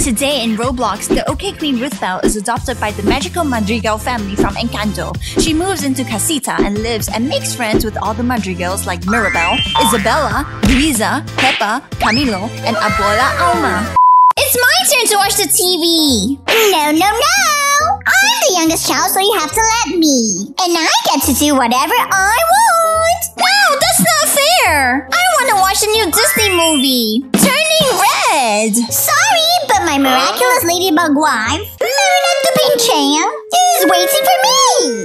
Today in Roblox, the OK Queen Ruthbell is adopted by the magical Madrigal family from Encanto. She moves into Casita and lives and makes friends with all the Madrigals like Mirabel, Isabela, Luisa, Pepa, Camilo, and Abuela Alma. It's my turn to watch the TV! No, no, no! I'm the youngest child, so you have to let me. And I get to do whatever I want! No, that's not fair! I want to watch the new Disney movie, Turning Red! Sorry, but my miraculous ladybug wife, Luna the Pinchan, is waiting for me!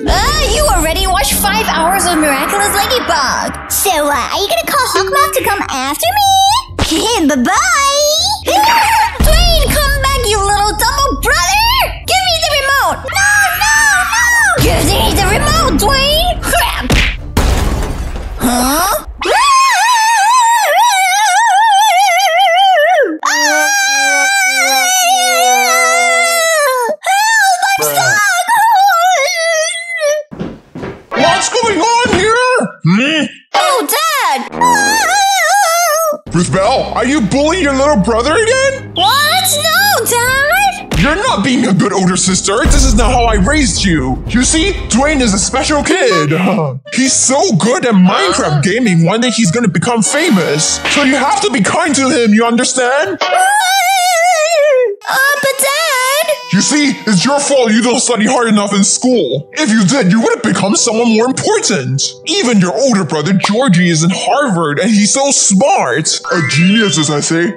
Uh, you already watched five hours of Miraculous Ladybug! So, uh, are you gonna call Hawkmoth to come after me? Bye-bye! Dwayne, come back, you little double brother! Give me the remote! No, no, no! Give me the remote, Dwayne! Crap! Huh? Ruthbell, are you bullying your little brother again? What? No, Dad! You're not being a good older sister. This is not how I raised you. You see, Dwayne is a special kid. He's so good at Minecraft gaming, one day he's gonna become famous. So you have to be kind to him, you understand? Uh, but Dad! You see, it's your fault you don't study hard enough in school. If you did, you would have become someone more important. Even your older brother Georgie is in Harvard and he's so smart. A genius, as I say.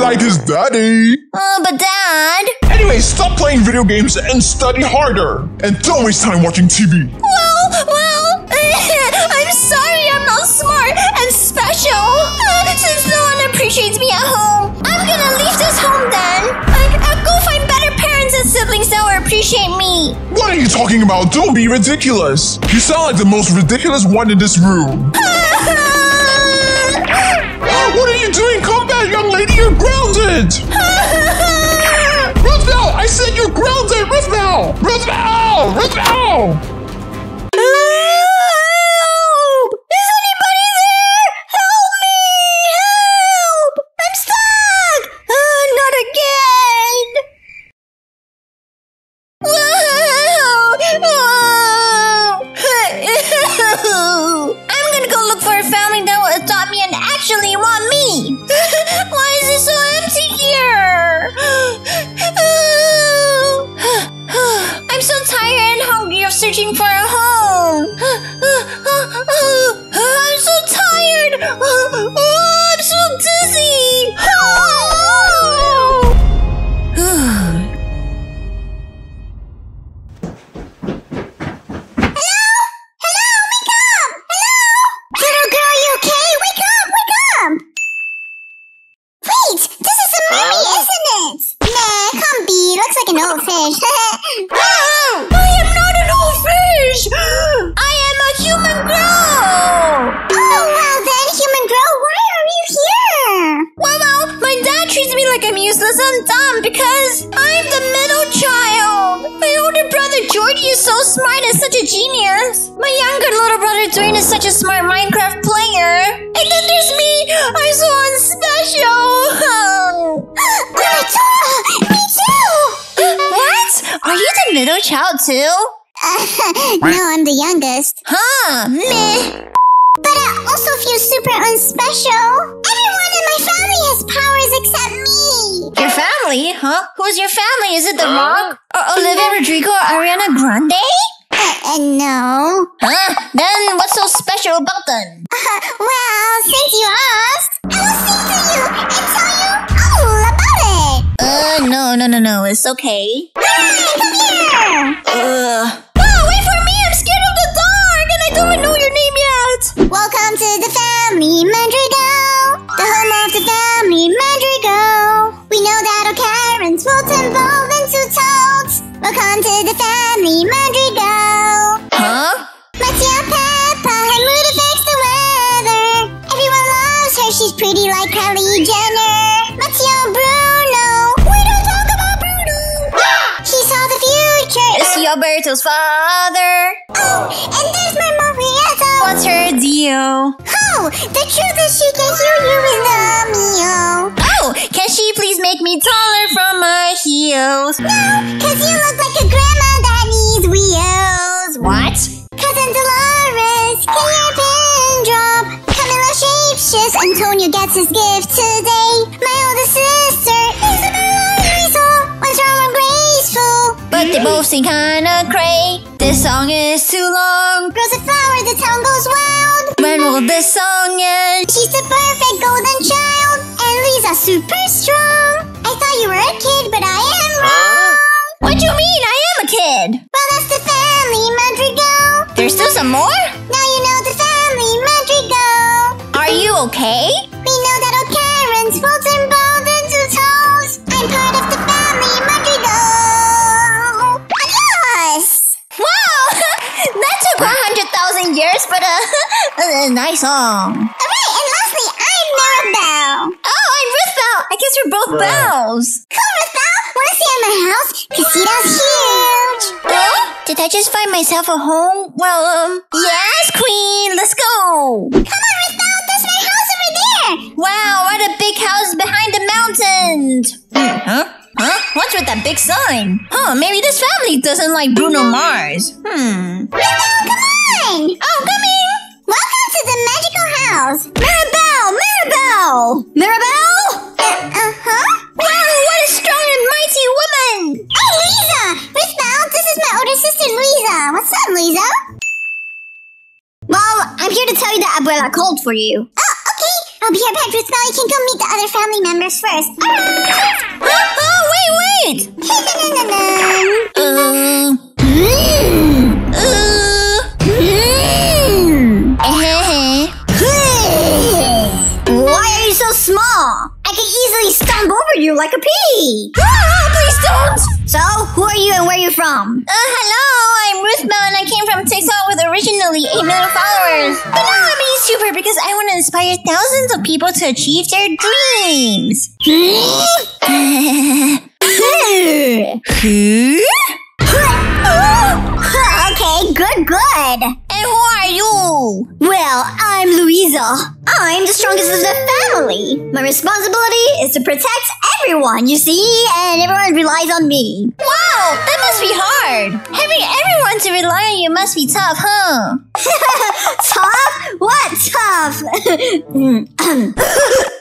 Like his daddy. Uh, but Dad! Anyway, stop playing video games and study harder. And don't waste time watching TV. Well, well, I'm sorry I'm not smart and special. Uh, since no one appreciates me at home, I'm gonna leave this home then. I, I'll go find parents and siblings will appreciate me. What are you talking about? Don't be ridiculous. You sound like the most ridiculous one in this room. What are you doing? Come back, young lady. You're grounded. Ruthbell, I said you're grounded. Ruthbell. Ruthbell. Ruthbell. A nice song. Alright, and lastly, I'm Maribel. Oh, I'm Ruthbell. I guess we're both bells. Cool, Rafael. Wanna stay at my house? Casita's huge. Oh? Did I just find myself a home? Well, um, yes, Queen. Let's go. Come on, Rafael. That's my house over there. Wow, what a big house behind the mountains. Huh? Huh? What's with that big sign? Huh, maybe this family doesn't like Bruno Mars. Hmm. Rafael, come on. Oh, coming! Welcome to the magical house. Maribel, Maribel. Maribel? Uh, uh-huh. Wow, what a strong and mighty woman! Hey, Lisa! Rafael, this is my older sister, Lisa. What's up, Lisa? Well, I'm here to tell you that Abuela called for you. Oh, okay. I'll be right back, Rafael. You can go meet the other family members first. Alright. Oh, oh wait, wait! Uh, Mm. uh, Mm. Eh, Why are you so small? I can easily stomp over you like a pea. Ah, please don't! So, who are you and where are you from? Uh, hello, I'm Ruthbell and I came from TikTok with originally 8 million followers. But now I'm a YouTuber because I want to inspire thousands of people to achieve their dreams. okay, good, good. And who are you? Well, I'm Luisa. I'm the strongest of the family. My responsibility is to protect everyone, you see, and everyone relies on me. Wow, that must be hard. Having everyone to rely on you must be tough, huh? tough? What tough?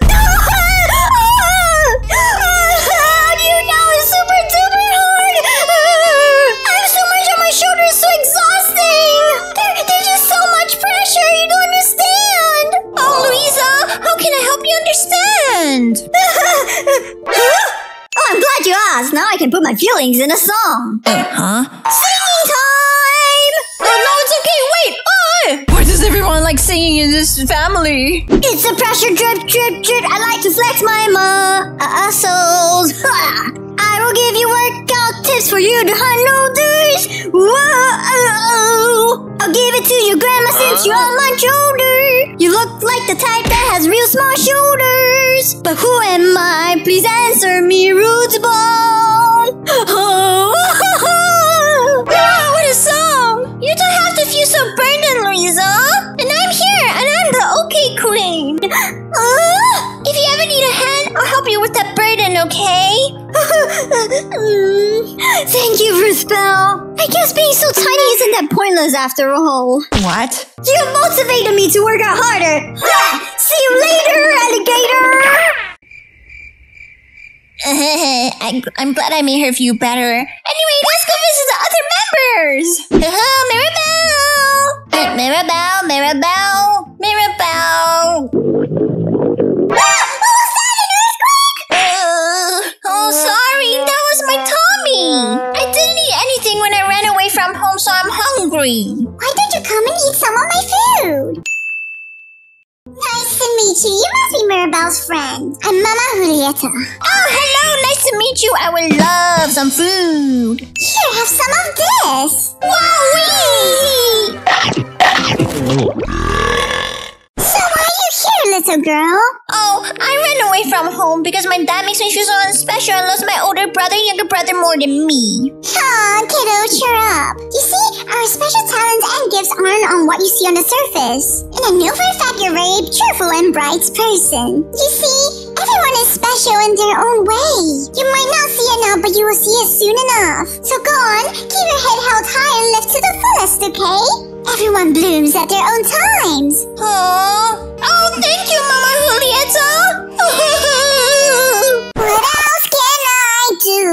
can I help you understand? oh, I'm glad you asked. Now I can put my feelings in a song. Uh huh? Singing time! Oh, no, it's okay, wait! Oh! Why does everyone like singing in this family? It's the pressure drip, drip, drip. I like to flex my muscles. Uh, uh, I will give you workout tips for you to handle this. Whoa! I'll give it to your grandma since you're on my shoulder. You look like the type that has real small shoulders. But who am I? Please answer me, roots bone. Wow, okay? Mm, Thank you, Ruthbell. I guess being so tiny isn't that pointless after all. What? You motivated me to work out harder. See you later, alligator. I, I'm glad I made her feel better. Anyway, let's go visit the other members. Mirabel! Mirabel, Mirabel, Mirabel. Uh, oh, sorry, that was my tummy. I didn't eat anything when I ran away from home, so I'm hungry. Why don't you come and eat some of my food? Nice to meet you. You must be Mirabel's friend. I'm Mama Julieta. Oh, hello, nice to meet you. I would love some food. Here, have some of this. So why are you here, little girl? Oh, I ran away from home because my dad makes me feel so special and loves my older brother and younger brother more than me. Aw, kiddo, cheer up. You see, our special talents and gifts aren't on what you see on the surface. And I know for a fact you're a very cheerful and bright person. You see, everyone is special in their own way. You might not see it now, but you will see it soon enough. So go on, keep your head held high and live to the fullest, okay? Everyone blooms at their own times. Aww. Oh, thank you, Mama Julieta. What else can I do?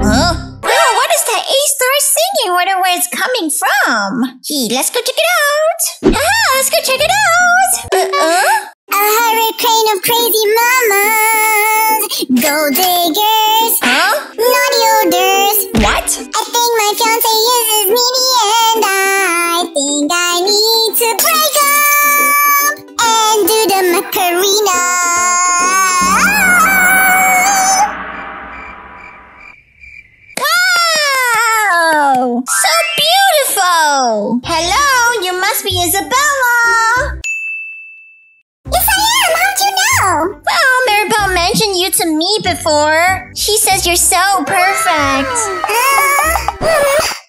huh? Oh, what is that A-star singing? Wonder where it's coming from. Gee, let's go check it out. Ah, let's go check it out. Uh-uh. A hurricane of crazy mamas, gold diggers, Huh? naughty odors. What? I think my fiance uses needy and I think I need to break up and do the Macarena. Wow! So beautiful! Hello, you must be Isabela! Yes, I am. How'd you know? Well, Maribel mentioned you to me before. She says you're so perfect. Uh, mm,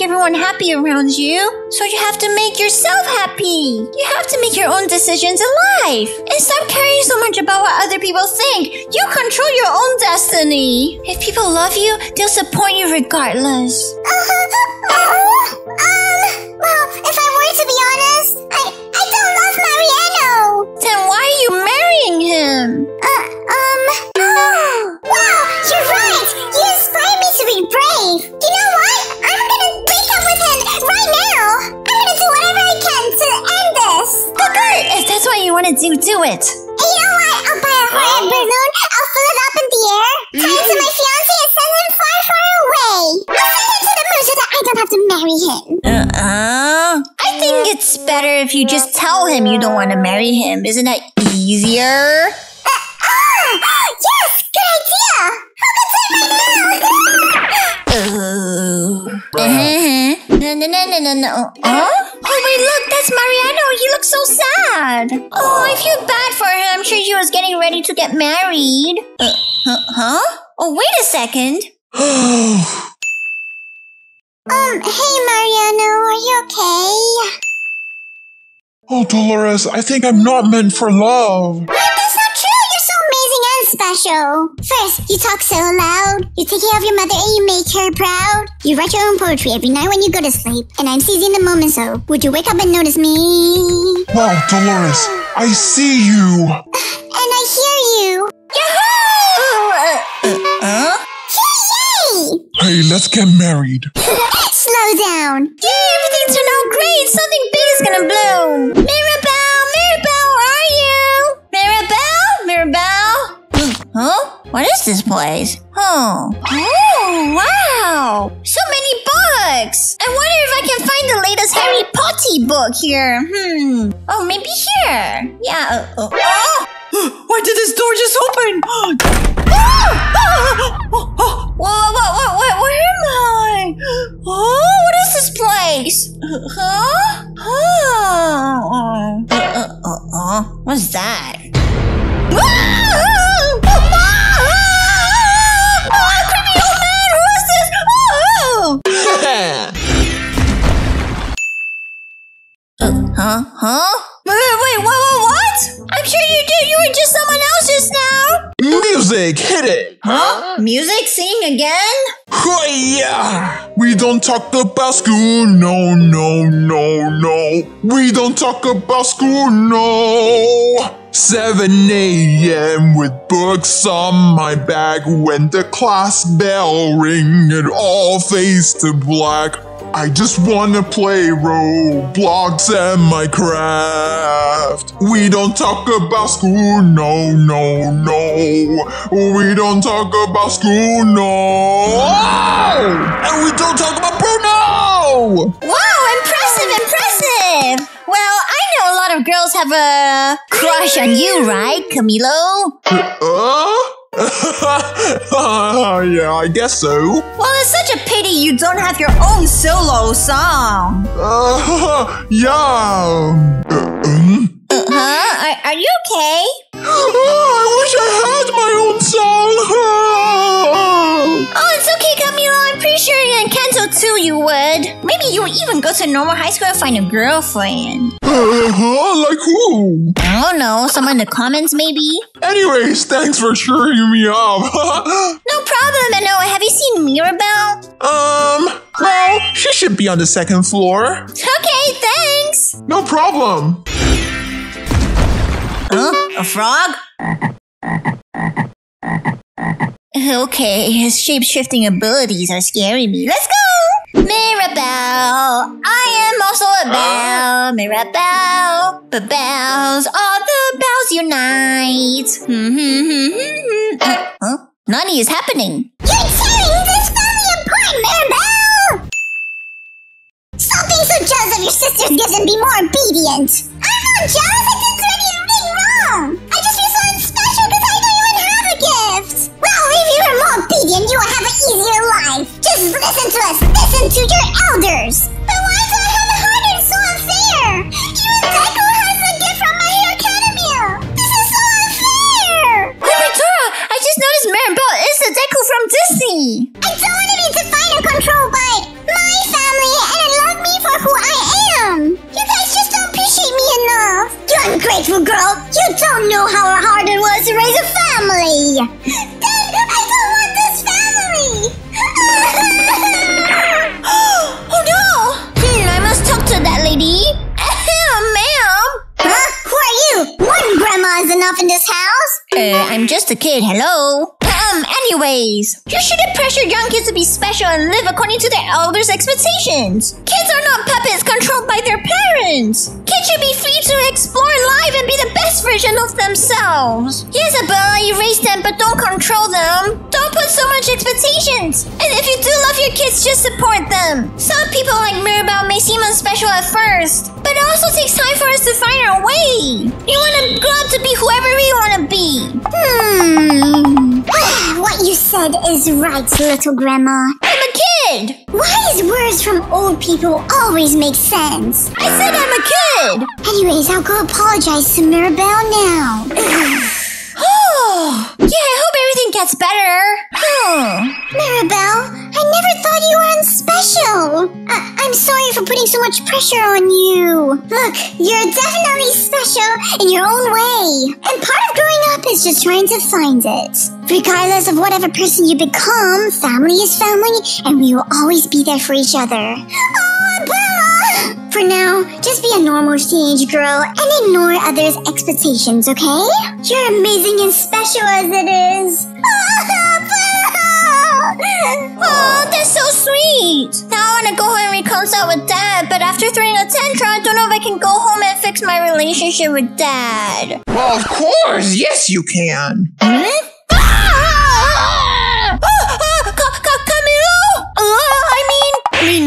make everyone happy around you. So you have to make yourself happy. You have to make your own decisions in life. And stop caring so much about what other people think. You control your own destiny. If people love you, they'll support you regardless. um, well, if I were to be honest, I, I don't love Mariano. Then why are you marrying him? Uh, um, wow, you're right. You inspire me to be brave. You know what? I'm gonna break with him right now. I'm gonna do whatever I can to end this. Good, good. If that's what you want to do, do it. You know what? I'll buy a hot air balloon. I'll fill it up in the air, fly it to my fiance, and send him far, far away. I'll send him to the moon so that I don't have to marry him. Uh-uh. I think it's better if you just tell him you don't want to marry him. Isn't that easier? Ah, yes, good idea. How about that right now? Ooh. Uh-huh. No, no, no, no, no. Huh? Oh, wait, look, that's Mariano. He looks so sad. Oh, I feel bad for him. I'm sure he was getting ready to get married. Uh, huh? Oh, wait a second. Um, hey Mariano, are you okay? Oh, Dolores, I think I'm not meant for love. That's not special. First, you talk so loud. You take care of your mother and you make her proud. You write your own poetry every night when you go to sleep. And I'm seizing the moment, so would you wake up and notice me? Wow, Dolores, I see you. And I hear you. Yahoo! Uh, uh, huh? Yay! Hey, let's get married. Slow down. Yay, everything turned out great. Something big is gonna bloom. Mirabel, Mirabel, where are you? Mirabel, Mirabel. Huh? What is this place? Oh. Oh, wow. So many books. I wonder if I can find the latest Harry Potter book here. Hmm. Oh, maybe here. Yeah. Uh, uh, oh. Why did this door just open? Ah! Oh, oh, what, what, what, what, where am I? Oh, what is this place? Uh, Huh? Oh. Uh, uh, uh, uh, what's that? Ah! Uh, huh? Huh? Wait, wait, wait, what, what, what? I'm sure you did. You were just someone else just now. Music, hit it. Huh? Music? Sing again? Hiya! We don't talk about school, no, no, no, no. We don't talk about school, no. 7 a.m. with books on my back when the class bell ring and all fades to black. I just wanna play Roblox and Minecraft. We don't talk about school, no, no, no. We don't talk about school, no. And we don't talk about Bruno! Wow, impressive, impressive! Well, I know a lot of girls have a crush on you, right, Camilo? Uh? yeah, I guess so. Well, it's such a pity you don't have your own solo song. Uh, yeah. Uh, um. Uh huh? Are, are you okay? I wish I had my own song. Oh, it's okay, Camilo. I'm pretty sure Encanto so too, you would. Maybe you would even go to normal high school and find a girlfriend. Uh-huh, like who? I don't know, someone in the comments maybe? Anyways, thanks for cheering me up. No problem, Benno. Have you seen Mirabel? um, well, she should be on the second floor. Okay, thanks. No problem. Huh? A frog? Okay, his shape-shifting abilities are scaring me. Let's go! Mirabel, I am also a bell. Mirabel, the bells, all the bells unite. Hmm, hmm, hmm. Uh, huh? Nani is happening. You're tearing this family apart, Mirabel! Being so jealous of your sister's gifts and be more obedient. I'm not jealous, wrong. I just feel so special because I don't even have a gift. Well, if you were more obedient, you would have an easier life. Just listen to us, listen to your elders. But why do I have it harder? It's so unfair. Even Deku has a gift from My Hero Academia. This is so unfair. Oh my Dora, I just noticed Mirabel is the Deku from Disney. I don't want to be defined and controlled by my family and love me for who I am. You guys just don't appreciate me enough. You ungrateful girl. You don't know how hard it was to raise a family. Then I don't want this family. oh no! Hmm, I must talk to that lady. Ma'am. huh? Who are you? One grandma is enough in this house. Uh, I'm just a kid, hello. Um, anyways, you shouldn't pressure young kids to be special and live according to their elders' expectations. Kids are not puppets controlled by their parents. Kids should be free to explore life and be the best version of themselves. Yes, Abella, you raise them, but don't control them. Don't put so much expectations. And if you do love your kids, just support them. Some people like Mirabel may seem unspecial at first, but it also takes time for us to find our way. We want to grow up to be whoever we want to be. Hmm. What you said is right, little grandma. I'm a kid. Why Wise words from old people always make sense. I said I'm a kid. Anyways, I'll go apologize to Mirabel now. Oh, yeah. I hope everything gets better. Hmm. Mirabel, I never thought you were unspecial. I- I'm sorry for putting so much pressure on you. Look, you're definitely special in your own way. And part of growing up is just trying to find it. Regardless of whatever person you become, family is family, and we will always be there for each other. Oh, Bella! For now, just be a normal teenage girl and ignore others' expectations, okay? You're amazing and special as it is. Oh, that's so sweet. Now I want to go home and reconcile with Dad, but after throwing a tantrum, I don't know if I can go home and fix my relationship with Dad. Well, of course, yes, you can. Hmm?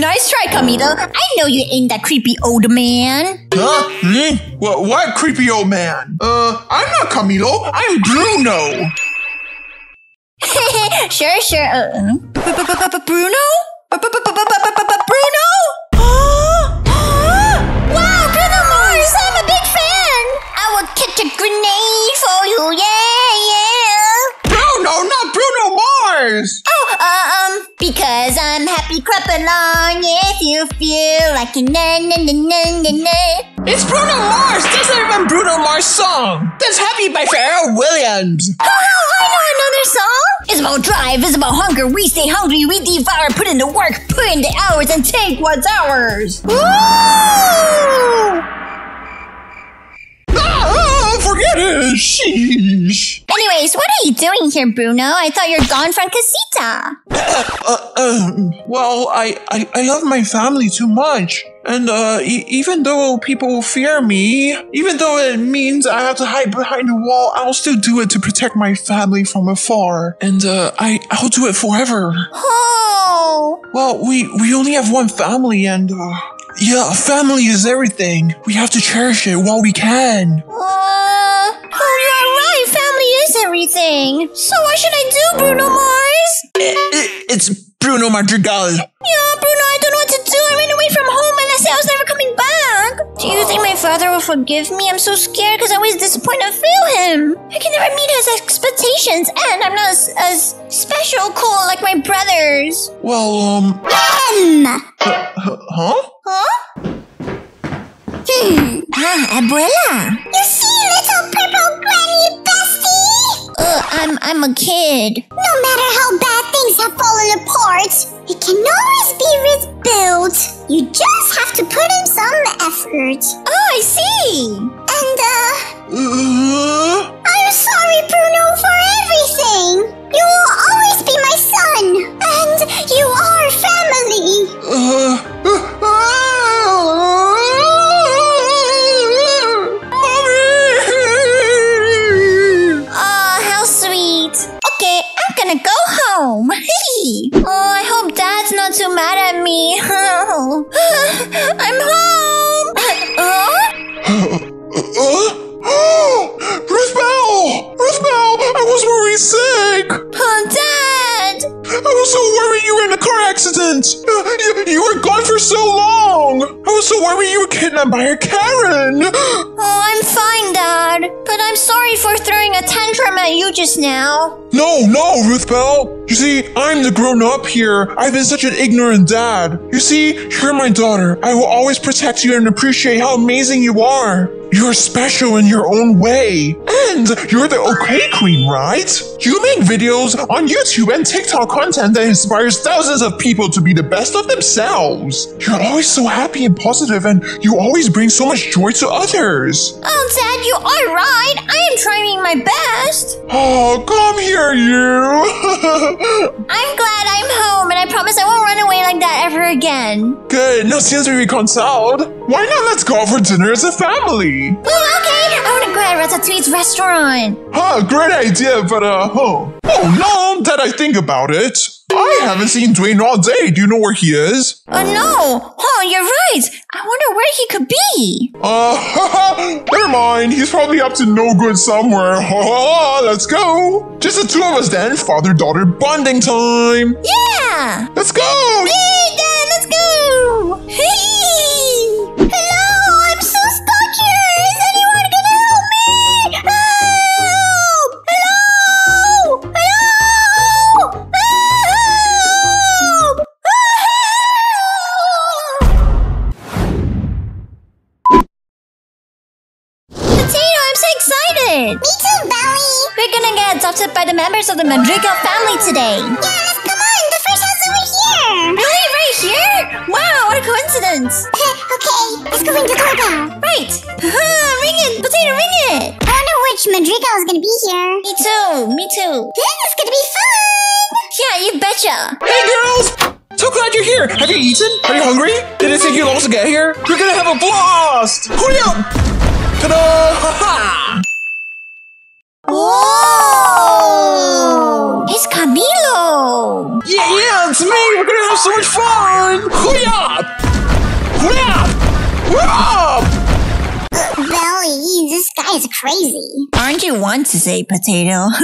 Nice try, Camilo. I know you ain't that creepy old man. Huh? Hmm? What, what creepy old man? Uh, I'm not Camilo. I'm Bruno. sure, sure. Uh, Bruno? Bruno? wow, Bruno Mars! I'm a big fan! I will catch a grenade for you, yeah! Clap along if you feel like a na na na na na na. It's Bruno Mars. That's not even Bruno Mars' song. That's Happy by Pharrell Williams. Oh, I know another song! It's about drive, it's about hunger. We stay hungry, we devour, put in the work, put in the hours, and take what's ours. Woo! Ah, forget it. Sheesh. Anyways, what are you doing here, Bruno? I thought you're gone from Casita. Uh, um, well, I, I, I love my family too much. And, uh, e- even though people fear me, even though it means I have to hide behind a wall, I'll still do it to protect my family from afar. And, uh, I, I'll do it forever. Oh, Well, we, we only have one family and, uh, yeah, family is everything. We have to cherish it while we can. uh, oh, you're right. Family is everything. So what should I do, Bruno Mars? I- I- it's Bruno Madrigal. Yeah, Bruno, I don't know what to do. I ran away from home I said I was never coming back. Do you think my father will forgive me? I'm so scared because I always disappoint and fail him. I can never meet his expectations, and I'm not as, as special cool like my brothers. Well, um, M. huh? Huh? Hmm. Ah, Abuela. You see, little purple granny bestie? Uh, I'm I'm a kid. No matter how bad things have fallen apart, it can always be rebuilt. You just have to put in some effort. Oh, I see. And, uh, Uh, I'm sorry, Bruno, for everything. You will always be my son, and you are family. uh, Mommy! Okay, I'm gonna go home. oh, I hope Dad's not too mad at me. I'm home. Uh, Ruthbell! Ruth Bell! I was worried sick! Oh, Dad. I was so worried you were in a car accident! You, you were gone for so long! I was so worried you were kidnapped by a Karen! Oh, I'm fine, Dad. But I'm sorry for throwing a tantrum at you just now. No, no, Ruthbell! You see, I'm the grown up here. I've been such an ignorant dad. You see, you're my daughter. I will always protect you and appreciate how amazing you are. You're special in your own way. And you're the okay queen, right? You make videos on YouTube and TikTok content that inspires thousands of people to be the best of themselves. You're always so happy and positive and you always bring so much joy to others. Oh, Dad, you are right. I am trying my best. Oh, come here, you. I'm glad I'm home, and I promise I won't run away like that ever again. Good. Now since we reconciled, why not let's go out for dinner as a family? Well, okay. I want to go at Ratatouille's restaurant. Huh, great idea, but uh, huh. Oh, now that I think about it, I haven't seen Dwayne all day. Do you know where he is? Oh no! Oh, you're right. I wonder where he could be. Uh, never mind. He's probably up to no good somewhere. let's go. Just the two of us then. Father-daughter bonding time. Yeah. Let's go. Hey, Dad, let's go. Hey. Excited. Me too, Belly. We're gonna get adopted by the members of the Mandrigal family today. Yeah, let's come on. The first house over here. Really, right here? Wow, what a coincidence. okay, let's go ring the doorbell. Right. Uh-huh, ring it, potato, ring it. I wonder which Madrigal is gonna be here. Me too. Me too. This is gonna be fun. Yeah, you betcha. Hey, girls. So glad you're here. Have you eaten? Are you hungry? Did it take you long to get here? We're gonna have a blast. Hurry up. Ta-da! Ha-ha! Whoa! It's Camilo. Yeah, yeah, it's me! We're gonna have so much fun! Hurry up! Hurry up! Hurry! Belly, this guy is crazy. Aren't you one to say potato?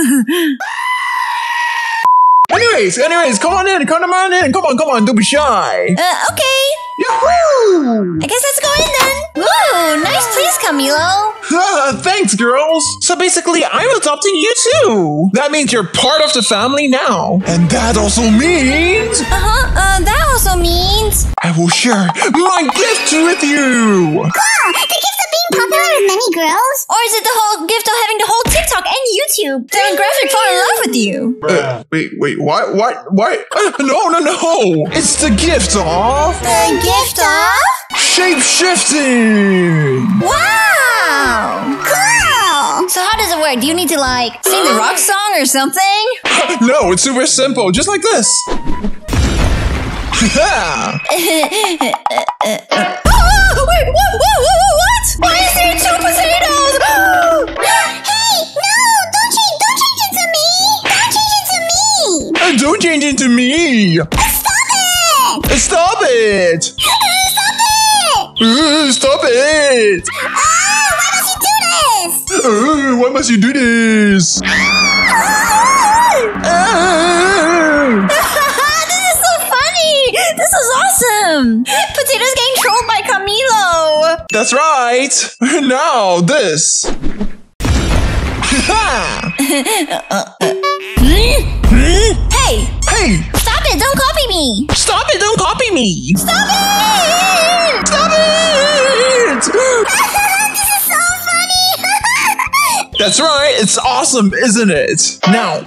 Anyways, anyways, come on in, come on in, come on, come on, don't be shy. Uh, okay. Yahoo! I guess let's go in then. Ooh, nice place, Camilo. Ah, thanks, girls. So basically, I'm adopting you too. That means you're part of the family now. And that also means Uh-huh, uh, that also means... I will share my gift with you. Oh, the gift of being popular with many girls. Or is it the whole gift of having the whole TikTok and YouTube? Demographic fall in love with you. Uh, wait, wait, what, what, what? Uh, no, no, no. It's the gift of The gift shape shifting. Wow! Cool. So how does it work? Do you need to like sing the rock song or something? no, it's super simple, just like this. Yeah. Oh, wait, what, what, what, what, what? Why is there two potatoes? hey, no! Don't change! Don't change into me! Don't change into me! Uh, don't change into me. Stop it! Stop it! Stop it. Ah! Why must you do this? Why must you do this? This is so funny! This is awesome! Potatoes getting trolled by Camilo! That's right. Now this. Hey, hey, Stop it! Don't copy me! stop it! Don't copy me! Stop it! Stop it! this is so funny! That's right. It's awesome, isn't it? Now.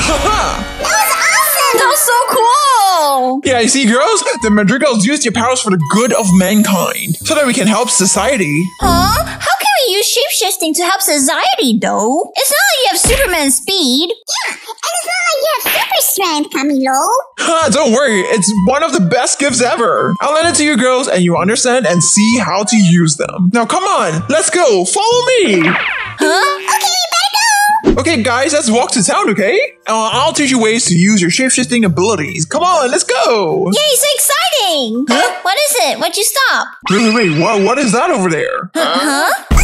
Haha. that was awesome! that was so cool. Yeah, you see, girls, the Madrigals used their powers for the good of mankind, so that we can help society. Huh? How we use shapeshifting to help society, though? It's not like you have Superman speed. Yeah, and it's not like you have super strength, Camilo. Huh, don't worry, it's one of the best gifts ever. I'll lend it to you girls, and you understand and see how to use them. Now, come on, let's go. Follow me. Huh? Okay, better go! Okay, guys, let's walk to town, okay? Uh, I'll teach you ways to use your shapeshifting abilities. Come on, let's go. Yay, so exciting! Huh? What is it? What'd you stop? Wait, wait, wait. What, what is that over there? Huh?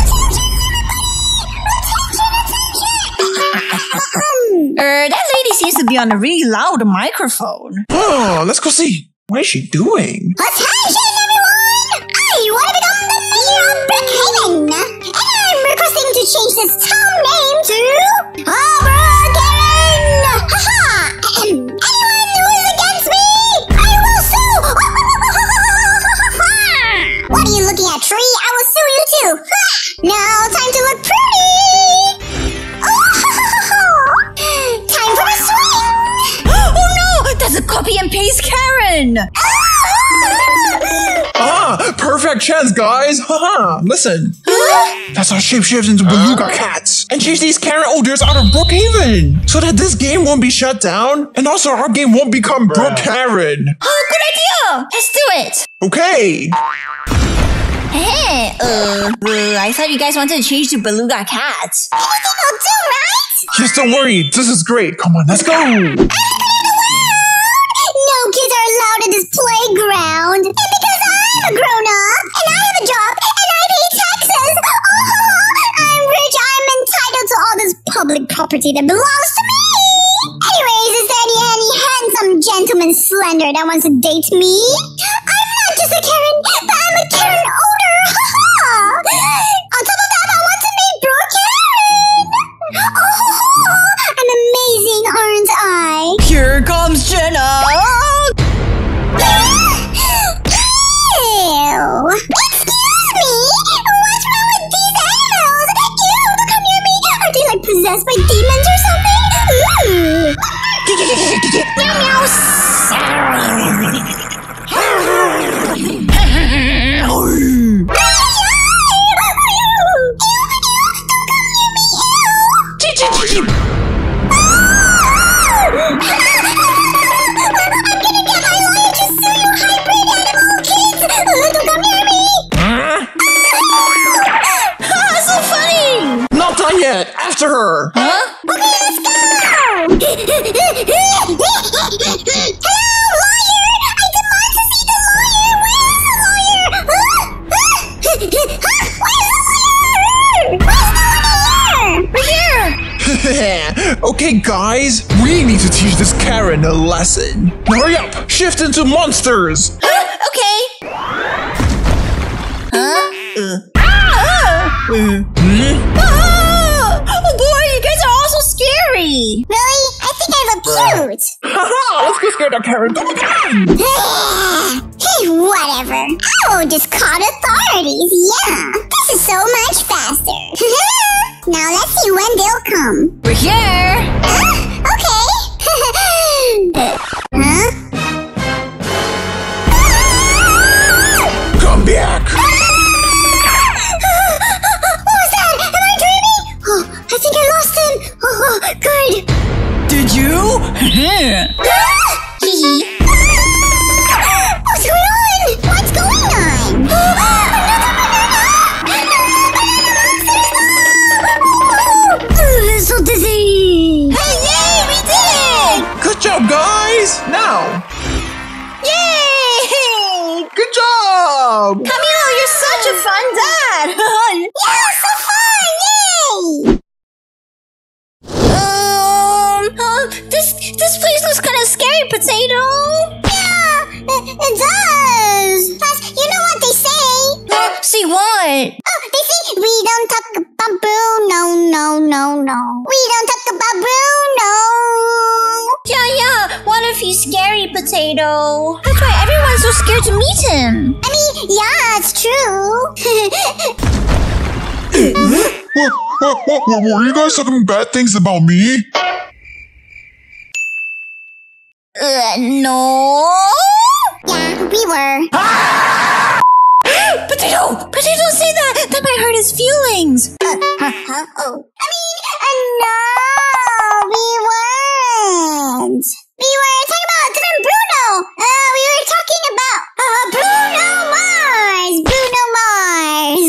Er, that lady seems to be on a really loud microphone. Oh, let's go see. What is she doing? Attention, everyone! I want to become the mayor of Brookhaven! And I'm requesting to change this town name to... Brookhaven! Haha! Ahem. Anyone who is against me, I will sue! what are you looking at, tree? I will sue you too! Ha! now, time to look pretty! Copy and paste Karen! Ah, perfect chance, guys. Haha. Listen. That's our shapeshift into beluga cats and chase these Karen odors out of Brookhaven so that this game won't be shut down and also our game won't become Brook Karen. Oh, good idea! Let's do it! Okay. Hey, uh, uh, I thought you guys wanted to change to beluga cats. Anything will do, right? Just don't worry. This is great. Come on, let's go. Playground. And because I'm a grown up, and I have a job, and I pay taxes, oh, I'm rich, I'm entitled to all this public property that belongs to me. Anyways, is there any, any handsome gentleman slender that wants to date me? I'm not just a Karen, but I'm a Karen older. On top of that, I want to meet Brooke Karen. Oh, I'm amazing, aren't I? Here comes Jenna! Possessed by demons or something? Ooh! meow meow! I'm the lawyer? Where's the lawyer? We're here! okay, guys, we need to teach this Karen a lesson. Now hurry up. Shift into monsters. Huh? Okay. Huh? Uh. Ah! Ah! Really? I think I look cute! Haha, let's go scare. Come on. hey, whatever. Oh, I just call the authorities, yeah. This is so much faster. now let's see when they'll come. We're here! Huh? Okay. Uh, good. Did you? Hee What's going on? What's going on? Another so dizzy. Hey, yay! We did it! Good job, guys. Now, Yay! good job. Camilo, you're such a fun dad! Yeah, so fun! Yay! um, uh, this this place looks kind of scary, Potato. Yeah, it, it does. Plus, you know what they say? Uh, see what? Oh, they say we don't talk about Bruno, no, no, no. We don't talk about Bruno. Yeah, yeah. What if he's scary, Potato? That's why everyone's so scared to meet him. I mean, yeah, it's true. What, what, what, what, were you guys talking bad things about me? Uh, no. yeah, we were. Potato! Potato, say that! That might hurt his feelings. Huh? Oh. I mean, uh, no, we weren't. We were talking about different Bruno. Uh, we were talking about uh, Bruno Mars. Bruno Mars.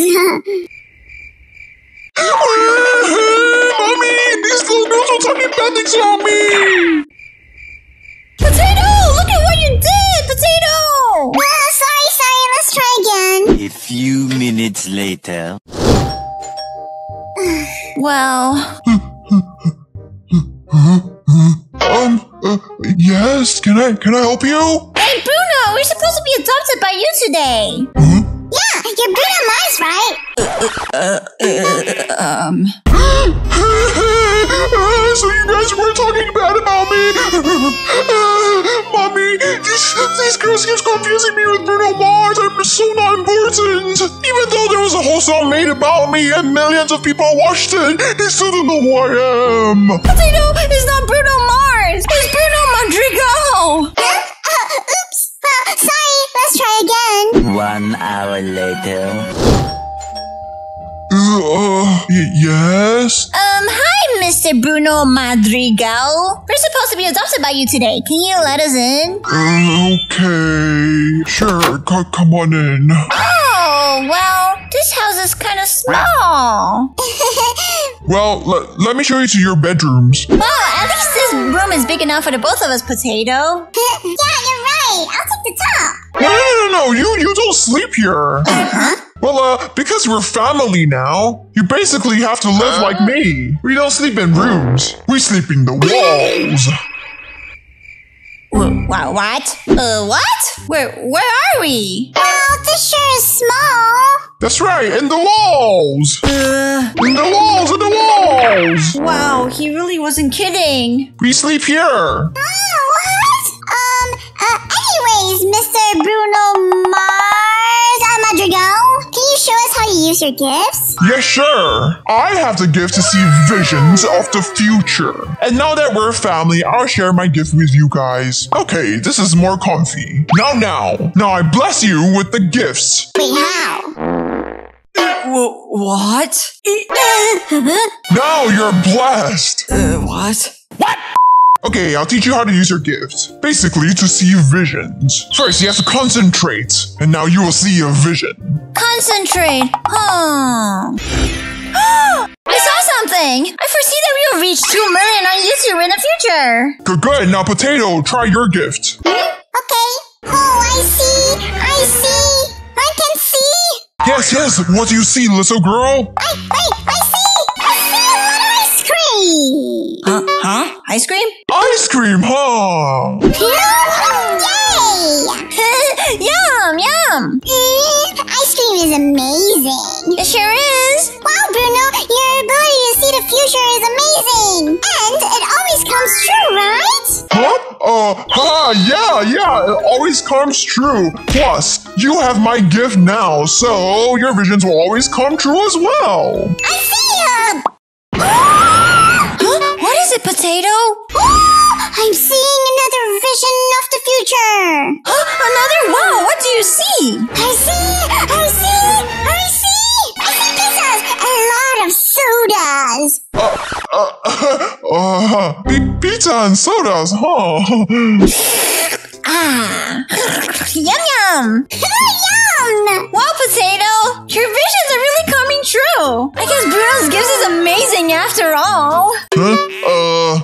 Mommy, these little girls are talking bad things about me! Potato! Look at what you did! Potato! uh, sorry, sorry. Let's try again. A few minutes later. Well, Um, uh, yes, can I, can I help you? hey Bruno, we're supposed to be adopted by you today. Yeah, you're Bruno Mars, right? Um, so you guys were talking bad about me? Mommy, these, these girls keep confusing me with Bruno Mars. I'm so not important. Even though there was a whole song made about me and millions of people watched it, they still don't know who I am. Potato is not Bruno Mars! It's Bruno Madrigal! Uh, oops. Sorry. Let's try again. One hour later. Uh, yes? Um, hi, Mr. Bruno Madrigal. We're supposed to be adopted by you today. Can you let us in? Uh, okay. Sure, c- come on in. Oh, well, this house is kind of small. Well, l- let me show you to your bedrooms. Well, at least this room is big enough for the both of us, Potato. yeah, you're right. I'll take the top. No, no, no, no, you, you don't sleep here. Well, uh, because we're family now, you basically have to live like me. We don't sleep in rooms. We sleep in the walls. What? What? Uh, what? Where, where are we? Well, this sure is small. That's right, in the walls. Uh, In the walls, in the walls. wow, he really wasn't kidding. We sleep here. Oh, what? Um, uh, anyways, Mr. Bruno Mars uh, Madrigal, can you show us how you use your gifts? Yes, sure. I have the gift to see visions of the future. And now that we're family, I'll share my gift with you guys. Okay, this is more comfy. Now, now, now I bless you with the gifts. Wait, how? what? Now you're blessed. Uh, what? Okay, I'll teach you how to use your gift. Basically, to see visions. First, you have to concentrate, and now you will see a vision. Concentrate. Huh. I saw something. I foresee that we will reach 2 million on YouTube in the future. Good, good. Now, Potato, try your gift. Okay. Oh, I see. I see. I can see. Yes, yes. What do you see, little girl? I, I. I see of ice. Huh? Huh? Ice cream? Ice cream, huh? Yay! yum, yum. Mm, ice cream is amazing. It sure is. Wow, Bruno, your ability to see the future is amazing. And it always comes true, right? Huh? Uh, ha, yeah, yeah, it always comes true. Plus, you have my gift now, so your visions will always come true as well. I see a... What is it, Potato? I'm seeing another vision of the future. Another? Wow, what do you see, I see, I see. Of sodas. Uh, uh, pi- pizza and sodas, huh? Ah. yum, yum. Yum! Wow, Potato, your visions are really coming true. I guess Bruno's gifts is amazing after all. Huh? Uh,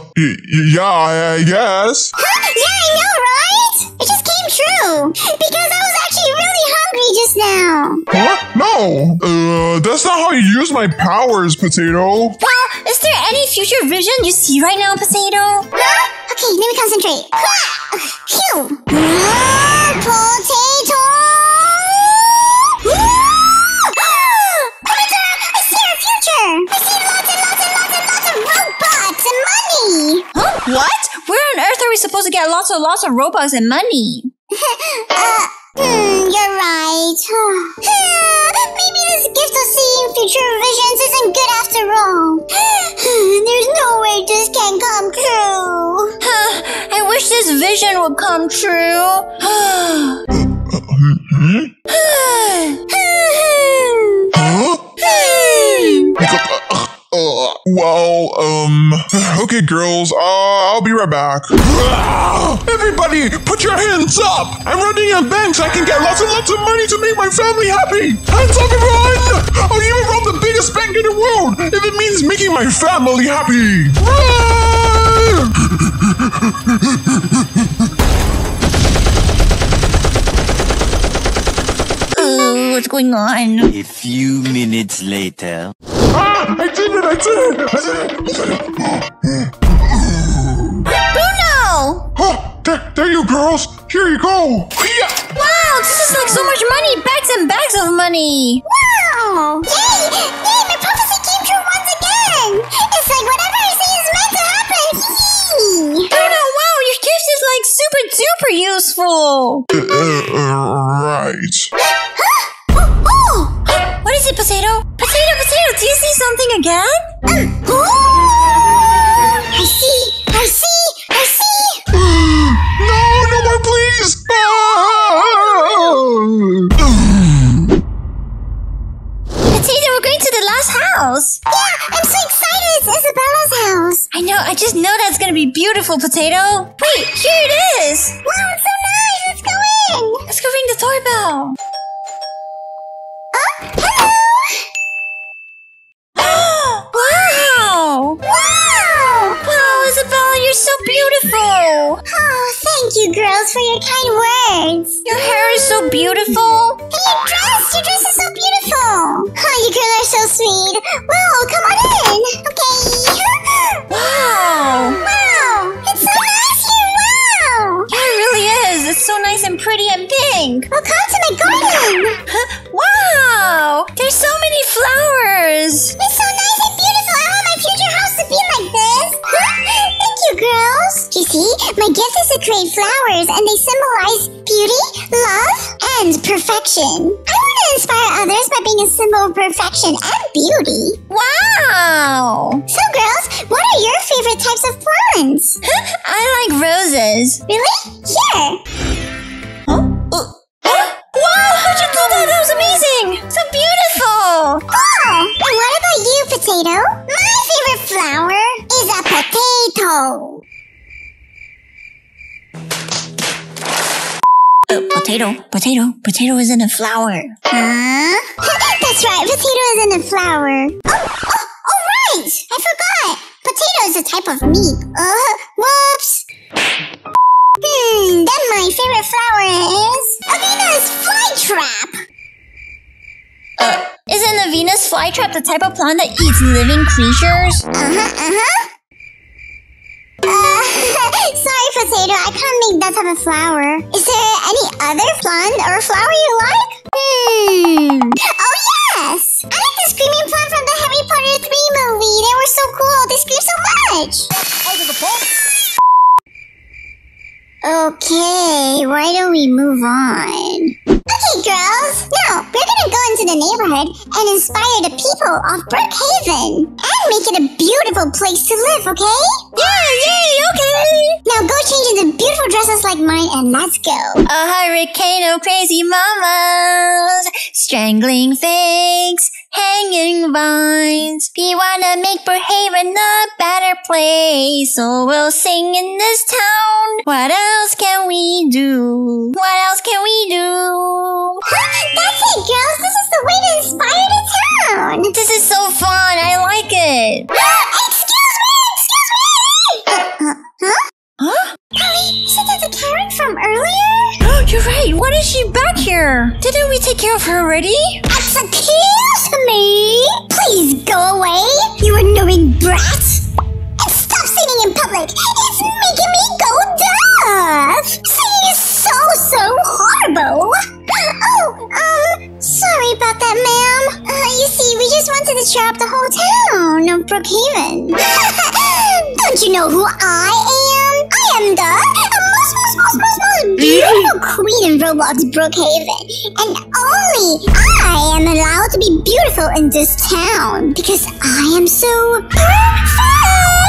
yeah, I I guess. Huh? Yeah, I know, right? It just came true. Because I was angry just now. What? No. Uh, that's not how you use my powers, Potato. Well, is there any future vision you see right now, Potato? Huh? Okay, let me concentrate. Q. Ah, potato. What? Where on earth are we supposed to get lots and lots of robots and money? uh hmm, you're right. Maybe this gift of seeing future visions isn't good after all. There's no way this can come true. I wish this vision would come true. Hmm? Huh? Uh, well, um, okay, girls, uh, I'll be right back. Everybody, put your hands up! I'm running a bank I can get lots and lots of money to make my family happy! Hands up, everyone! I'll even rob the biggest bank in the world if it means making my family happy! Uh, what's going on? A few minutes later. Ah, I did it! I did it! I did it! I did it! Bruno! Oh, there, there you girls! Here you go! Wow, this is like so much money! Bags and bags of money! Wow! Yay! Yay! My prophecy came true once again! It's like whatever I say is meant to happen! Hee Bruno, wow, your gift is like super duper useful! Uh, uh, uh, right. It, Potato? Potato, Potato, do you see something again? Oh! I see! I see! I see! No, no more, please! Potato, we're going to the last house! Yeah! I'm so excited! It's Isabela's house! I know, I just know that's gonna be beautiful, Potato! Wait, here it is! Wow, it's so nice! Let's go in! Let's go ring the doorbell! wow! Beautiful! Oh, thank you, girls, for your kind words! Your hair is so beautiful! And your dress! Your dress is so beautiful! Oh, you girls are so sweet! Well, come on in! Okay! Wow! Wow! It's so nice here! Wow! Yeah, it really is! It's so nice and pretty and pink! Well, come to my garden! wow! There's so many flowers! It's so nice and beautiful! To be like this! Thank you, girls! You see, my gift is to create flowers, and they symbolize beauty, love, and perfection. I want to inspire others by being a symbol of perfection and beauty. Wow! So, girls, what are your favorite types of plants? I like roses. Really? Here! Huh? Uh, wow! How'd you do that? That was amazing! So beautiful! Cool! And what about you, Potato? My favorite flower is a potato. Uh, potato, potato, potato isn't a flower. Huh? That's right, potato is in a flower. Oh, oh, oh, right! I forgot. Potato is a type of meat. Uh, whoops. Hmm, then my favorite flower is a Venus flytrap. Uh, isn't the Venus flytrap the type of plant that eats living creatures? Uh-huh, uh-huh. Uh, sorry, potato. I can't make that type of flower. Is there any other plant or flower you like? Hmm. Oh yes. I like the screaming plant from the Harry Potter 3 movie. They were so cool. They scream so much. Okay, why don't we move on? Okay, girls. Now, we're gonna go into the neighborhood and inspire the people of Brookhaven and make it a beautiful place to live, okay? Yeah, yay, okay! Now go change into beautiful dresses like mine and let's go. A hurricane of crazy mamas, strangling figs, hanging vines. We wanna make Brookhaven a better place, so we'll sing in this town. What else can we do? What else can we do? That's it, girls. This is the way to inspire the town. This is so fun. I like it. excuse me, excuse me. Uh, uh, huh? Huh? Kelly, isn't the Karen from earlier? You're right. Why is she back here? Didn't we take care of her already? Excuse me. Please go away, you annoying brat. And stop singing in public. It's making me go deaf. Singing is so, so horrible. Oh, um, sorry about that, ma'am. Uh, you see, we just wanted to cheer up the whole town of Brookhaven. Don't you know who I am? I am the most, most most, most, most beautiful queen in Roblox Brookhaven, and only I am allowed to be beautiful in this town because I am so perfect.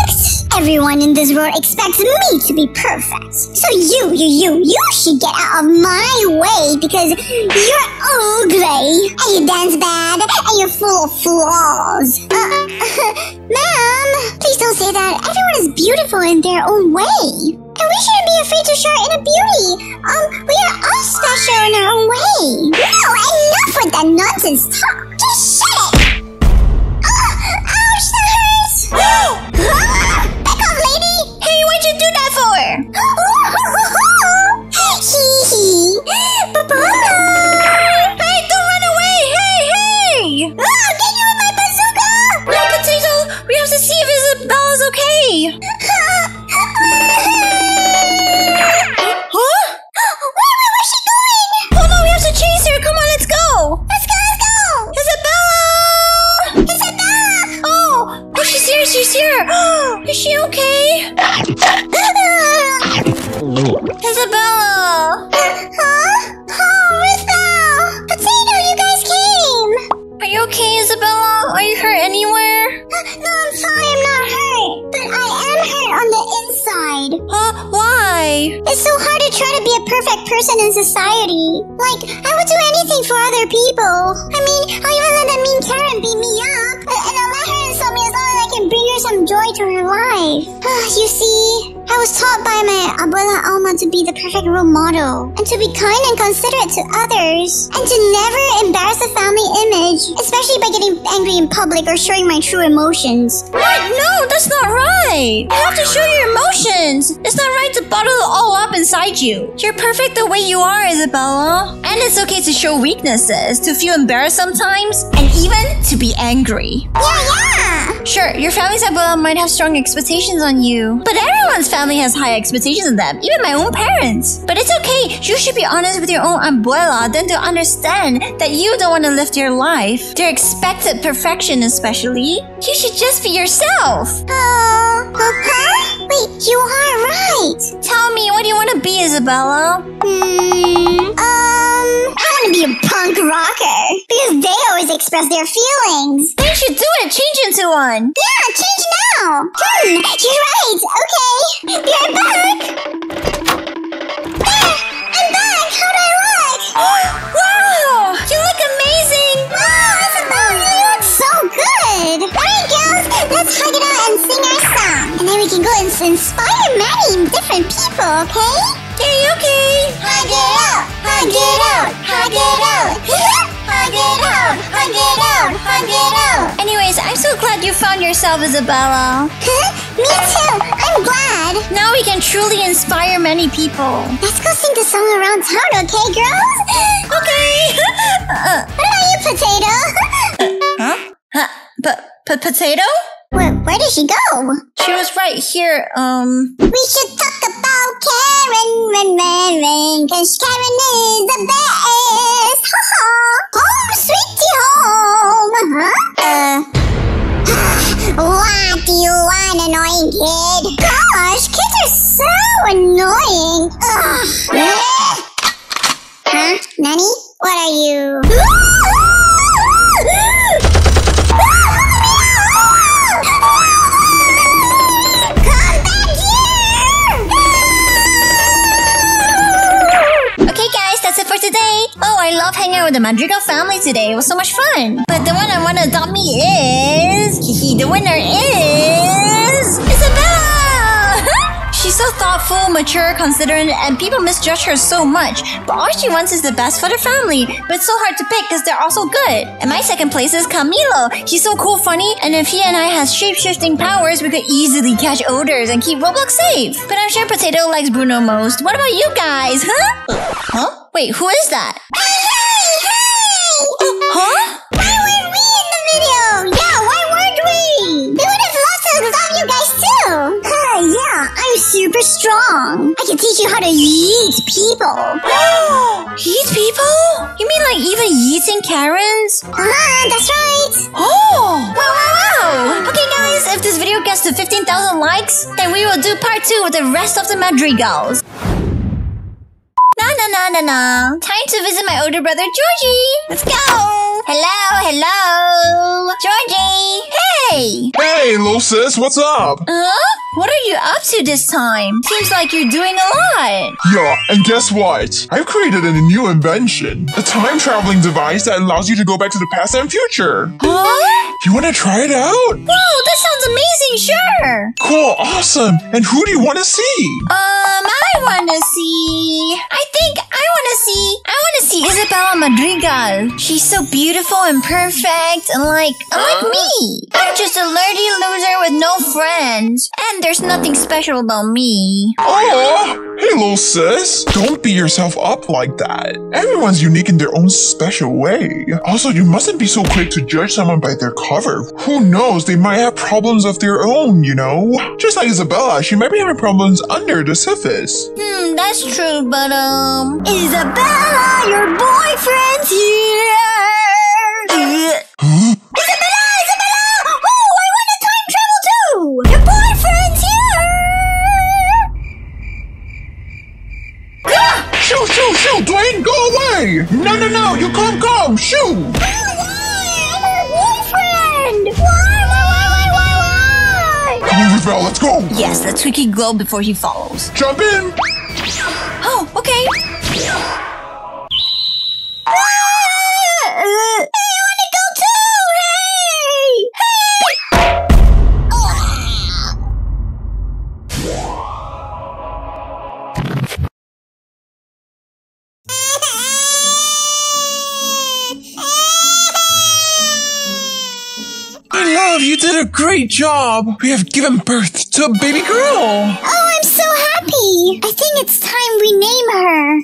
Everyone in this world expects me to be perfect. So you, you, you, you should get out of my way because you're ugly and you dance bad and you're full of flaws. Uh, ma'am, please don't say that. Everyone is beautiful in their own way. And we shouldn't be afraid to show our inner beauty. Um, we are all special in our own way. No, enough with that nonsense talk. Just shut it. Ah, ouch, that hurts. for? Hee. Hey, don't run away! Hey, hey! Ah, I'll get you my bazooka. No, Potato! We have to see if Isabela's okay! Huh? Where's she going? Oh no, we have to chase her! Come on, let's go! Let's go, let's go. Isabela! Isabela. Oh! Oh, she's here, she's here! Is she okay? Isabela! huh? Oh, Ruthbell. Potato, you guys came. Are you okay, Isabela? Are you hurt anywhere? Uh, no, I'm sorry, I'm not hurt. But I am hurt on the inside. Huh? Why? It's so hard to try to be a perfect person in society. Like, I would do anything for other people. I mean, I'll even let that mean Karen beat me up. a- And bring her some joy to her life. you see, I was taught by my abuela Alma to be the perfect role model. And to be kind and considerate to others. And to never embarrass the family image. Especially by getting angry in public or showing my true emotions. What? No, that's not right! You have to show your emotions! It's not right to bottle it all up inside you. You're perfect the way you are, Isabela. And it's okay to show weaknesses, to feel embarrassed sometimes, and even to be angry. Yeah, yeah! Sure, your family's Isabela might have strong expectations on you, but everyone's family has high expectations on them, even my own parents. But it's okay, you should be honest with your own abuela, then to understand that you don't want to live your life. Their expected perfection, especially. You should just be yourself. Oh, huh? Wait, you are right. Tell me, what do you want to be, Isabela? Hmm. Um, I want to be a punk rocker because they always express their feelings. Then you should do it, change into one. Yeah, change now. Hmm, you're right. Okay, be right back. There, I'm back. How do I look? let's hug it out and sing our song, and then we can go and inspire many different people. Okay? Okay, okay. Hug it out, hug it out, hug it out. hug it out, hug it out, hug it out. Anyways, I'm so glad you found yourself, Isabela. Me too, I'm glad. Now we can truly inspire many people. Let's go sing the song around town, okay, girls? Okay. What about you, Potato? huh? Huh? But potato? where, where did she go? She was right here. Um. We should talk about Karen, Ren, Ren, Ren, cause Karen is the best. Ha ha. Home, sweetie home. Huh? Uh. what do you want, annoying kid? Gosh, kids are so annoying. Ugh. huh? Nanny? What are you? That's it for today. Oh, I love hanging out with the Madrigal family today. It was so much fun. But the one I want to adopt me is. The winner is. Isabela! She's so thoughtful, mature, considerate, and people misjudge her so much. But all she wants is the best for the family. But it's so hard to pick because they're all so good. And my second place is Camilo. He's so cool, funny, and if he and I had shape-shifting powers, we could easily catch odors and keep Roblox safe. But I'm sure Potato likes Bruno most. What about you guys? Huh? Huh? Wait, who is that? Hey, hey, hey! Huh? Super strong. I can teach you how to eat people. eat people? You mean like even Yeets and Karens? Uh-huh, that's right. Oh! Wow, wow, wow! Okay, guys, if this video gets to 15,000 likes, then we will do part two with the rest of the Madrigals. Na na na na na. Time to visit my older brother Georgie. Let's go. Hello, hello. Georgie. Hey. Hey, little sis, what's up? Huh? What are you up to this time? Seems like you're doing a lot. Yeah, and guess what? I've created a new invention. A time traveling device that allows you to go back to the past and future. Huh? You want to try it out? Whoa, that sounds amazing, sure. Cool, awesome. And who do you want to see? Um, I wanna see. I think I wanna see. I wanna see Isabela Madrigal. She's so beautiful and perfect, and like, like me. I'm just a nerdy loser with no friends, and there's nothing special about me. Oh, hey, little sis. Don't beat yourself up like that. Everyone's unique in their own special way. Also, you mustn't be so quick to judge someone by their cover. Who knows? They might have problems of their own, you know? Just like Isabela, she might be having problems under the surface. Hmm, that's true, but um, Isabela, your boyfriend's here. Isabela, Isabela! Oh, I want to time travel too. Your boyfriend's here. Shoo, shoo, shoo, Dwayne, go away! No, no, no, you come, come, shoo! Why? I'm her boyfriend. Why? Why? Why? Why? Why? why? Come on, Ravel, let's go! yes, let's quickly glow before he follows. Jump in! Oh, okay. Ah! You did a great job. We have given birth to a baby girl. Oh, I'm so happy. I think it's time we name her.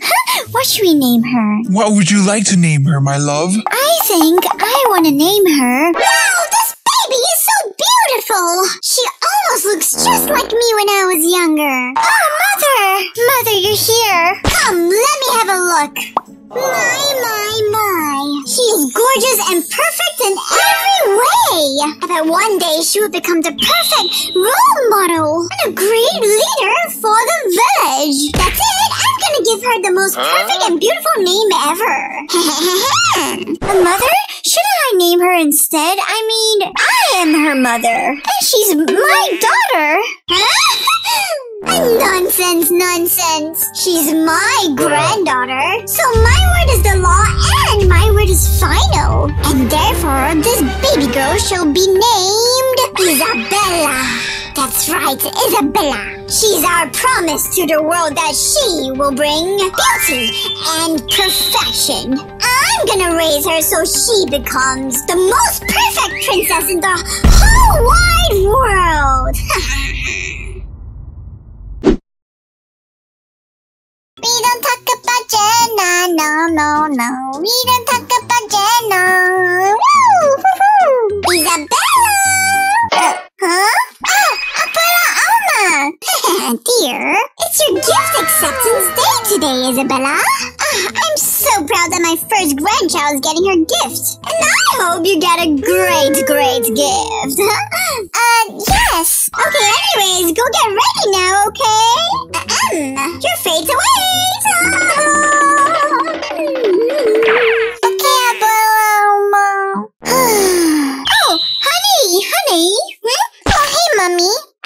what should we name her? What would you like to name her, my love? I think I want to name her. Wow, this baby is so beautiful. She almost looks just like me when I was younger. Oh, mother. Mother, you're here. Come, let me have a look. My, my, my. She is gorgeous and perfect in every way. I bet one day she will become the perfect role model and a great leader for the village. That's it. Gonna give her the most perfect and beautiful name ever. a mother? Shouldn't I name her instead? I mean, I am her mother. And she's my daughter. nonsense, nonsense. She's my granddaughter. So my word is the law and my word is final. And therefore, this baby girl shall be named Isabela. That's right, Isabela. She's our promise to the world that she will bring beauty and perfection. I'm gonna raise her so she becomes the most perfect princess in the whole wide world. We don't talk about Jenna, no, no, no. We don't talk Dear, it's your gift acceptance day today, Isabela. Ah, I'm so proud that my first grandchild is getting her gift. And I hope you get a great, great gift. uh, yes. Okay, anyways, go get ready now, okay? Ahem. Your fate's awaits. okay, oh, honey, honey. Hmm?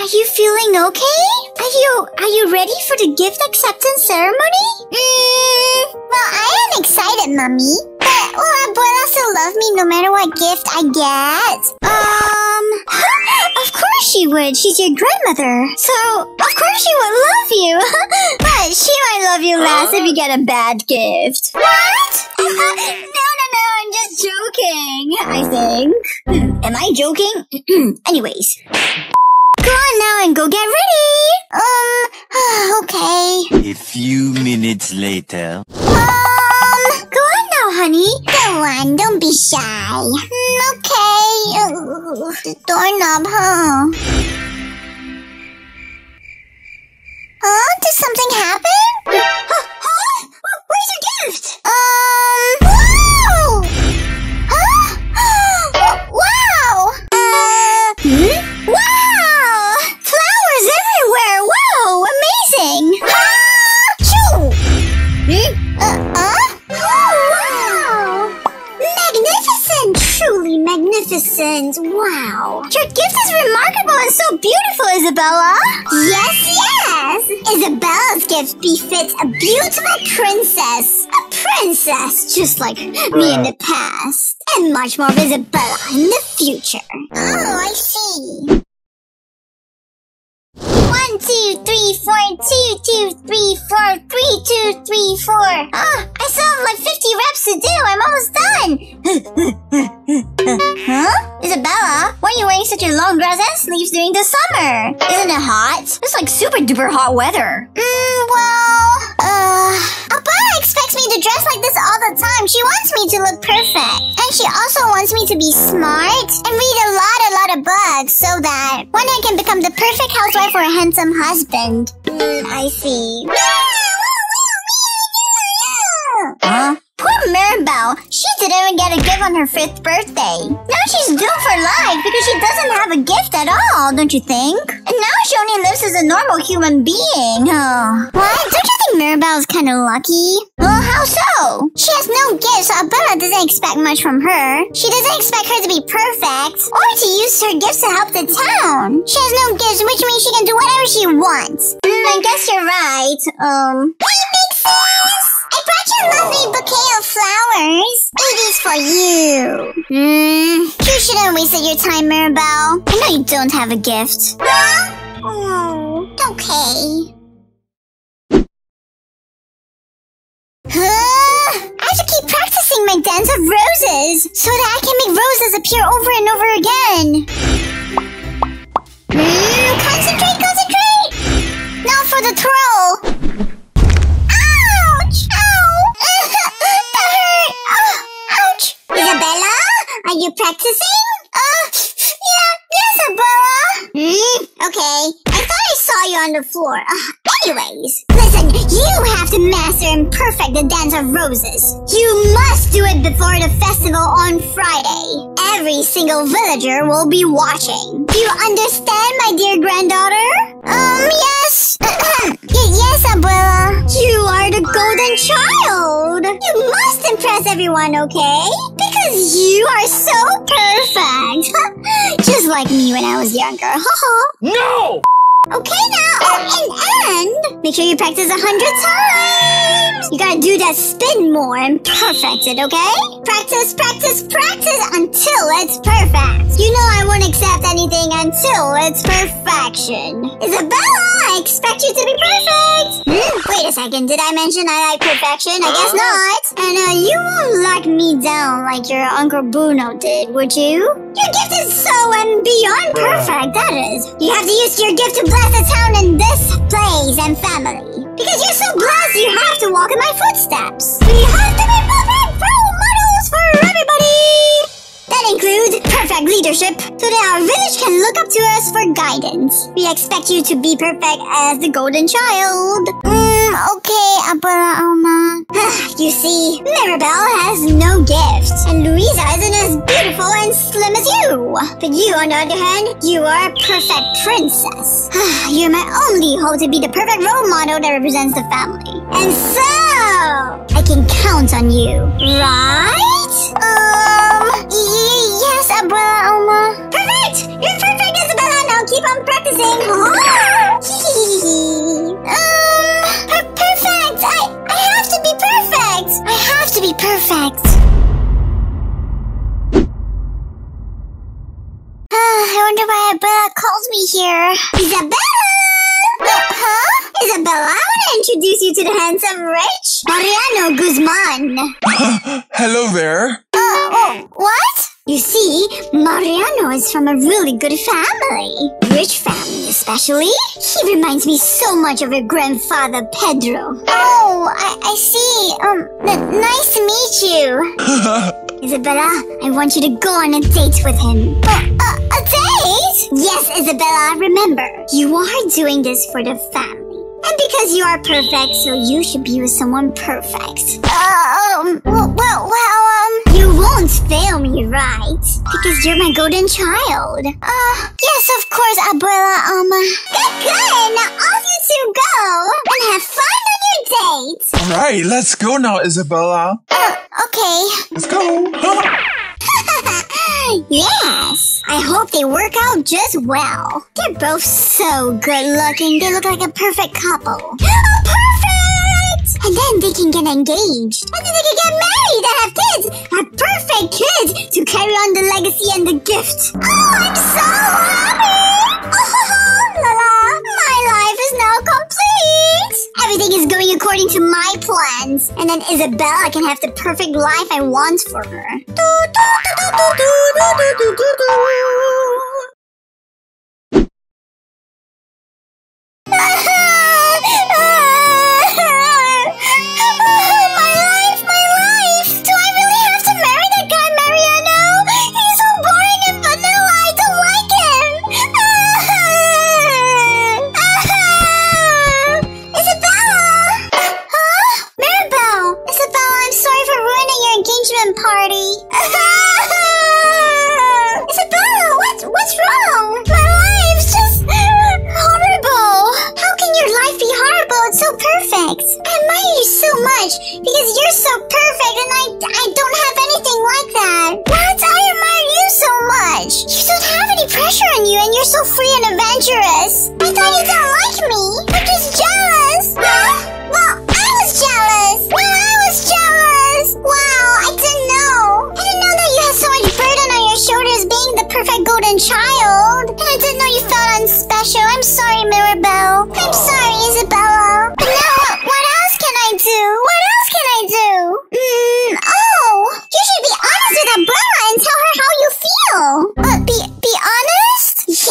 Are you feeling okay? Are you are you ready for the gift acceptance ceremony? Mm, well, I am excited, mommy. But will Abuela still love me no matter what gift I get? Um, of course she would. She's your grandmother. So, of course she would love you. but she might love you less if you get a bad gift. What? no, no, no. I'm just joking. I think. Am I joking? Anyways. Go on now and go get ready. Um, okay. A few minutes later. Um, go on now, honey. Go on, don't be shy. Hmm, okay. Ugh, the doorknob, huh? Huh? Did something happen? huh? huh? Where's your gift? Um, wow! Magnificent. Wow. Your gift is remarkable and so beautiful, Isabela. Yes, yes. Isabela's gift befits a beautiful princess. A princess, just like me in the past. And much more of Isabela in the future. Oh, I see. One, two, three, four, two, two, three, four, three, two, three, four. Ah, I still have like 50 reps to do. I'm almost done. huh? Isabela, why are you wearing such a long dress and sleeves during the summer? Isn't it hot? It's like super duper hot weather. Mm, well, uh, Abuela expects me to dress like this all the time. She wants me to look perfect. And she also wants me to be smart and read a lot, a lot of books so that one day I can become the perfect housewife or a handsome husband. Mm, I see. Huh? Poor Mirabel. She didn't even get a gift on her fifth birthday. Now she's doomed for life because she doesn't have a gift at all, don't you think? And now she only lives as a normal human being. Oh. What? Don't you think Mirabel's kind of lucky? Well, how so? She has no gifts, so Abuela doesn't expect much from her. She doesn't expect her to be perfect or to use her gifts to help the town. She has no gifts, which means she can do whatever she wants. Mm, I guess you're right. Um. Makes sense. I brought you a lovely bouquet of flowers. It is for you. Hmm. You shouldn't have wasted your time, Mirabel. I know you don't have a gift. Huh? Oh, okay. Huh? I have to keep practicing my dance of roses so that I can make roses appear over and over again. Hmm, concentrate, concentrate! Now for the twirl. Isabela, are you practicing? Uh, yeah, yes, Isabela. Hmm, okay. I thought I saw you on the floor. Uh, anyways, listen, you have to master and perfect the Dance of Roses. You must do it before the festival on Friday. Every single villager will be watching. Do you understand, my dear granddaughter? Um, yes. Yes, Abuela. You are the golden child. You must impress everyone, okay? Because you are so perfect. Just like me when I was younger. No! Okay now, oh, and, and make sure you practice a hundred times. You gotta do that spin more and perfect it, okay? Practice, practice, practice until it's perfect. You know I won't accept anything until it's perfection. Isabela, I expect you to be perfect. Hmm, wait a second, did I mention I like perfection? I guess not. And uh, you won't lock me down like your Uncle Bruno did, would you? Your gift is so and beyond perfect, that is. You have to use your gift to bless the town and this place and family. Because you're so blessed, you have to walk in my footsteps. We have to be perfect role models for everybody. That includes perfect leadership so that our village can look up to us for guidance. We expect you to be perfect as the golden child. Mm, okay, Abuela Alma. you see, Mirabel has no gift, and Luisa isn't as beautiful and slim as you. But you, on the other hand, you are a perfect princess. You're my only hope to be the perfect role model that represents the family. And so, I can count on you, right? Um, y- yes, Abuela Alma. Perfect! You're perfect, Isabela. Now keep on practicing. um, per- perfect. I, I have to be perfect. I have to be perfect. I wonder why Isabela calls me here. Isabela! Uh, huh? Isabela, I want to introduce you to the handsome rich Mariano Guzman. Hello there. Uh, oh, what? You see, Mariano is from a really good family. Rich family, especially. He reminds me so much of your grandfather, Pedro. Oh, I, I see. Um, nice to meet you. Isabela, I want you to go on a date with him. Uh, uh, a date? Yes, Isabela, remember, you are doing this for the family. And because you are perfect, so you should be with someone perfect. Uh, um, well, well, well, um, won't fail me, right? Because you're my golden child. Uh, yes, of course, Abuela, um, good, good. Now off you two go and have fun on your date. All right, let's go now, Isabela. Uh, okay. Let's go. yeah, I hope they work out just well. They're both so good looking. They look like a perfect couple. Perfect! And then they can get engaged. And then they can get married and have kids. A perfect kids to carry on the legacy and the gift. Oh, I'm so happy! La la! My life is now complete! Everything is going according to my plans. And then Isabela can have the perfect life I want for her. Do, engagement party. Isabela, what, what's wrong? My life's just horrible. How can your life be horrible? It's so perfect. I admire you so much because you're so perfect and I, I don't have anything like that. What? I admire you so much. You don't have any pressure on you and you're so free and adventurous. I thought you didn't like me. I'm just jealous. Huh? Well, I was jealous. Well, your shoulders being the perfect golden child. I didn't know you felt unspecial. I'm sorry, Mirabel. I'm sorry, Isabela. But now, what, else can I do? What else can I do? Mm, oh, you should be honest with Abuela and tell her how you feel. But be, be honest?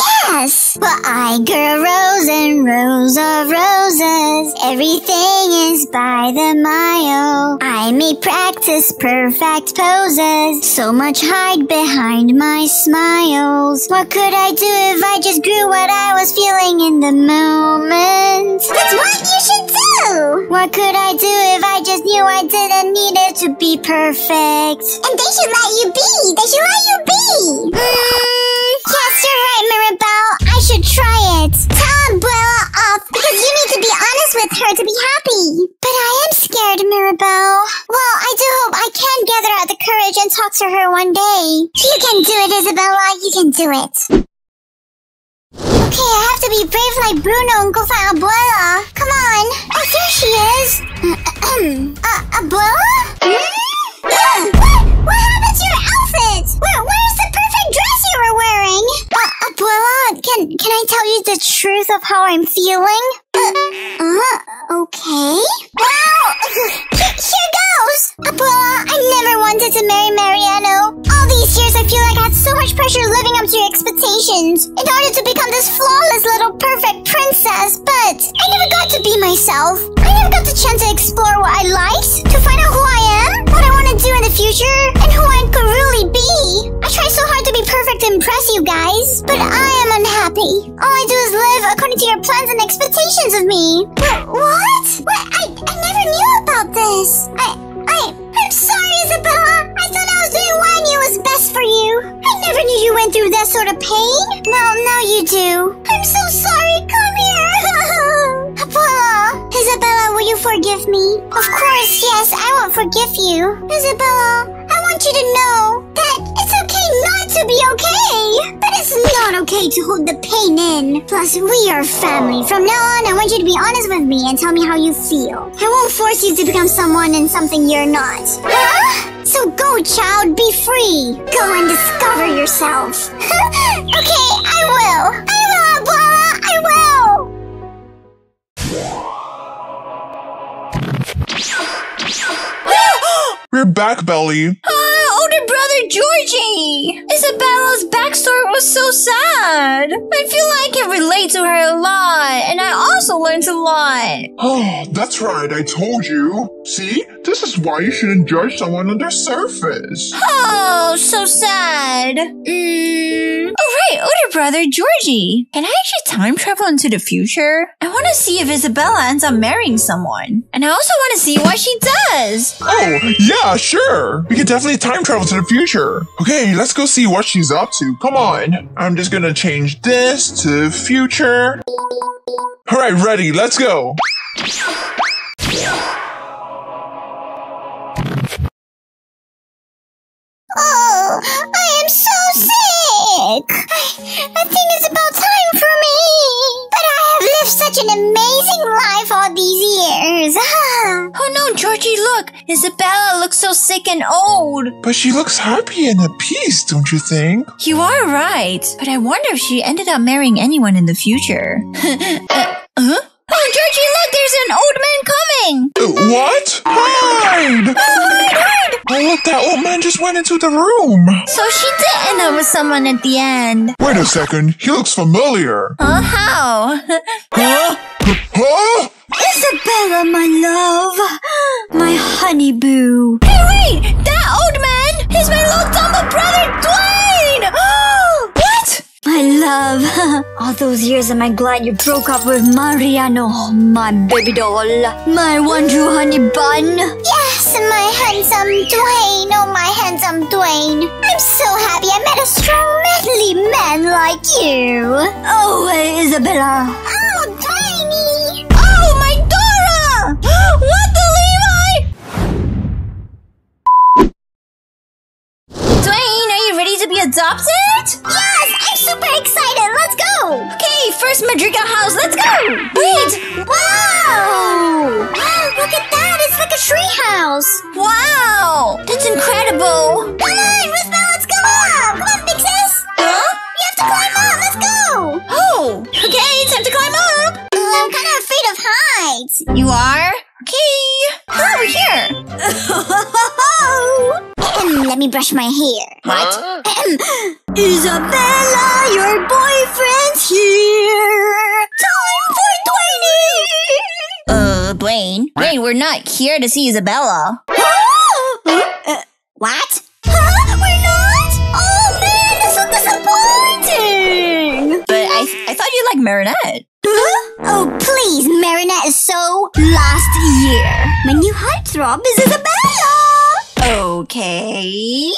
Yes. But I grow rose and rose of roses. Everything is by the mile. I may practice perfect poses. So much hide behind my smiles. What could I do if I just grew what I was feeling in the moment? That's what you should do! What could I do if I just knew I didn't need it to be perfect? And they should let you be! They should let you be! Yes, you're right, Mirabel. I should try it. Tell Abuela off because you need to be honest with her to be happy. But I am scared, Mirabel. Well, I do hope I can gather up the courage and talk to her one day. You can do it, Isabela. You can do it. Okay, I have to be brave like Bruno and go find Abuela. Come on. Oh, there she is. uh, Abuela? Hmm? Uh, what? What happened to your outfit? Where, where's the perfect dress you were wearing? Uh, Abuela, can, can I tell you the truth of how I'm feeling? Uh, uh okay. Well, here, here goes. Abuela, I never wanted to marry Mariano. All these years, I feel like I had so much pressure living up to your expectations in order to become this flawless little perfect princess, but I never got to be myself. I never got the chance to explore what I liked, to find out who I am, what I want to do in the future, and who I could really be. I try so hard to be perfect to impress you guys, but I am unhappy. All I do is live according to your plans and expectations of me. But what? What? I, I never knew about this. I, I, I'm sorry, Isabela. I thought I was doing what I knew was best for you. I never knew you went through that sort of pain. Well, now you do. I'm so sorry. Come here. Apollo. Isabela, will you forgive me? Of course, yes, I will forgive you. Isabela, I want you to know that it's okay not to be okay. But it's not okay to hold the pain in. Plus, we are family. From now on, I want you to be honest with me and tell me how you feel. I won't force you to become someone and something you're not. Huh? So go, child, be free. Go and discover yourself. okay, I will. I will, Abuela. I will. We're back, Belly. Ah, older brother Georgie! Isabela's backstory was so sad. I feel like I can relate to her a lot, and I also learned a lot. Oh, that's right, I told you. See? This is why you shouldn't judge someone on their surface. Oh, so sad. Mm. Oh, right, older brother Georgie. Can I actually time travel into the future? I want to see if Isabela ends up marrying someone. And I also want to see what she does. Oh, yeah, sure. We could definitely time travel to the future. Okay, let's go see what she's up to. Come on. I'm just gonna change this to future. Alright, ready, let's go. Oh, I am so sick. I think it's about time for me. But I have lived such an amazing life all these years. Oh no, Georgie, look! Isabela looks so sick and old. But she looks happy and at peace, don't you think? You are right. But I wonder if she ended up marrying anyone in the future. uh, huh? Oh, Georgie, look! There's an old man coming! Uh, what? Hide! Oh, look, that old man just went into the room. So she did end up with someone at the end. Wait a second, he looks familiar. Huh? How? Huh? Huh? Isabela, my love. My honey boo. Hey, wait! That old man is my little dumbo brother, Dwayne! Oh! what? My love. All those years am I glad you broke up with Mariano, my baby doll. My one true honey bun. Yes, my handsome Dwayne. Oh, my handsome Dwayne. I'm so happy I met a strong, manly man like you. Oh, hey, Isabela. Ah! Be adopted? Yes, I'm super excited. Let's go. Okay, first Madrigal house, let's go! Wait! Wow! Look at that. It's like a tree house. Wow! That's incredible! Come on, Ruthbell, let's go up. Come on, Big Sis. Huh? You have to climb up. Let's go. Oh! Okay, time to climb up! Uh, I'm kind of afraid of heights. You are? Okay! Come over here! Ahem, Let me brush my hair. What? Ahem. Isabela, your boyfriend's here! Time for Dwayne. Uh, Dwayne? Dwayne, we're not here to see Isabela. Uh, what? Huh? We're not? Oh man, that's so disappointing. But I, I thought you liked Marinette. Huh? Oh please, Marinette is so last year. My new heartthrob is Isabela. Okay.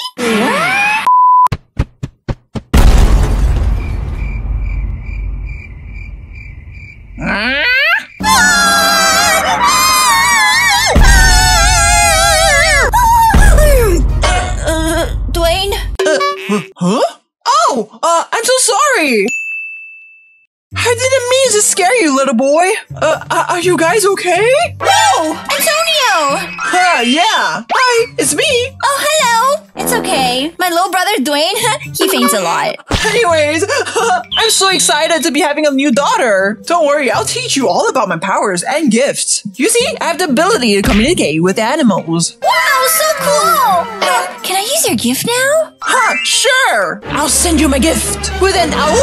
Uh, Dwayne? Huh? Oh, uh, I'm so sorry. I didn't mean to scare you, little boy. Uh, are- are you guys okay? No! Antonio! Huh, yeah. Hi, it's me. Oh, hello! It's okay. My little brother Dwayne, he faints a lot. Anyways, I'm so excited to be having a new daughter. Don't worry, I'll teach you all about my powers and gifts. You see, I have the ability to communicate with animals. Wow, so cool! Uh, can I use your gift now? Huh, sure. I'll send you my gift with an ow.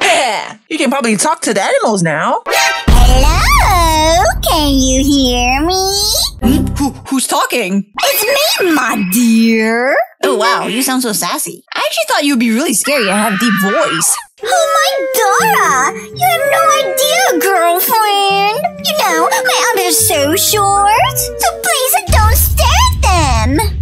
Yeah, you can probably talk to the animals now. Hello? Can you hear me? Hmm? Who, who's talking? It's me, my dear. Oh wow, you sound so sassy. I actually thought you'd be really scary and have a deep voice. Oh my Dora! You have no idea, girlfriend. You know, my arms are so short. So please don't stare at them.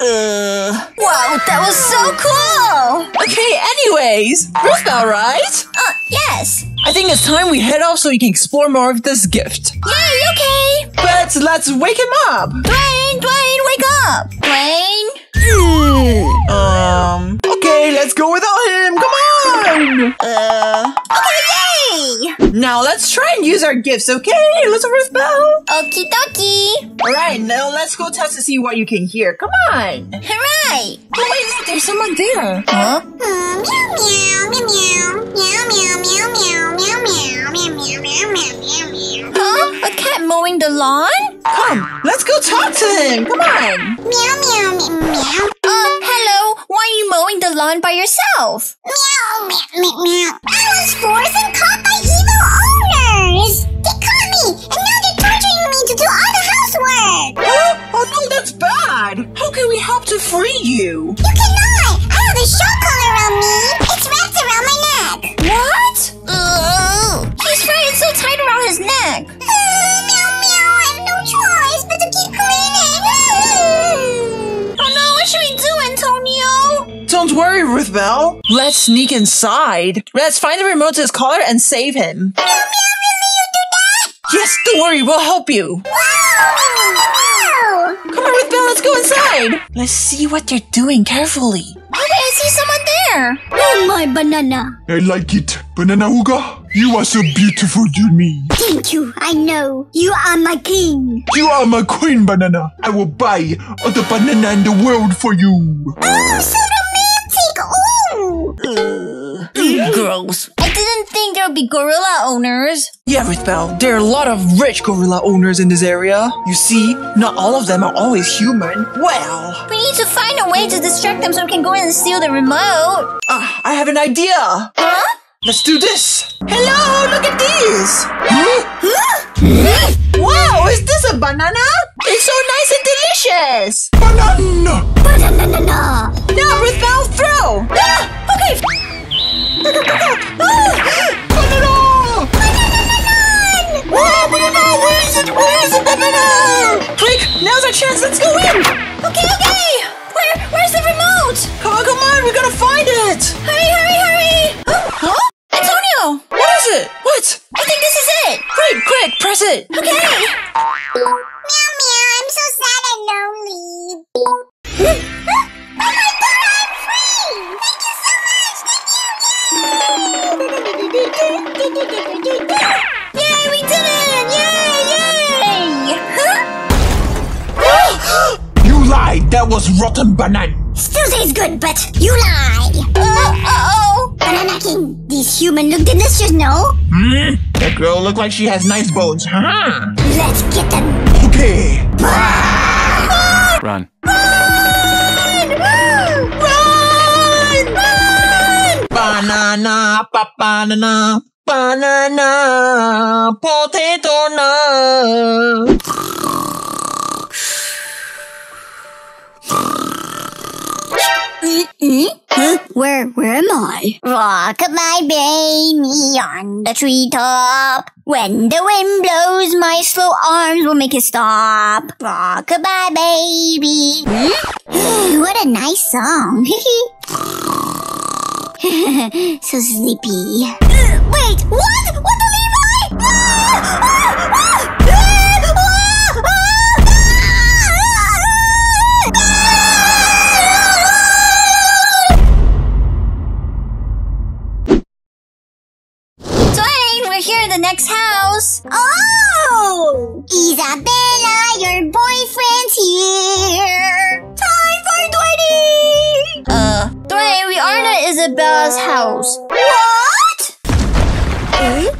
Uh, wow, that was so cool! Okay, anyways, Ruthbell, right? Uh, yes. I think it's time we head off so we can explore more of this gift. Yay, okay! But let's wake him up. Dwayne, Dwayne, wake up! Dwayne? Um, okay, let's go without him. Come on. Uh, Yay! Now let's try and use our gifts, okay, little Ruthbell? okie dokie! Alright, now let's go test to see what you can hear. Come on. Hooray! Oh, wait, look, there's someone there. Huh? Uh, meow meow meow meow meow meow meow meow meow meow meow meow meow meow meow. Huh? A cat mowing the lawn? Come, let's go talk to him. Come on. Meow meow meow meow. Uh, hello. Why are you mowing the lawn by yourself? Meow, meow, meow, meow. I was forced and caught by evil owners. They caught me, and now they're torturing me to do all the housework. Oh, oh no, that's bad. How can we help to free you? You cannot. I have a shock collar around me. It's wrapped around my neck. What? Ugh. He's it's so tight around his neck. Uh, meow, meow. I have no choice but to keep cleaning. Oh no, what should we do, Antonio? Don't worry, Ruthbell. Let's sneak inside. Let's find the remote to his collar and save him. Yes, don't worry, we'll help you. Wow! Come on, Ruthbell, let's go inside. Let's see what they're doing carefully. Okay, I see someone there. Oh, my banana. I like it. Banana Uga, you are so beautiful to me. Thank you. I know. You are my king. You are my queen, Banana. I will buy all the banana in the world for you. Oh, so romantic. Oh. Gross. I didn't think there would be gorilla owners. Yeah, Ruthbell, there are a lot of rich gorilla owners in this area. You see, not all of them are always human. Well, We need to find a way to distract them so we can go in and steal the remote. ah, I have an idea. Huh? Let's do this. Hello, look at these. wow, is this a banana? It's so nice and delicious. Banana! Banana. Now, Ruthbell, throw. Ah, okay. where is it? Where is banana? Quick, now's our chance. Let's go in. Okay, okay. Where, where's the remote? Come on, come on, we gotta find it. Hurry, hurry, hurry. Huh? Huh? Antonio, What is it? What? I think this is it. Quick, quick, press it. Okay. Meow meow. I'm so sad and lonely. oh my god, I'm free! Thank you so much. Thank you. Yay, That was rotten banana. Still tastes good, but you lie. Uh, uh-oh. Banana King, these human look delicious, no? Hmm? That girl look like she has nice bones. Huh? Let's get them. Okay. Run. Banana, pa banana, banana, potato na. Huh? Where, where am I? Rock-a-bye baby on the treetop. When the wind blows, my slow arms will make it stop. Rock-a-bye baby. what a nice song. so sleepy. Wait, what? What the Levi? Ah! Ah! Ah! Here the next house. Oh! Isabela, your boyfriend's here! Time for Dwayne! Uh, Dwayne, we aren't at Isabela's house. What? Eh?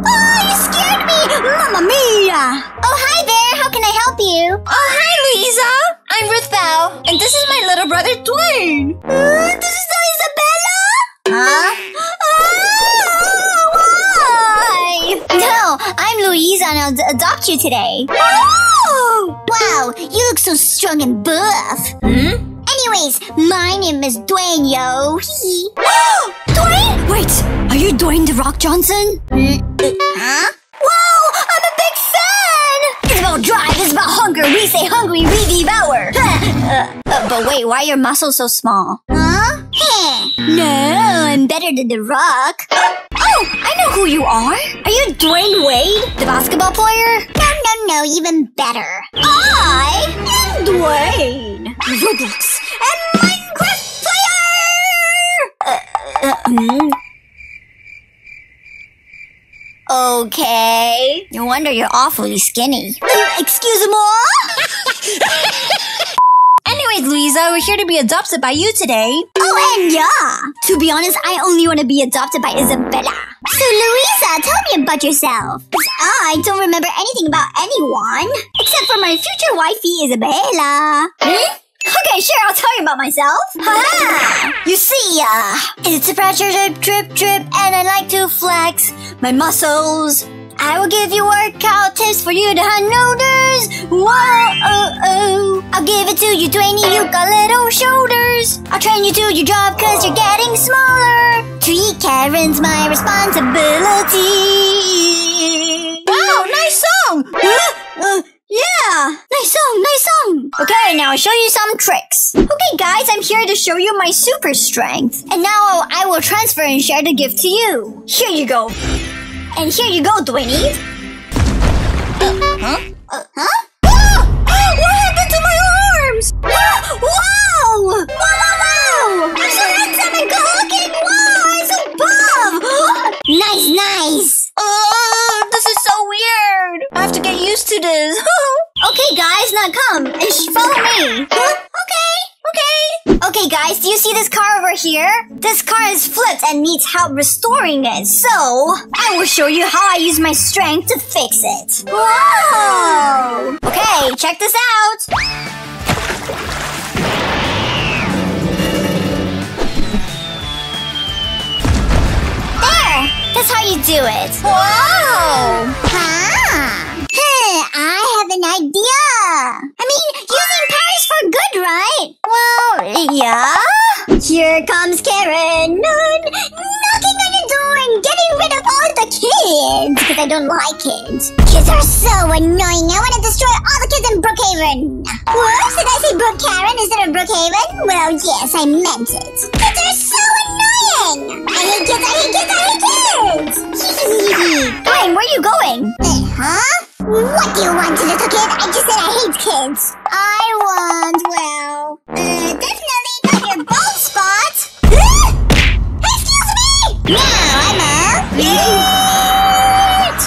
Oh, you scared me! Mamma mia! Oh, hi there! How can I help you? Oh, hi, Luisa. I'm Ruthbell, and this is my little brother, Dwayne. Uh, this is Isabela? Huh? No, I'm Luisa and I'll d- adopt you today. Oh! Wow, you look so strong and buff. Hmm? Anyways, my name is Dwayne, yo. Hee Dwayne? Wait, are you Dwayne The Rock Johnson? Huh? Whoa, I'm a big about drive, it's about hunger. We say hungry, we devour. uh, uh, but wait, why are your muscles so small? Huh? No, I'm better than The Rock. Oh, I know who you are. Are you Dwyane Wade, the basketball player? No, no, no, even better. I am Dwayne, Roblox, and Minecraft player! Uh, uh, hmm? Okay. No wonder you're awfully skinny. Excuse me? Anyways, Luisa, we're here to be adopted by you today. Oh, and yeah. To be honest, I only want to be adopted by Isabela. So, Luisa, tell me about yourself. I don't remember anything about anyone. Except for my future wifey, Isabela. Hmm? Okay, sure, I'll tell you about myself. Ha! You see, uh, it's a pressure drip, drip, drip, and I like to flex my muscles. I will give you workout tips for you to have notice. Whoa, oh, oh. I'll give it to you, Dwayne, you got little shoulders. I'll train you to your job cause you're getting smaller. To eat Karen's my responsibility. Wow, nice song! Huh? Uh, yeah, nice song, nice song. Okay, now I'll show you some tricks. Okay, guys, I'm here to show you my super strength. And now I will transfer and share the gift to you. Here you go. And here you go, Dwayne. Uh, huh? Uh, huh? Ah! Ah, what happened to my arms? Ah, wow! Wow, wow, wow! I'm so handsome and good looking! Wow, I'm so buff! Nice, nice. Uh, this is so weird. I have to get used to this. Okay, guys, now come and follow me. Huh? Okay, okay. Okay, guys, do you see this car over here? This car is flipped and needs help restoring it. So, I will show you how I use my strength to fix it. Whoa! Okay, check this out. That's how you do it. Wow! Huh. I have an idea. I mean, using power is for good, right? Well, yeah? Here comes Karen. Knocking on the door and getting rid of all the kids. Because I don't like kids. Kids are so annoying. I want to destroy all the kids in Brookhaven. What? Did I say Brook Karen instead of Brookhaven? Well, yes, I meant it. Kids are so annoying. I hate kids, I hate kids, I hate kids. Dwayne, where are you going? Uh, huh? What do you want, little kid? I just said I hate kids. I want, well, uh, definitely not your bald spot. Ah! Excuse me! No, I'm a... Bitch!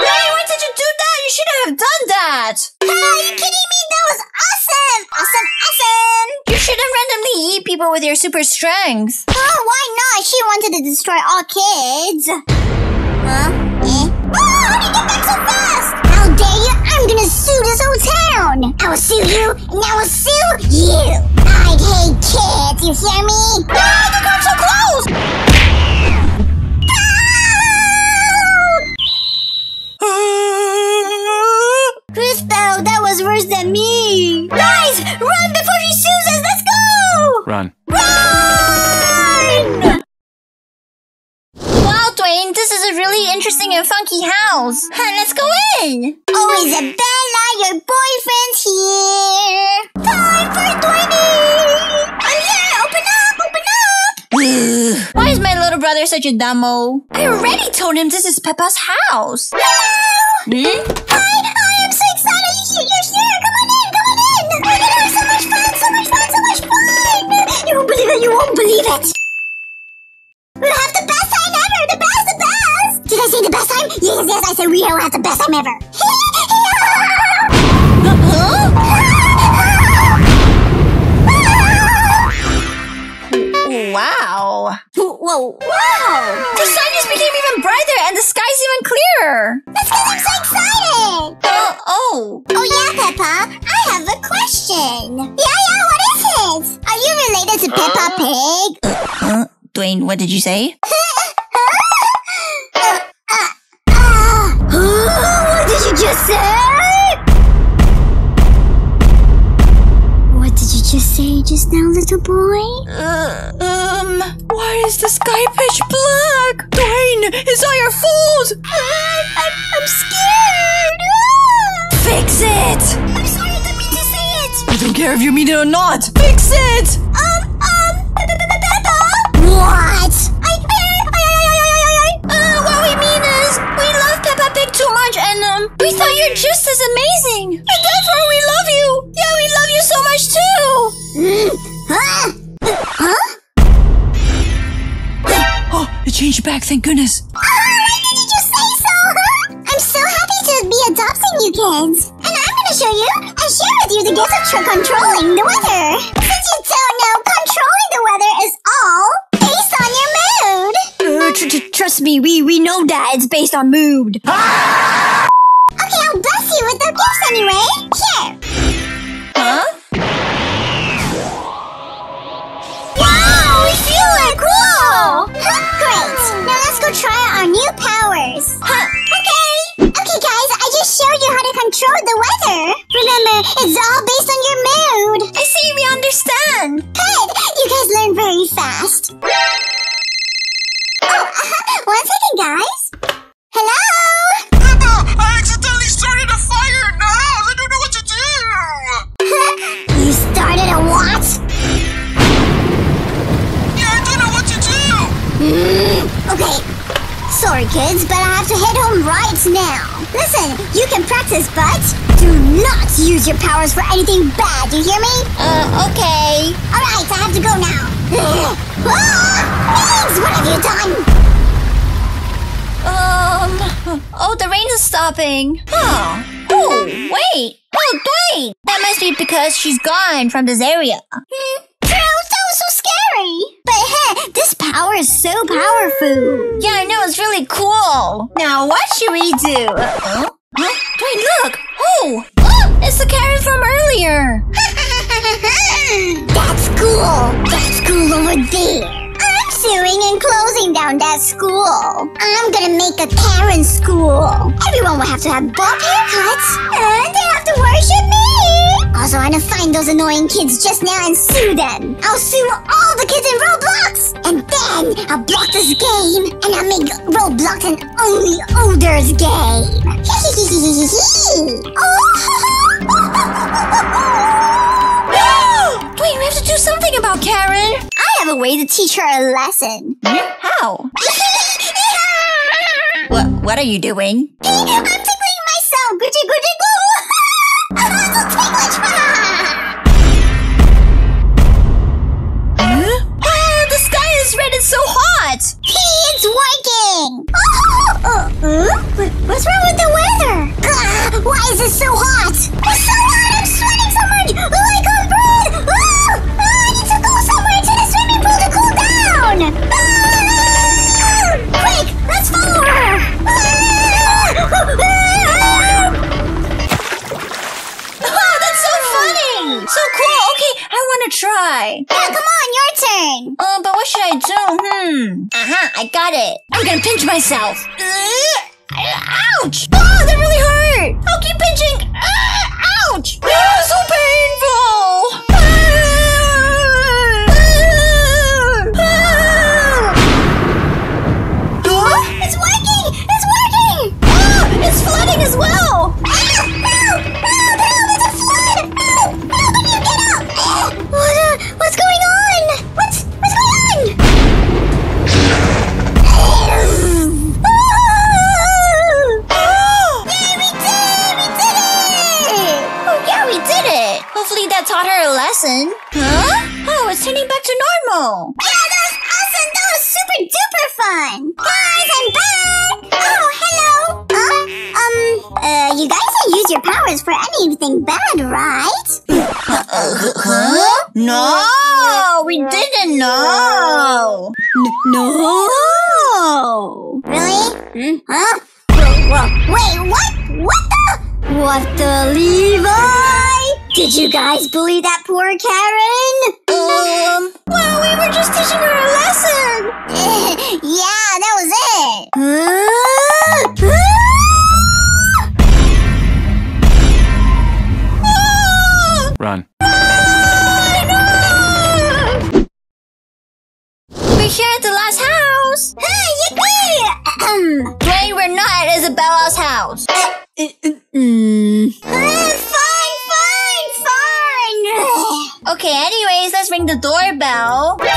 Hey, why did you do that? You shouldn't have done that. Ah! Are you kidding me? That was awesome! Awesome, awesome! You shouldn't randomly eat people with your super strength. Oh, why not? She wanted to destroy all kids. Huh? Eh? Oh, how did you get back so fast? How dare you? I'm gonna sue this whole town. I will sue you, and I will sue you. I hate kids, you hear me? Ah, you got so close! Crystal, that was worse than me. Guys, run before she sues us. Let's go! Run! This is a really interesting and funky house. Huh, Let's go in. Oh, Isabela, your boyfriend's here. Time for Dwayne. I'm here. Open up, open up. Why is my little brother such a dumbo? I already told him this is Pepa's house. Hmm? Hi, I am so excited. You're here. Come on in, come on in. We're gonna have so much fun, so much fun, so much fun. You won't believe it. You won't believe it. We'll have the best time Did I say the best time? Yes, yes. I said we will have the best time ever. Wow. Whoa, wow! The sun just became even brighter and the sky's even clearer. That's because I'm so excited. Oh, oh. Oh yeah, Pepa. I have a question. Yeah, yeah. What is it? Are you related to Peppa uh. Pig? Huh? Dwayne, what did you say? uh, uh, uh. what did you just say? What did you just say just now, little boy? Uh, um, why is the sky pitch black? Dwayne, it's all your fault. I'm, I'm scared. Fix it. I'm sorry, I didn't mean to say it. I don't care if you mean it or not. Fix it. Um, um? What? I, I, I, I, I, I, I, Uh, much, and um, we thought you're just as amazing, and therefore we love you. Yeah, we love you so much too. Huh? Huh? Oh, it changed back. Thank goodness. Oh, why did you just say so, huh? I'm so happy to be adopting you kids. And I'm gonna show you and share with you the gifts of controlling the weather. Since you don't know, controlling the weather is all trust me, we we know that it's based on mood. Okay, I'll bless you with the gifts anyway. Here. Huh? Wow, we feel it. Cool. Great. Now let's go try out our new powers. Huh. Okay. Okay, guys, I just showed you how to control the weather. Remember, it's all based on your mood. I see. We understand. Good. You guys learn very fast. One second, guys. Hello? Papa, I accidentally started a fire. in the house. I don't know what to do. you started a what? Yeah, I don't know what to do. Mm, okay, kids, but I have to head home right now. Listen, you can practice, but do not use your powers for anything bad, do you hear me? Uh, okay. Alright, I have to go now. ah! Means, what have you done? Um. Oh, the rain is stopping. Huh. Oh, wait. Oh, wait. That must be because she's gone from this area. Hmm, was so scary. But hey, this power is so powerful. Yeah, I know. It's really cool. Now, what should we do? Uh, huh? Wait, look. Oh, oh, it's the carrot from earlier. That's cool. That's cool over there. Suing and closing down that school. I'm gonna make a Karen school. Everyone will have to have bob haircuts, and they have to worship me. Also, I'm gonna find those annoying kids just now and sue them. I'll sue all the kids in Roblox, and then I'll block this game, and I'll make Roblox an only olders game. oh. Wait, we have to do something about Karen. I have a way to teach her a lesson. How? What? What are you doing? I'm tickling myself. Gucci, gucci, goo. That's a ticklish. Huh? Ah, the sky is red. It's so hot. It's working. Oh, uh, uh, what's wrong with the weather? Ah, why is it so hot? It's so hot. I'm sweating so much. Down. Ah, quick, let's follow her. Ah, ah, Oh, that's so funny. So cool. Okay, I want to try. Yeah, come on, your turn. Uh, but what should I do? Hmm. Uh-huh, I got it. I'm gonna pinch myself. Ugh. Ouch! Oh, that really hurt! I'll keep pinching! Ah, ouch! Ah, so painful! As well! Help! Help! Help! It's a flood! Help! Help! I need to get up! What? Uh, what's going on? What's what's going on? Yay! We did! We did it! Oh, yeah, we did it! Hopefully that taught her a lesson. Huh? Oh, it's turning back to normal. Yeah, that was awesome! That was super duper fun! Guys, I'm back! Oh, hello! Um, uh, you guys don't use your powers for anything bad, right? Huh? No, we didn't know. No! Really? Hmm? Huh? Whoa, whoa, wait, what? What the? What the, Levi? Did you guys bully that poor Karen? Um, well, we were just teaching her a lesson. yeah, that was it. Huh? Run. We're here at the last house. Hey, yippee! Ahem. Wait, we're not at Isabela's house. Mm. Uh, fine, fine, fine. Okay, anyways, let's ring the doorbell.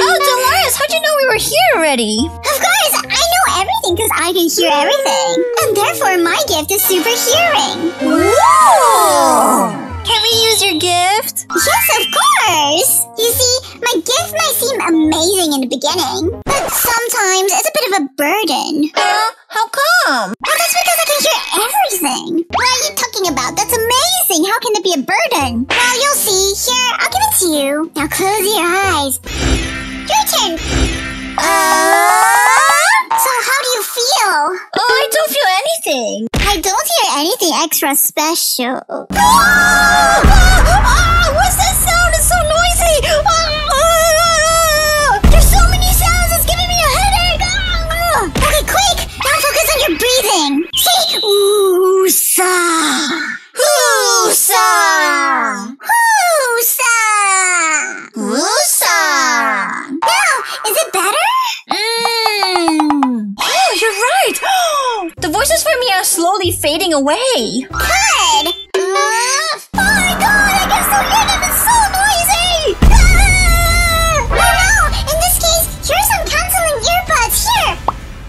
Oh, Dolores, how'd you know we were here already? Of course, I know everything because I can hear everything. And therefore, my gift is super hearing. Whoa! Can we use your gift? Yes, of course! You see, my gift might seem amazing in the beginning, but sometimes it's a bit of a burden. Huh? How come? Well, that's because I can hear everything. What are you talking about? That's amazing! How can it be a burden? Well, you'll see. Here, I'll give it to you. Now close your eyes. Your turn. Uh... So how do feel? Oh, I don't feel anything. I don't hear anything extra special. Ah! Ah! What's that sound? It's so noisy. Ah! There's so many sounds, it's giving me a headache. Ah! Okay, quick! Now focus on your breathing. Say ooh-sa. Woosa! Ooh-sa. Now, is it better? Mm. Oh, you're right! the voices for me are slowly fading away. Good! Uh, oh my god, I can still hear them! It's so noisy! Oh No! In this case, here's some canceling earbuds. Here!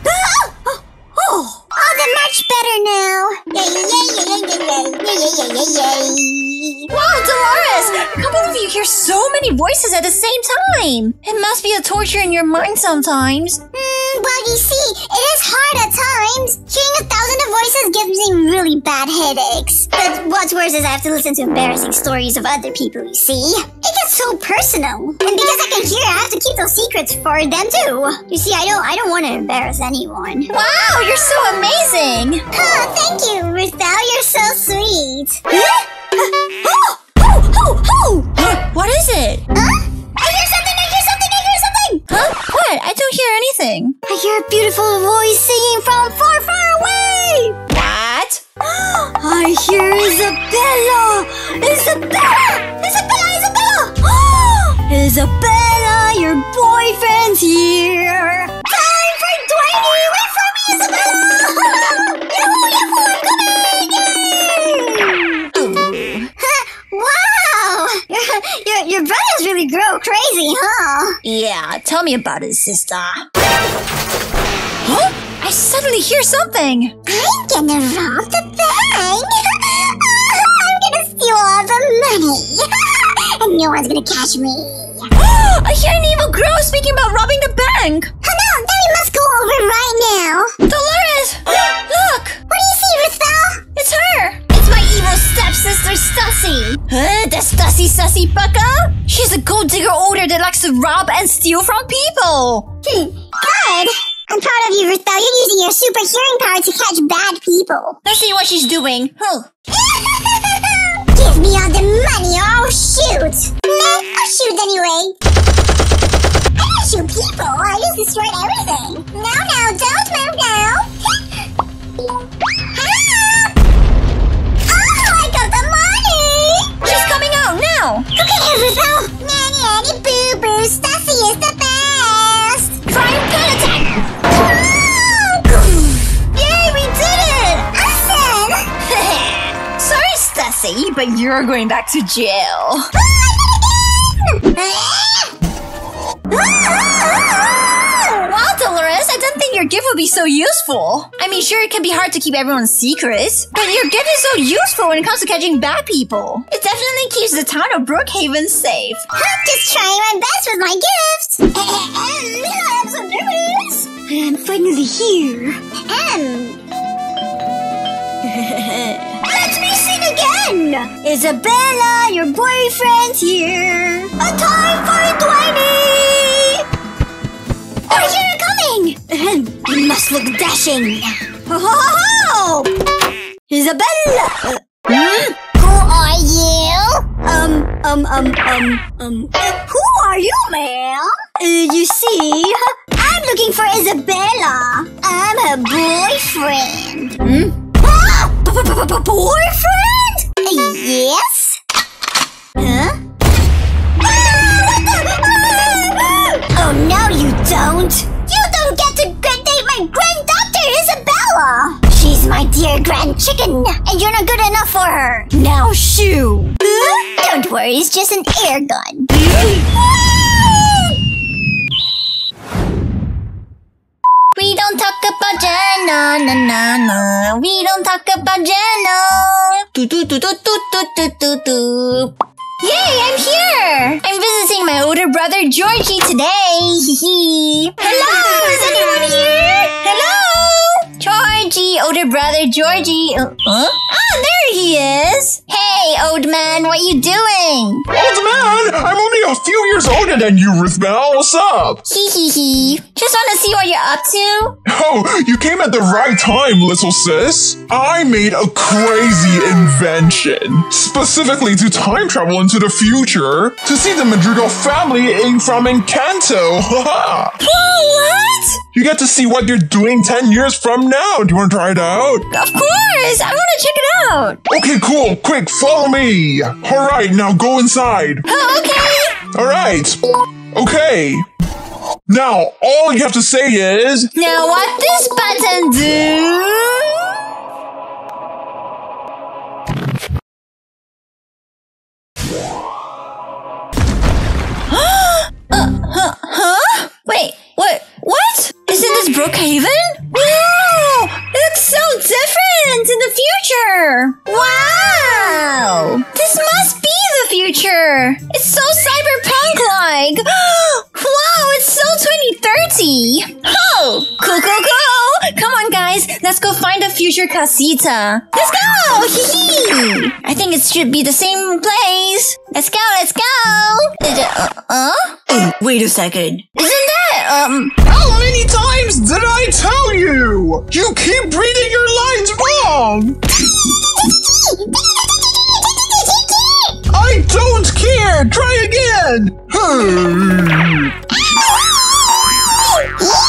Oh. oh. Oh, they're much better now. Yay, yay, yay, yay, yay, yay, yay, yay, Wow, Dolores! I can't believe you hear so many voices at the same time. It must be a torture in your mind sometimes. Hmm, well, you see, it is hard at times. Hearing a thousand of voices gives me really bad headaches. But what's worse is I have to listen to embarrassing stories of other people, you see. It gets so personal. And because I can hear, I have to keep those secrets for them too. You see, I don't I don't want to embarrass anyone. Wow, you're so amazing! amazing! Oh, thank you, Ruthbell. You're so sweet. Huh? Oh, oh, oh, oh. What, what is it? Huh? I hear something! I hear something! I hear something! Huh? What? I don't hear anything. I hear a beautiful voice singing from far, far away! What? I hear Isabela! Isabela! Isabela! Isabela! Isabela, your boyfriend's here! Time for 20! Your, brothers really grow crazy, huh? Yeah, tell me about it, sister. Huh? I suddenly hear something. I'm gonna rob the bank! I'm gonna steal all the money! and no one's gonna catch me! I hear an evil girl speaking about robbing the bank. Oh then we must go over right now! Dolores! Look! What do you see, Ruthbell? It's her! It's my evil stepsister, Stussy! Huh? The Stussy Sussy Pucka? She's a gold digger older that likes to rob and steal from people! Hmm, good! I'm proud of you, Ruthbell. You're using your super hearing power to catch bad people. Let's see what she's doing. Huh. Give me all the money or I'll shoot! Meh, I'll shoot anyway. I didn't people. I just destroyed everything. No, no, don't move now. Oh, I got the money! She's coming out now! Okay, Ruthbell. Nanny, Nanny, boo, boo. Stussy is the best. Pan attack! Yay, we did it! Awesome! Sorry, Stussy, but you're going back to jail. Oh, Wow, Dolores, I didn't think your gift would be so useful. I mean, sure, it can be hard to keep everyone's secrets, but your gift is so useful when it comes to catching bad people. It definitely keeps the town of Brookhaven safe. I'm just trying my best with my gifts. I'm so nervous. I'm finally here. Um. Let me sing again. Isabela, your boyfriend's here. A time for Dwayne. Oh, you're coming. You must look dashing. Ho ho ho! Isabela. Hmm? Who are you? Um, um, um, um, um. Who are you, ma'am? Uh, you see, I'm looking for Isabela. I'm her boyfriend. Hmm? Ah! Boyfriend? Uh, yes? Huh? Oh, no you don't! You don't get to date my granddaughter, Isabela! She's my dear grand chicken, and you're not good enough for her! Now shoo! don't worry, it's just an air gun. we don't talk about Jenna, na na na. We don't talk about Jenna. Do do do do do do do do. Yay, I'm here! I'm visiting my older brother Georgie today. Hello, is anyone here? Hello? Georgie, older brother Georgie. Uh, huh? Ah, there he is. Hey, old man, what you doing? Old man, I'm only a few years older than you, Ruthbell. What's up? Hee hee hee. Just want to see what you're up to. Oh, you came at the right time, little sis. I made a crazy invention, specifically to time travel into the future to see the Madrigal family in from Encanto. Haha. what? You get to see what you're doing 10 years from now. Do you want to try it out? Of course! I want to check it out! Okay, cool. Quick, follow me. All right, now go inside. Oh, okay! All right. Okay. Now, all you have to say is, Now what this button do? uh? Wait, what? What? Isn't this Brookhaven? Wow! It looks so different in the future! Wow! This must be the future. It's so cyberpunk-like. wow, it's so 2030. Oh, cool, cool, cool. Come on, guys. Let's go find a future casita. Let's go. Hee-hee. I think it should be the same place. Let's go, let's go. Uh, uh? Oh, wait a second. Isn't that, um... How many times did I tell you? You keep reading your lines wrong! I don't care! Try again!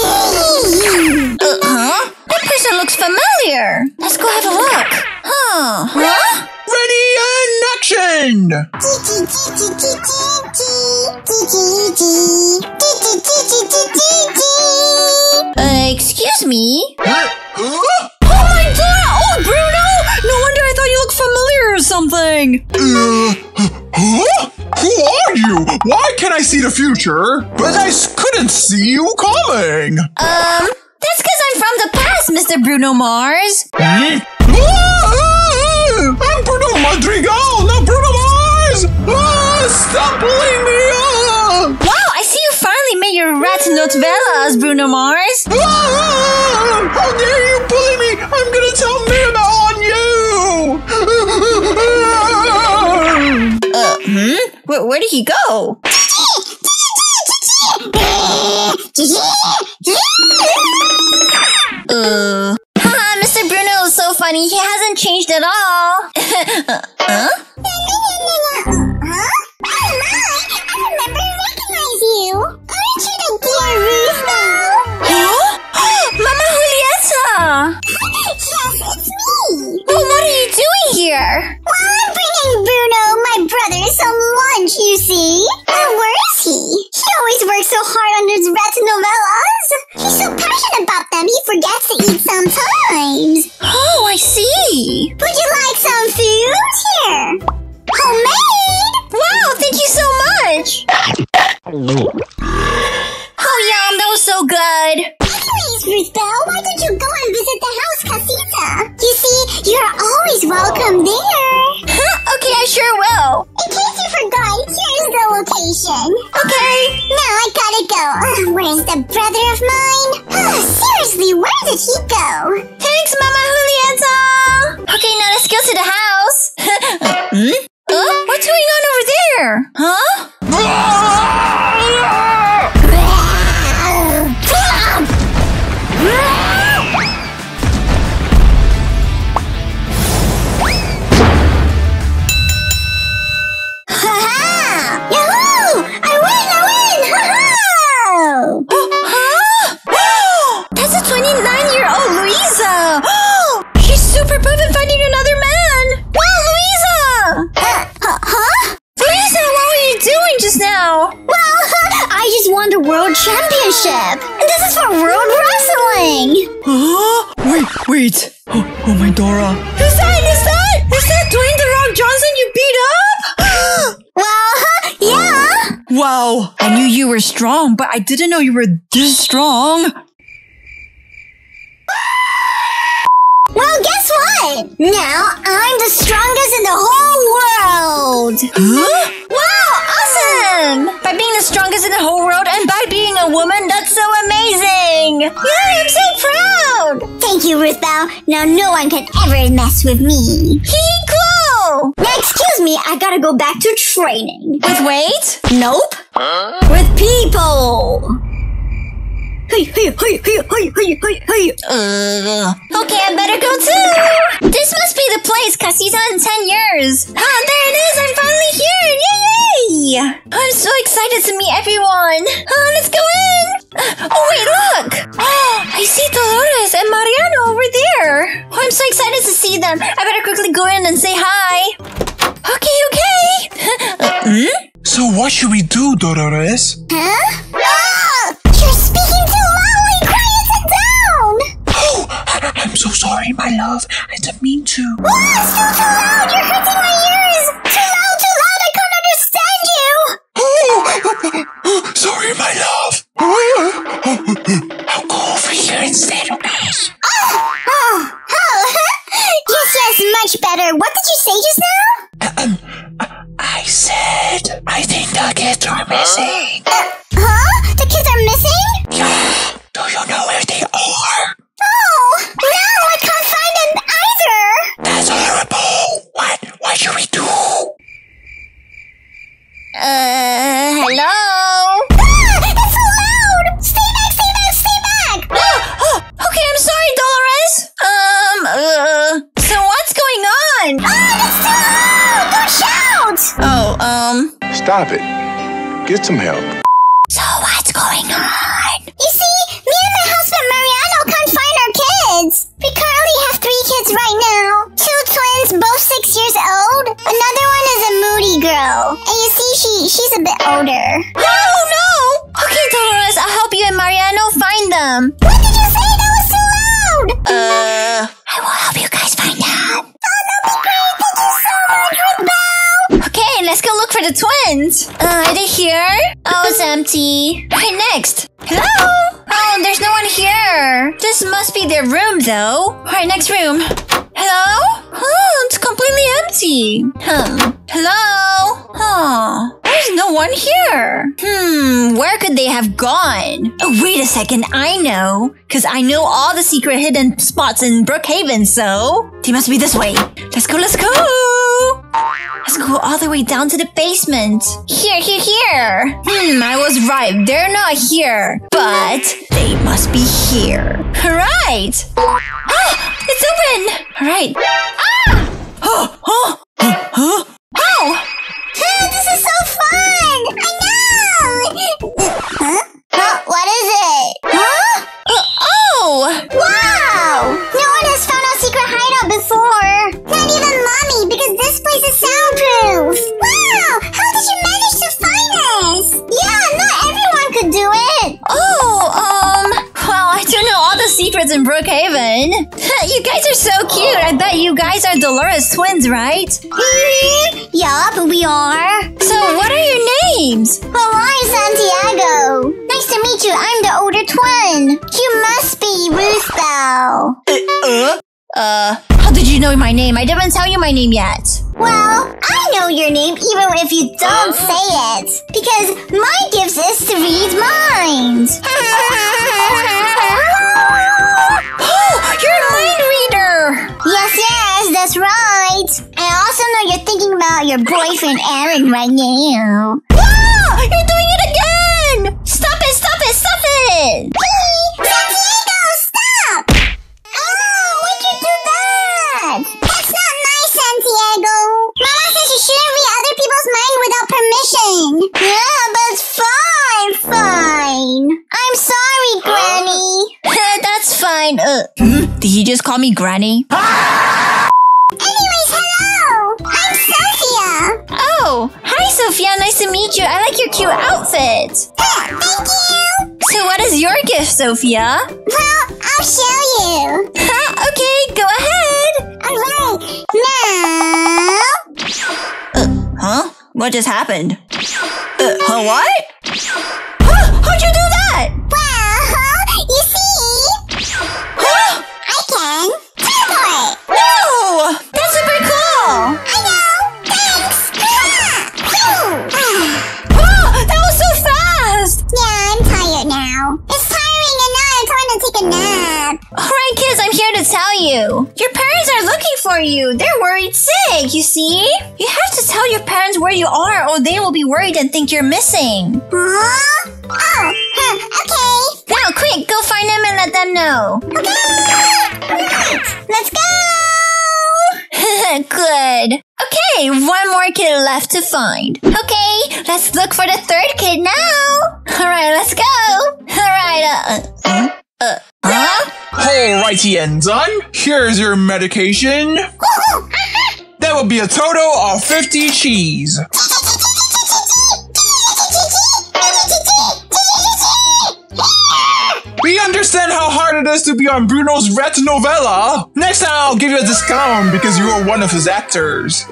Uh, huh? That person looks familiar. Let's go have a look. Huh? Huh? Ready and action! Uh, excuse me? Huh? Or something. Uh, huh? Who are you? Why can I see the future? But I couldn't see you coming! Um, that's because I'm from the past, Mr. Bruno Mars. Ah, I'm Bruno Madrigal, not Bruno Mars! Ah, stop bullying me! Ah! Wow, I see you finally made your rat novellas, Bruno Mars. Ah! How dare you bully me! I'm gonna tell Mirabel hmm? Where, where did he go? Uh, haha, Mr. Bruno is so funny. He hasn't changed at all. huh? Mama Well, what are you doing here? Well, I'm bringing Bruno, my brother, some lunch, you see. And where is he? He always works so hard on his rat novellas. He's so passionate about them, he forgets to eat sometimes. Oh, I see. Would you like some food? Here. Homemade? Wow, thank you so much. Oh, yum, that was so good. Please, Ruthbell, why don't you go and visit the house casita? You see, you're always welcome there. okay, I sure will. In case you forgot, here's the location. Okay. Now I gotta go. Ugh, where's the brother of mine? Ugh, seriously, where did he go? Thanks, Mama Julieta. Okay, now let's go to the house. hmm? Uh, what's going on over there? Huh? You doing just now? Well, I just won the world championship. And this is for world wrestling. Huh? Wait, wait. Oh, oh my Dora. Is that, is that, is that Dwayne The Rock Johnson you beat up? Well, yeah. Wow. I knew you were strong, but I didn't know you were this strong. Well, guess what? Now I'm the strongest in the whole world. Huh? Wow, awesome! By being the strongest in the whole world and by being a woman, that's so amazing! Yeah, I'm so proud! Thank you, Ruth Ruthbell. Now no one can ever mess with me. Hee cool! Now, excuse me, I gotta go back to training. With weight? Nope. With people. Hey, hey, hey, hey, hey, hey, hey, hey. Uh, okay, I better go too! This must be the place, Casita in 10 years! Ah, there it is! I'm finally here! Yay, yay! I'm so excited to meet everyone! Ah, let's go in! Oh, wait, look! Oh, I see Dolores and Mariano over there! Oh, I'm so excited to see them! I better quickly go in and say hi! Okay, okay! Uh, hmm? So what should we do, Dolores? Huh? Ah! You're speaking too loudly! Quiet it down! Oh, I'm so sorry, my love. I didn't mean to. Ah, still too loud! You're hurting my Alright, next room. Hello? Oh, it's completely empty. Hmm. Hello? Oh, there's no one here. Hmm, where could they have gone? Oh, wait a second. I know. Because I know all the secret hidden spots in Brookhaven, so they must be this way. Let's go, let's go. Let's go all the way down to the basement. Here, here, here. Hmm, I was right. They're not here. But they must be here. Alright. Ah, it's open. Alright. Ah! Twins, right? Yeah, but we are. So, what are your names? Well, I'm Santiago. Nice to meet you. I'm the older twin. You must be Ruthbell. Uh? Uh, how did you know my name? I didn't tell you my name yet. Well, I know your name even if you don't say it. Because my Aaron. Ah! You're doing it again! Stop it, stop it, stop it! Santiago, stop! Oh, why'd you do that? That's not nice, Santiago. Mama says you shouldn't read other people's mind without permission. Yeah, but it's fine, fine. I'm sorry, Granny. That's fine. Uh, hmm? did he just call me Granny? Sophia? Well, I'll show you. Okay, go ahead. Alright, now... Huh? What just happened? Uh, huh, what? Tell you. Your parents are looking for you. They're worried sick, you see? You have to tell your parents where you are or they will be worried and think you're missing. Huh? Oh, huh, Now, quick, go find them and let them know. okay. Let's go. Good. Okay, one more kid left to find. Okay, let's look for the third kid now. Alright, let's go. Alright, uh, uh, uh, huh? Alrighty, done. Here's your medication. That would be a total of 50 cheese. We understand how hard it is to be on Bruno's Red Novella. Next time I'll give you a discount because you are one of his actors.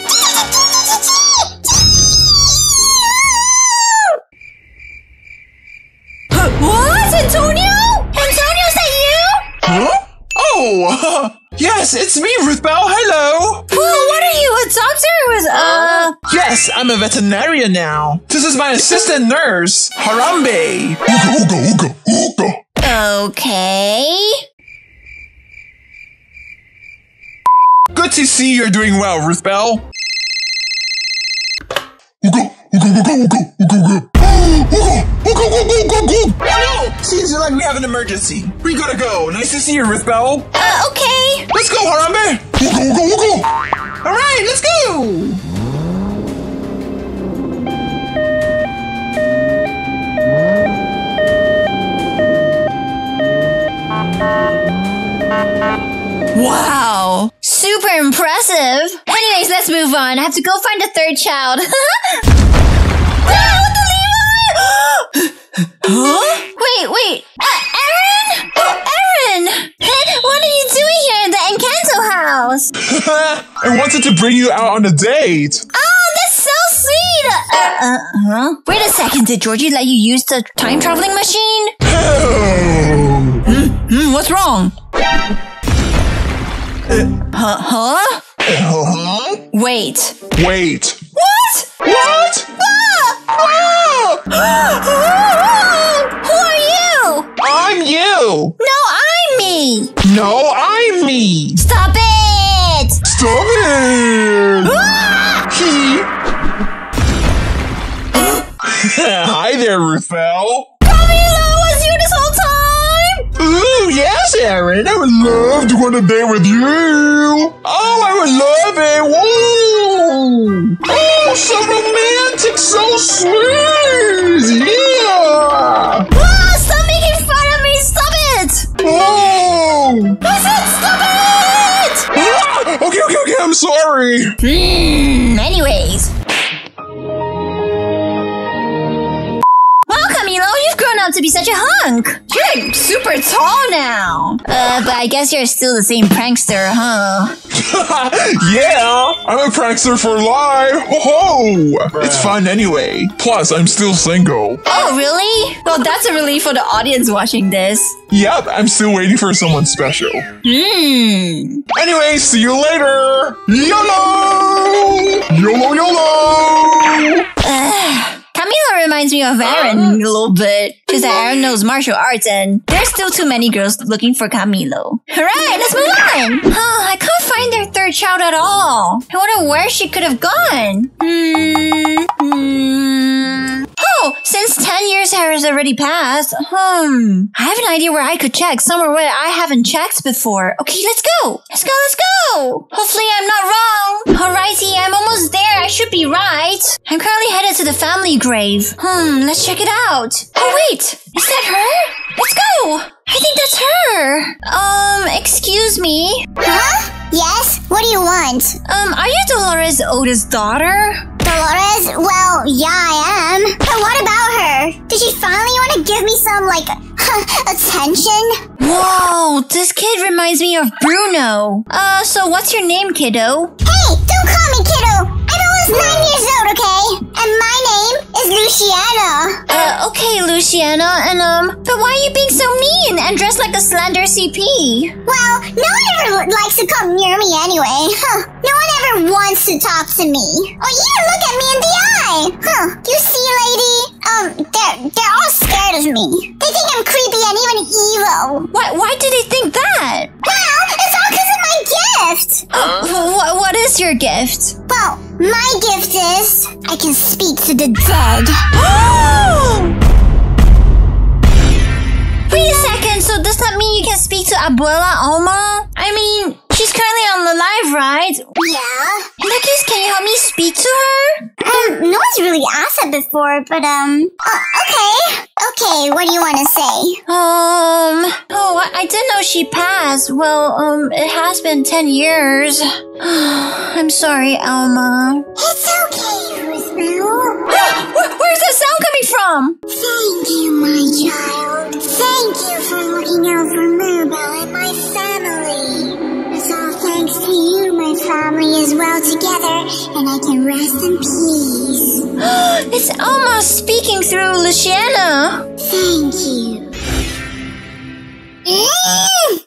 Huh? Oh, yes, it's me, Ruthbell. Hello. Whoa, what are you, a doctor? Was, uh... Yes, I'm a veterinarian now. This is my assistant nurse, Harambe. Ooga, ooga, ooga. Okay. Good to see you're doing well, Ruthbell. Ooga, no! We have an emergency. We gotta go. Nice to see you, Ruthbell. Uh, okay. Let's go, Harambe. Ooga, ooga, ooga. All right, let's go. Wow. Super impressive. Anyways, let's move on. I have to go find the third child. Ah, Levi? Wait, wait. Uh, Aaron? Oh, Aaron! What are you doing here in the Encanto house? I wanted to bring you out on a date. Oh, that's so sweet! Uh, uh, huh? Wait a second, did Georgie let you use the time traveling machine? Oh. Hmm, what's wrong? Huh? Huh? Uh-huh. Wait. Wait. What? What? Ah! Who are you? I'm you. No, I'm me! No, I'm me. Stop it! Stop it! Ah! Hi there, Ruthbell. Camilo was you this whole time? Ooh, yes, Aaron. I would Love to go on a date with you. Oh, I would love it. Whoa. Oh, so romantic, so sweet. Yeah. Ah, stop making fun of me! Stop it! Oh. I said stop it! Ah, Okay, okay, okay. I'm sorry. Hmm, anyways. Wow, Camilo, you've grown up to be such a hunk. You're like super tall now. Uh, but I guess you're still the same prankster, huh? yeah, I'm a prankster for life. Ho ho! It's fun anyway. Plus, I'm still single. Oh, really? Well, that's a relief for the audience watching this. Yep, I'm still waiting for someone special. Hmm. Anyway, see you later. YOLO! YOLO, YOLO! Camilo reminds me of Aaron a little bit. because Aaron knows martial arts and there's still too many girls looking for Camilo. Alright, let's move on! Huh, I can't find their third child at all. I wonder where she could have gone. Hmm. Hmm. Oh, since 10 years has already passed, hmm. I have an idea where I could check, somewhere where I haven't checked before. Okay, let's go! Let's go, let's go! Hopefully I'm not wrong. Alrighty, I'm almost there. I should be right. I'm currently headed to the family grave. Hmm, let's check it out. Oh, wait! Is that her? Let's go! I think that's her. Um, excuse me. Huh? Yes? What do you want? Um, are you Dolores' oldest daughter? Dolores? Well, yeah, I am. But what about her? Did she finally want to give me some, like, attention? Whoa, this kid reminds me of Bruno. Uh, so what's your name, kiddo? Hey, don't call me kiddo. I'm almost nine years old, okay? And my name is Luciana. Uh, okay, Luciana, and um, but why are you being so mean and dressed like a slender CP? Well, no one ever likes to come near me anyway. Huh. No one ever wants to talk to me. Oh, even look at me in the eye. Huh. You see, lady? Um, they're, they're all scared of me. They think I'm creepy and even evil. Why, why do they think that? Well, it's all because of my gift. Oh, wh- what is your gift? Well, my gift is I can speak to the dead. Wait a second, so does that mean you can speak to Abuela Alma? I mean, currently on the live, right? Yeah. Case, can you help me speak to her? Um, no one's really asked that before, but um, uh, okay. Okay, what do you want to say? Um, oh, I, I didn't know she passed. Well, um, it has been 10 years. I'm sorry, Alma. It's okay. Where, where's that sound coming from? Thank you, my child. Thank you for looking out for Mirabel and my family. You, my family is well together, and I can rest in peace. it's Alma speaking through Luciana. Thank you.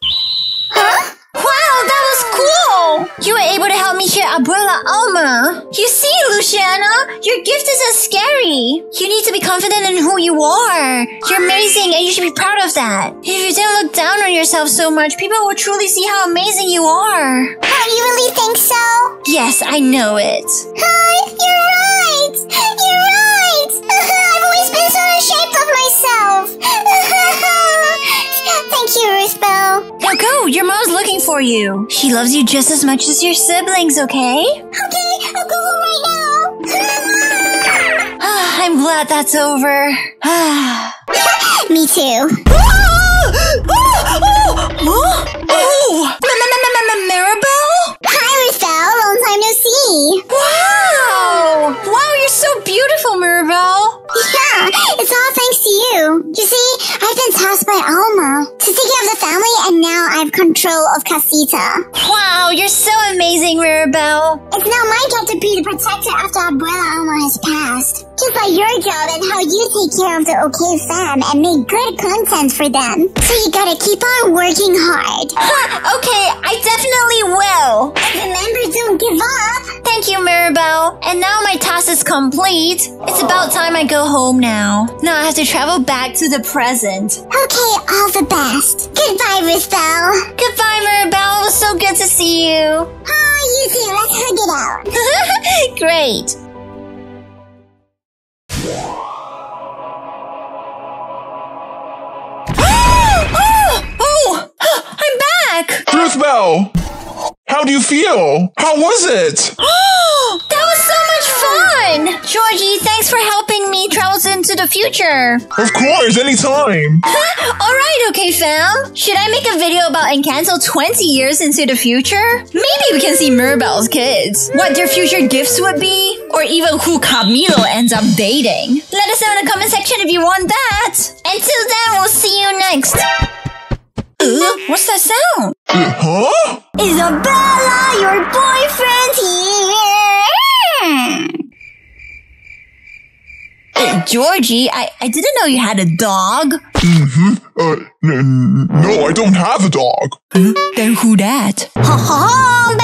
Huh? Wow, that was cool! You were able to help me hear Abuela Alma. You see, Luciana, your gift isn't scary. You need to be confident in who you are. You're amazing and you should be proud of that. If you didn't look down on yourself so much, people will truly see how amazing you are. Oh, you really think so? Yes, I know it. Hi, you're right. You're right. Always been so ashamed of myself. Thank you, Ruthbell. Now go, your mom's looking for you. She loves you just as much as your siblings, okay? Okay, I'll go home right now. Ah, I'm glad that's over. Me too. Oh! oh, oh. Mirabel? Hi, Ruthbell. Long time no see. Wow! Wow, you're so beautiful, Mirabel. Yeah, it's all thanks to you. You see, I've been tasked by Alma to take care of the family, and now I have control of Casita. Wow, you're so amazing, Mirabel. It's now my job to be the protector after Abuela Alma has passed. Just like your job and how you take care of the OK fam and make good content for them. So you gotta keep on working hard. okay, I definitely will. Remember, don't give up. Thank you, Mirabel. And now my task is complete. It's about time I go home now. Now I have to travel back to the present. Okay, all the best. Goodbye, Ruthbell. Goodbye, Mirabel. It was so good to see you. Oh, you too. Let's hug it out. Great. oh, oh I'm back. Ruthbell! How do you feel? How was it? fun! Georgie, thanks for helping me travel into the future. Of course, anytime. Alright, okay, fam. Should I make a video about Encanto 20 years into the future? Maybe we can see Mirabel's kids. What their future gifts would be? Or even who Camilo ends up dating. Let us know in the comment section if you want that. Until then, we'll see you next. Uh, what's that sound? Uh, huh? Isabela, your boyfriend here. Uh, Georgie, I, I didn't know you had a dog. Mm-hmm. Uh, n- no, I don't have a dog. Huh? Then who that? Ha ha!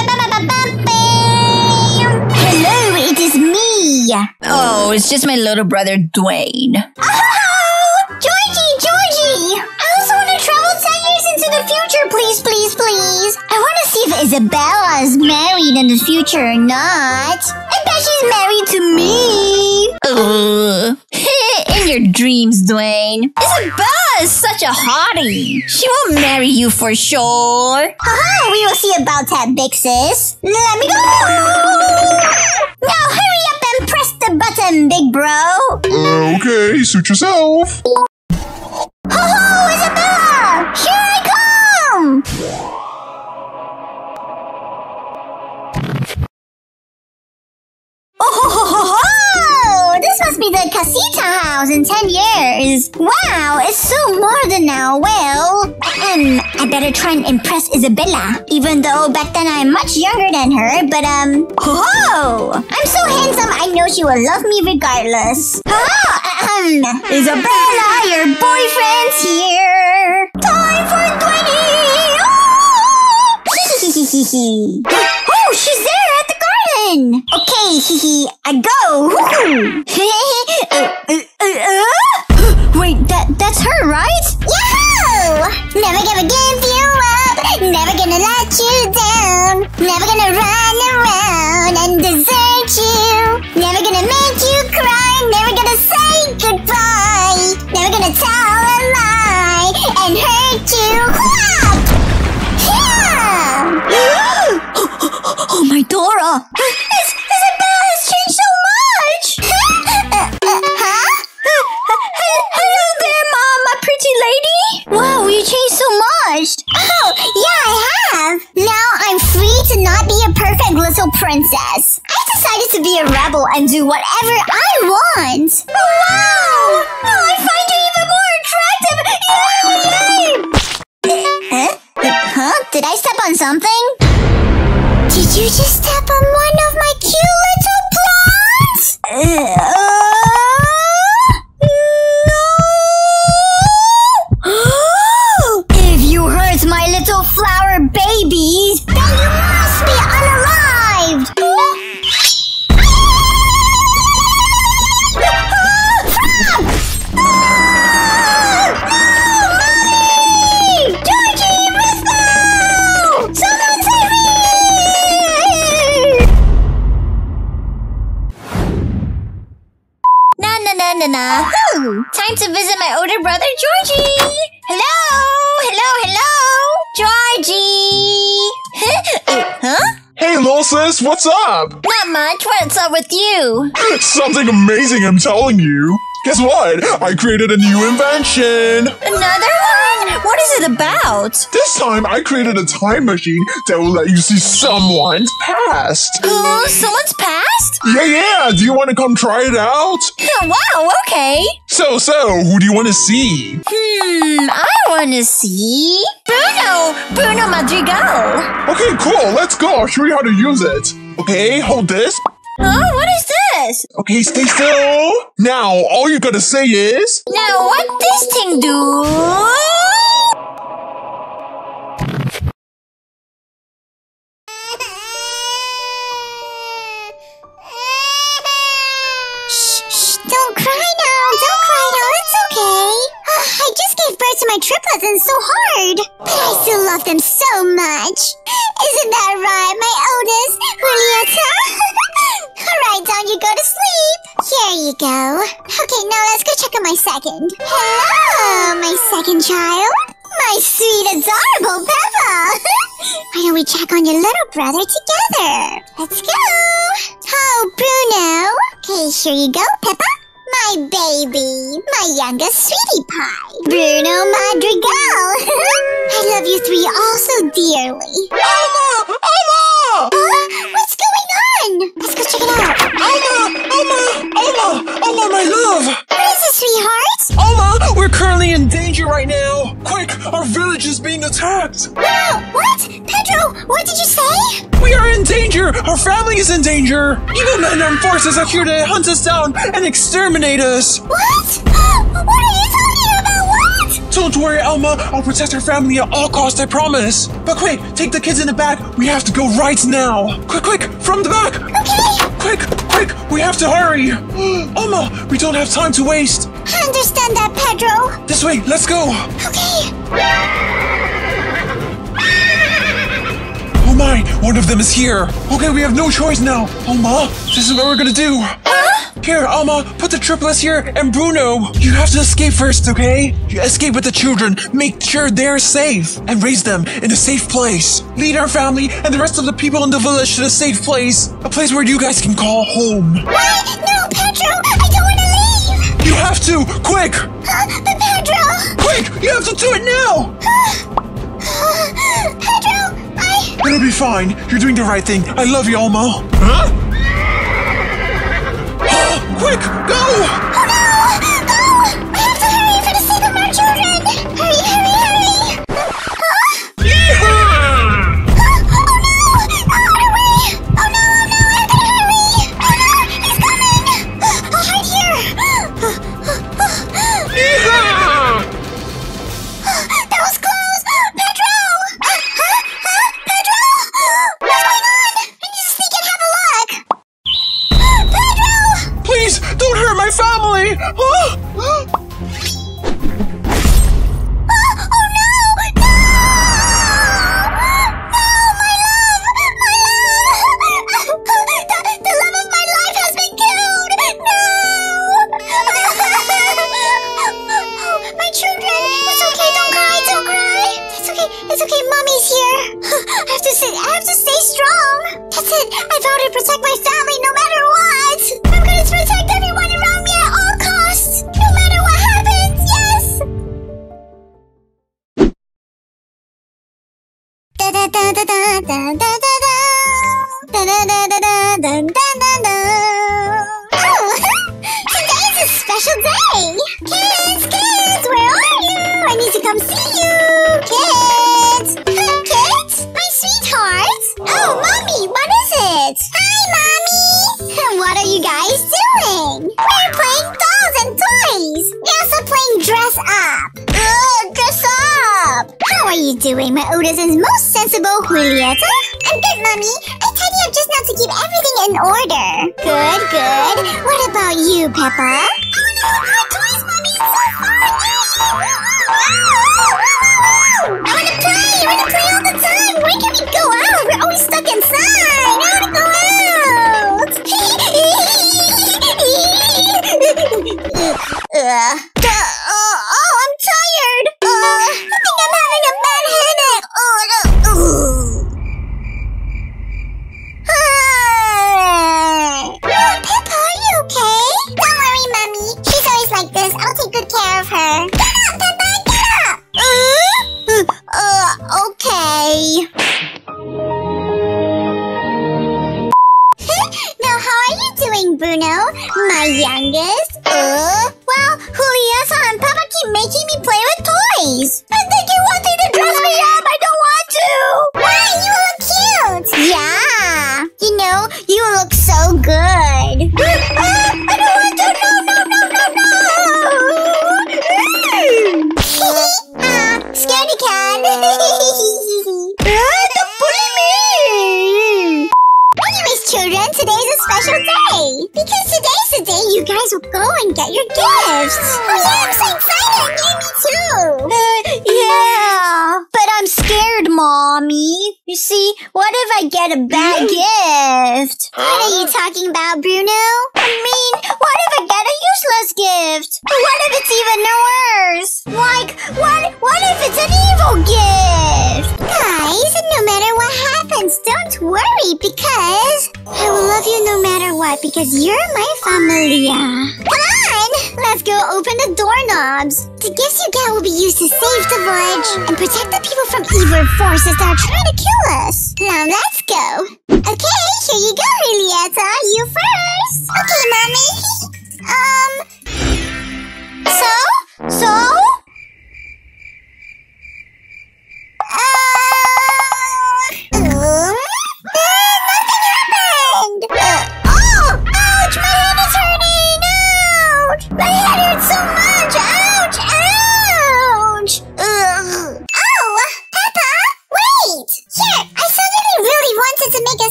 Hello, it is me. Oh, it's just my little brother Dwayne. Oh, Georgie, Georgie! I also want to travel 10 years into the future, please, please, please. I want to see if Isabela is married in the future or not. I bet she's married to me. Ugh. In your dreams, Dwayne. Isabela is such a hottie. She will marry you for sure. Haha, we will see about that, big sis. Let me go! Now hurry up and press the button, big bro. Uh, okay, suit yourself. Ho-ho, Isabela! Here I come! Must be the Casita house in 10 years. Wow, it's so modern now. Well, um, I better try and impress Isabela. Even though back then I'm much younger than her, but um, ho! I'm so handsome, I know she will love me regardless. Ha um, Isabela, your boyfriend's here. Time for 20! Oh! oh, she's there at. Okay, hee hee, I go. Wait, that that's her, right? Yahoo! Never gonna give you up. Never gonna let you down. Never gonna run around and desert you. Never gonna make you cry. Never gonna say goodbye. Never gonna tell a lie and hurt you. Dora! Is Isabela has changed so much! uh, uh, huh? Hello there, Mom, my pretty lady. Wow, you changed so much! Oh, yeah, I have! Now I'm free to not be a perfect little princess. I decided to be a rebel and do whatever I want! Wow! Oh, I find you even more attractive! Yay! Huh? Huh? Did I step on something? You just step on one of my cute little plants? Time to visit my older brother Georgie. Hello, hello, hello, Georgie. Uh, huh? Hey, little sis, what's up? Not much. What's up with you? Something amazing, I'm telling you. Guess what? I created a new invention. Another one? What is it about? This time, I created a time machine that will let you see someone's past. Oh, someone's past? Yeah, yeah. Do you want to come try it out? Wow. Okay. So, so, who do you want to see? Hmm. I want to see Bruno. Bruno Madrigal. Okay, cool. Let's go. I'll show you how to use it. Okay, hold this. Oh, what is this? Okay, stay still. Now, all you gotta say is. Now, what this thing do? Shh, shh, don't cry now. Don't cry now. It's okay. Ah, I just gave birth to my triplets and so hard. But I still love them so much. Isn't that right, my oldest, Julieta? Alright, don't you go to sleep. Here you go. Okay, now let's go check on my second. Hello, my second child. My sweet, adorable Pepa. Why don't we check on your little brother together? Let's go. Oh, Bruno. Okay, here you go, Pepa. My baby, my youngest sweetie pie, Bruno Madrigal. I love you three all so dearly. Alma! Alma! Huh? What's going on? Let's go check it out. Alma! Alma! Alma! Alma, my love! What is it, sweetheart? Alma, we're currently in danger right now. Quick, our village is being attacked. No, what? Pedro, what did you say? We are in danger. Our family is in danger. Evil men and forces are here to hunt us down and exterminate What? What are you talking about? What? Don't worry, Alma. I'll protect our family at all costs, I promise. But quick, take the kids in the back. We have to go right now. Quick, quick, from the back. Okay, Quick, quick, we have to hurry. Alma, we don't have time to waste. I understand that, Pedro. This way, let's go. Okay. Oh my, one of them is here. Okay, we have no choice now. Alma, this is what we're gonna do. Here, Alma, put the triplets here and Bruno. You have to escape first, okay? You escape with the children, make sure they're safe, and raise them in a safe place. Lead our family and the rest of the people in the village to a safe place. A place where you guys can call home. What? No, Pedro, I don't want to leave. You have to! Quick! Uh, but Pedro. Quick! You have to do it now! Pedro, I. It'll be fine. You're doing the right thing. I love you, Alma. Huh? Quick, go!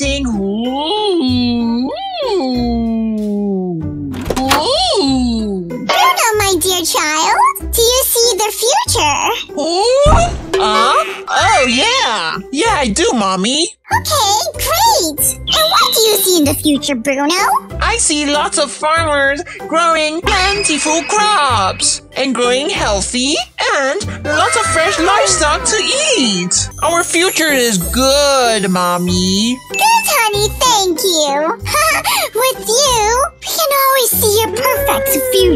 Meditating. Ooh. Ooh. Bruno, my dear child, do you see the future? Ooh. Uh, Oh, yeah. Yeah, I do, Mommy. Okay, great. And what do you see in the future, Bruno? I see lots of farmers growing plentiful crops and growing healthy and lots of fresh livestock to eat. Our future is good, Mommy.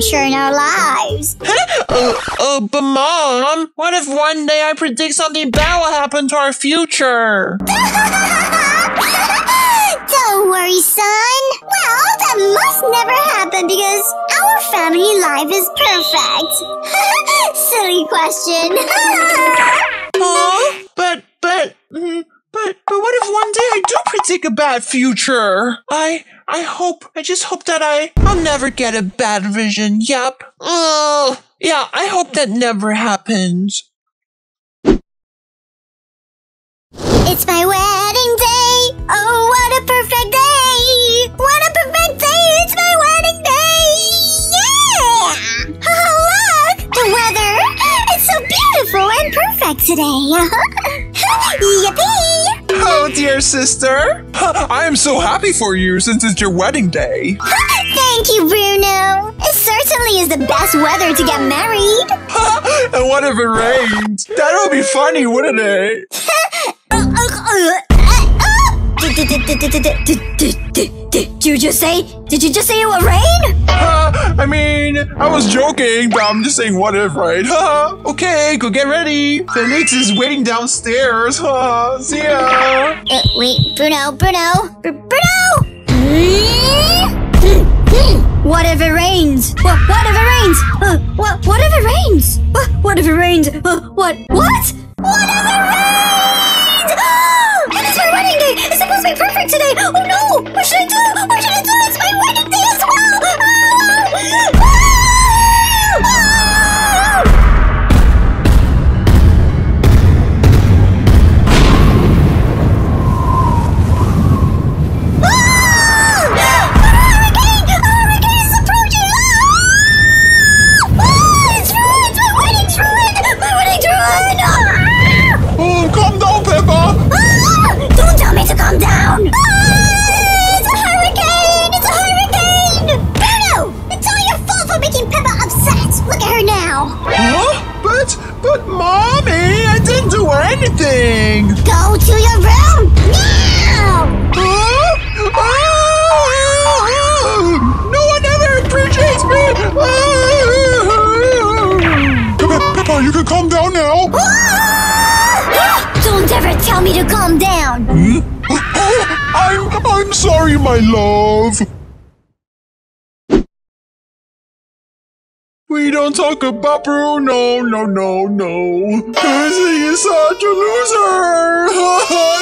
Future in our lives. Oh, oh, but Mom, what if one day I predict something bad will happen to our future? Don't worry, son. Well, that must never happen because our family life is perfect. Silly question. Huh? But, but, mm, but, but what if one day A bad future? I, I hope, I just hope that I, I'll never get a bad vision. Yup. Ugh. Yeah, I hope that never happens. it's my wedding day. Oh, what a perfect day. What a perfect day. It's my wedding day. Yeah. Oh, look. The weather. It's so beautiful and perfect today. Yippee. Oh, dear sister. I am so happy for you since it's your wedding day. Thank you, Bruno. It certainly is the best weather to get married. and what if it rains? That would be funny, wouldn't it? Did did, did you just say? Did you just say it will rain? Uh, I mean, I was joking, but I'm just saying what if, right? okay, go get ready. Felix is waiting downstairs. Huh? see ya. Uh, wait, Bruno, Bruno, Br- Bruno! What if it rains? What? What if it rains? Uh, what? What if it rains? What? What if it rains? Uh, what? What? What if it rains? It is my wedding day. It's supposed to be perfect today. Oh no! What should I do? What should I do? It's my wedding day as well. Ah! Down! It's a hurricane! It's a hurricane! Bruno! It's all your fault for making Pepa upset! Look at her now! Huh? But, but, mommy, I didn't do anything. Go to your room! Now! Huh? Ah! No one ever appreciates me. Ah! Pepa, Pepa, you can calm down now. Don't ever tell me to calm down! I'm, I'm sorry, my love. We don't talk about Bruno, no, no, no. Cause he is such a loser.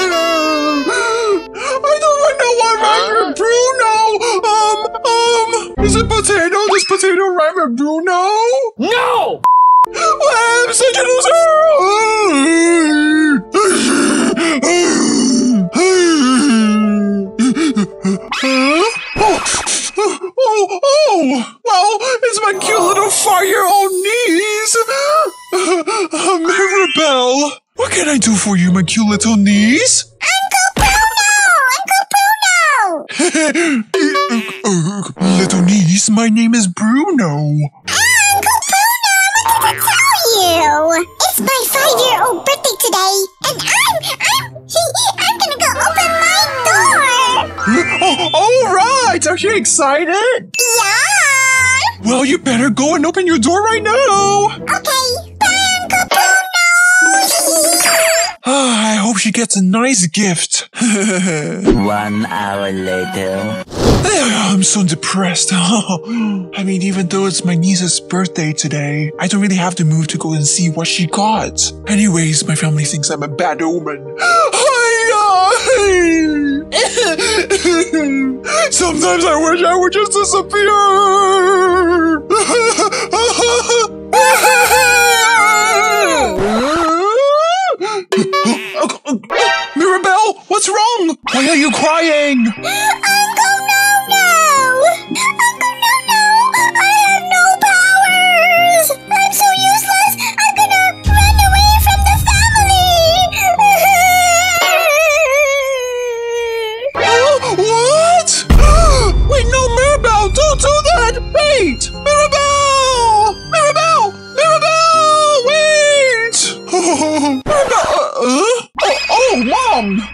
I don't want no one rhyme with Bruno. Um, um, is it potato? Does potato rhyme with Bruno? No! I'm such a loser. Oh, oh, oh! Well, it's my cute little five-year-old niece, Mirabel. What can I do for you, my cute little niece? Uncle Bruno! Uncle Bruno! little niece, my name is Bruno. You? It's my five-year-old birthday today, and I'm, I'm, I'm gonna go open my door. Oh, all right. Are you excited? Yeah. Well, you better go and open your door right now. Okay. Bye, Uncle Bruno. Ah, I hope she gets a nice gift. One hour later. I'm so depressed. I mean, even though it's my niece's birthday today, I don't really have to move to go and see what she got. Anyways, my family thinks I'm a bad omen. Sometimes I wish I would just disappear. Mirabel, what's wrong? Why are you crying? Uncle No No!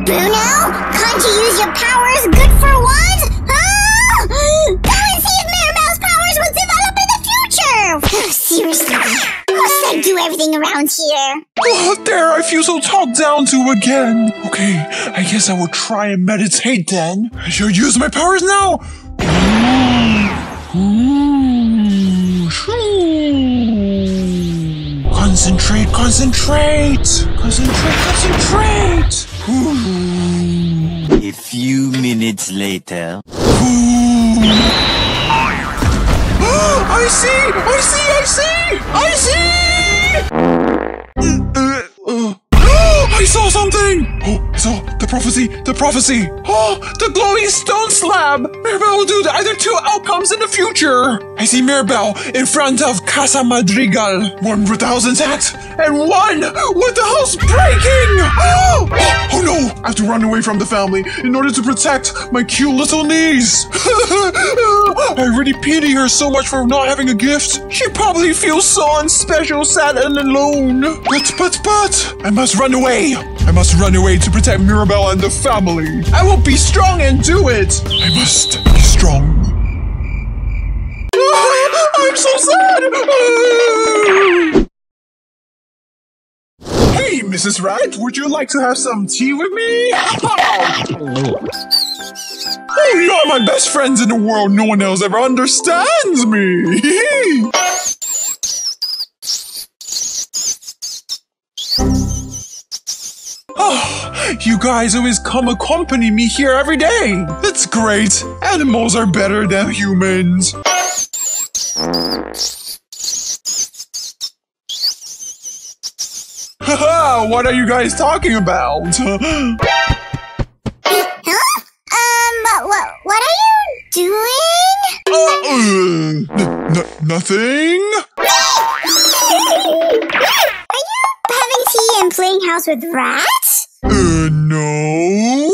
Bruno, can't you use your powers good for once? Ah! Go and see if Mirabel's powers will develop in the future! Seriously, I must I do everything around here? Oh, there, I feel so talked down to again. Okay, I guess I will try and meditate then. I shall use my powers now. Concentrate, concentrate, concentrate, concentrate. A few minutes later. I see! I see! I see! I see! I saw something! Oh, the prophecy! The prophecy! Oh, the glowing stone slab! Mirabel will do the either two outcomes in the future! I see Mirabel in front of Casa Madrigal, one with the house intact, and one with the house breaking! Oh, oh, oh no! I have to run away from the family in order to protect my cute little niece! I really pity her so much for not having a gift. She probably feels so unspecial, sad, and alone. But, but, but, I must run away. I must run away to protect And the family. I will be strong and do it. I must be strong. I'm so sad. Hey, Mrs. Rat, would you like to have some tea with me? Oh, you're my best friends in the world. No one else ever understands me. Oh, you guys always come accompany me here every day. That's great. Animals are better than humans. Haha, what are you guys talking about? Huh? Um, what, what are you doing? Uh, n- n- nothing? Are you having tea and playing house with rats? Uh, no.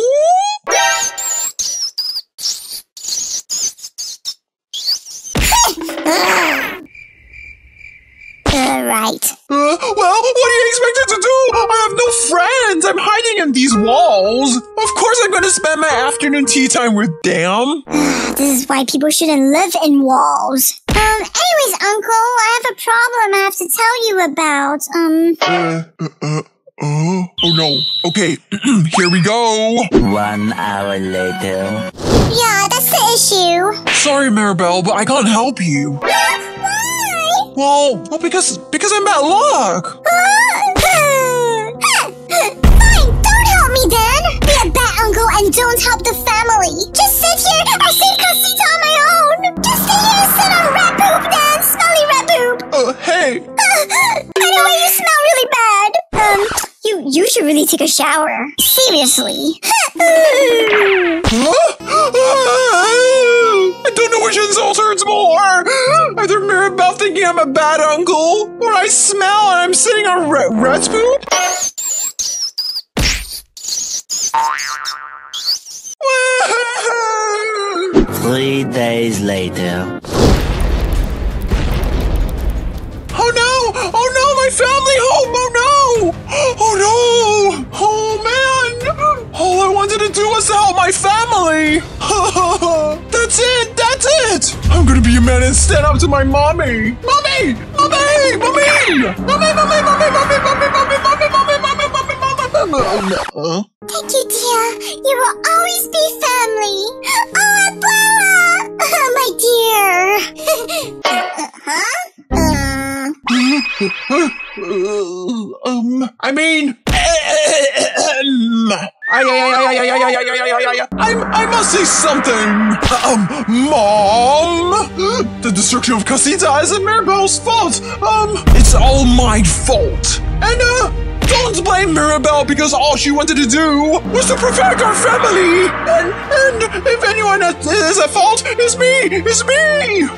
Uh, right. Uh, well, what do you expect it to do? I have no friends. I'm hiding in these walls. Of course, I'm going to spend my afternoon tea time with them. This is why people shouldn't live in walls. Um, anyways, Uncle, I have a problem I have to tell you about. Um, Uh, uh, uh, oh, oh no. Okay, here we go. One hour later. yeah, that's the issue. Sorry, Mirabel, but I can't help you. Why? Well, well, because because I'm bad luck. Fine, don't help me then. Be a bad uncle and don't help the family. Just sit here or save Casita on my own. Just stay here and sit on rat poop then. Smelly rat poop. Uh, hey. Anyway, you smell really bad. Um, you you should really take a shower. Seriously. I don't know which insult hurts more. Either Mirabel thinking I'm a bad uncle, or I smell and I'm sitting on rat, rat's poop. Three days later. Oh no! Oh no! My family home! Oh no! Oh no! Oh man! All I wanted to do was to help my family! That's it! That's it! I'm gonna be a man and stand up to my mommy! Mommy! Mommy! Mommy! Mommy! Mommy! Mommy! Mommy! Mommy! Mommy! Mommy! Mommy! Mommy! Mommy! Mommy! Mommy! Thank you, dear. You will always be family. Oh, Abuela! My dear. uh, uh, um, I mean, I, I, must say something. Um, Mom, the destruction of Casita isn't Mirabel's fault. Um, it's all my fault. And uh, don't blame Mirabelle because all she wanted to do was to protect our family. And and if anyone is at fault, it's me. It's me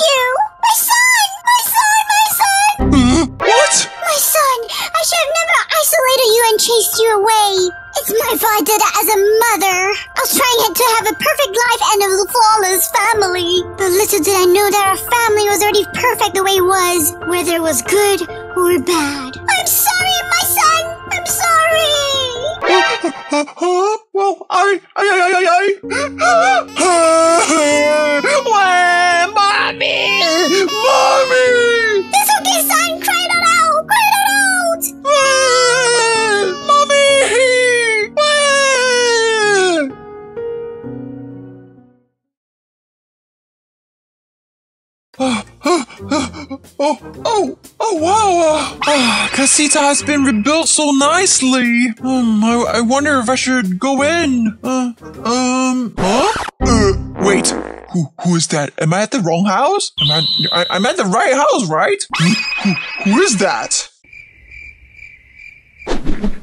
you. My son, my son, my son. Uh, what? My son, I should have never isolated you and chased you away. It's my fault I did it as a mother. I was trying to have a perfect life and a flawless family. But little did I know that our family was already perfect the way it was, whether it was good or bad. I'm sorry, my son. I'm uh, well, I, I, I, I, I, has been rebuilt so nicely. Um, I, I wonder if I should go in. Uh, um, huh? Uh, wait. Who, who is that? Am I at the wrong house? Am I, I I'm at the right house, right? Who, who, who is that?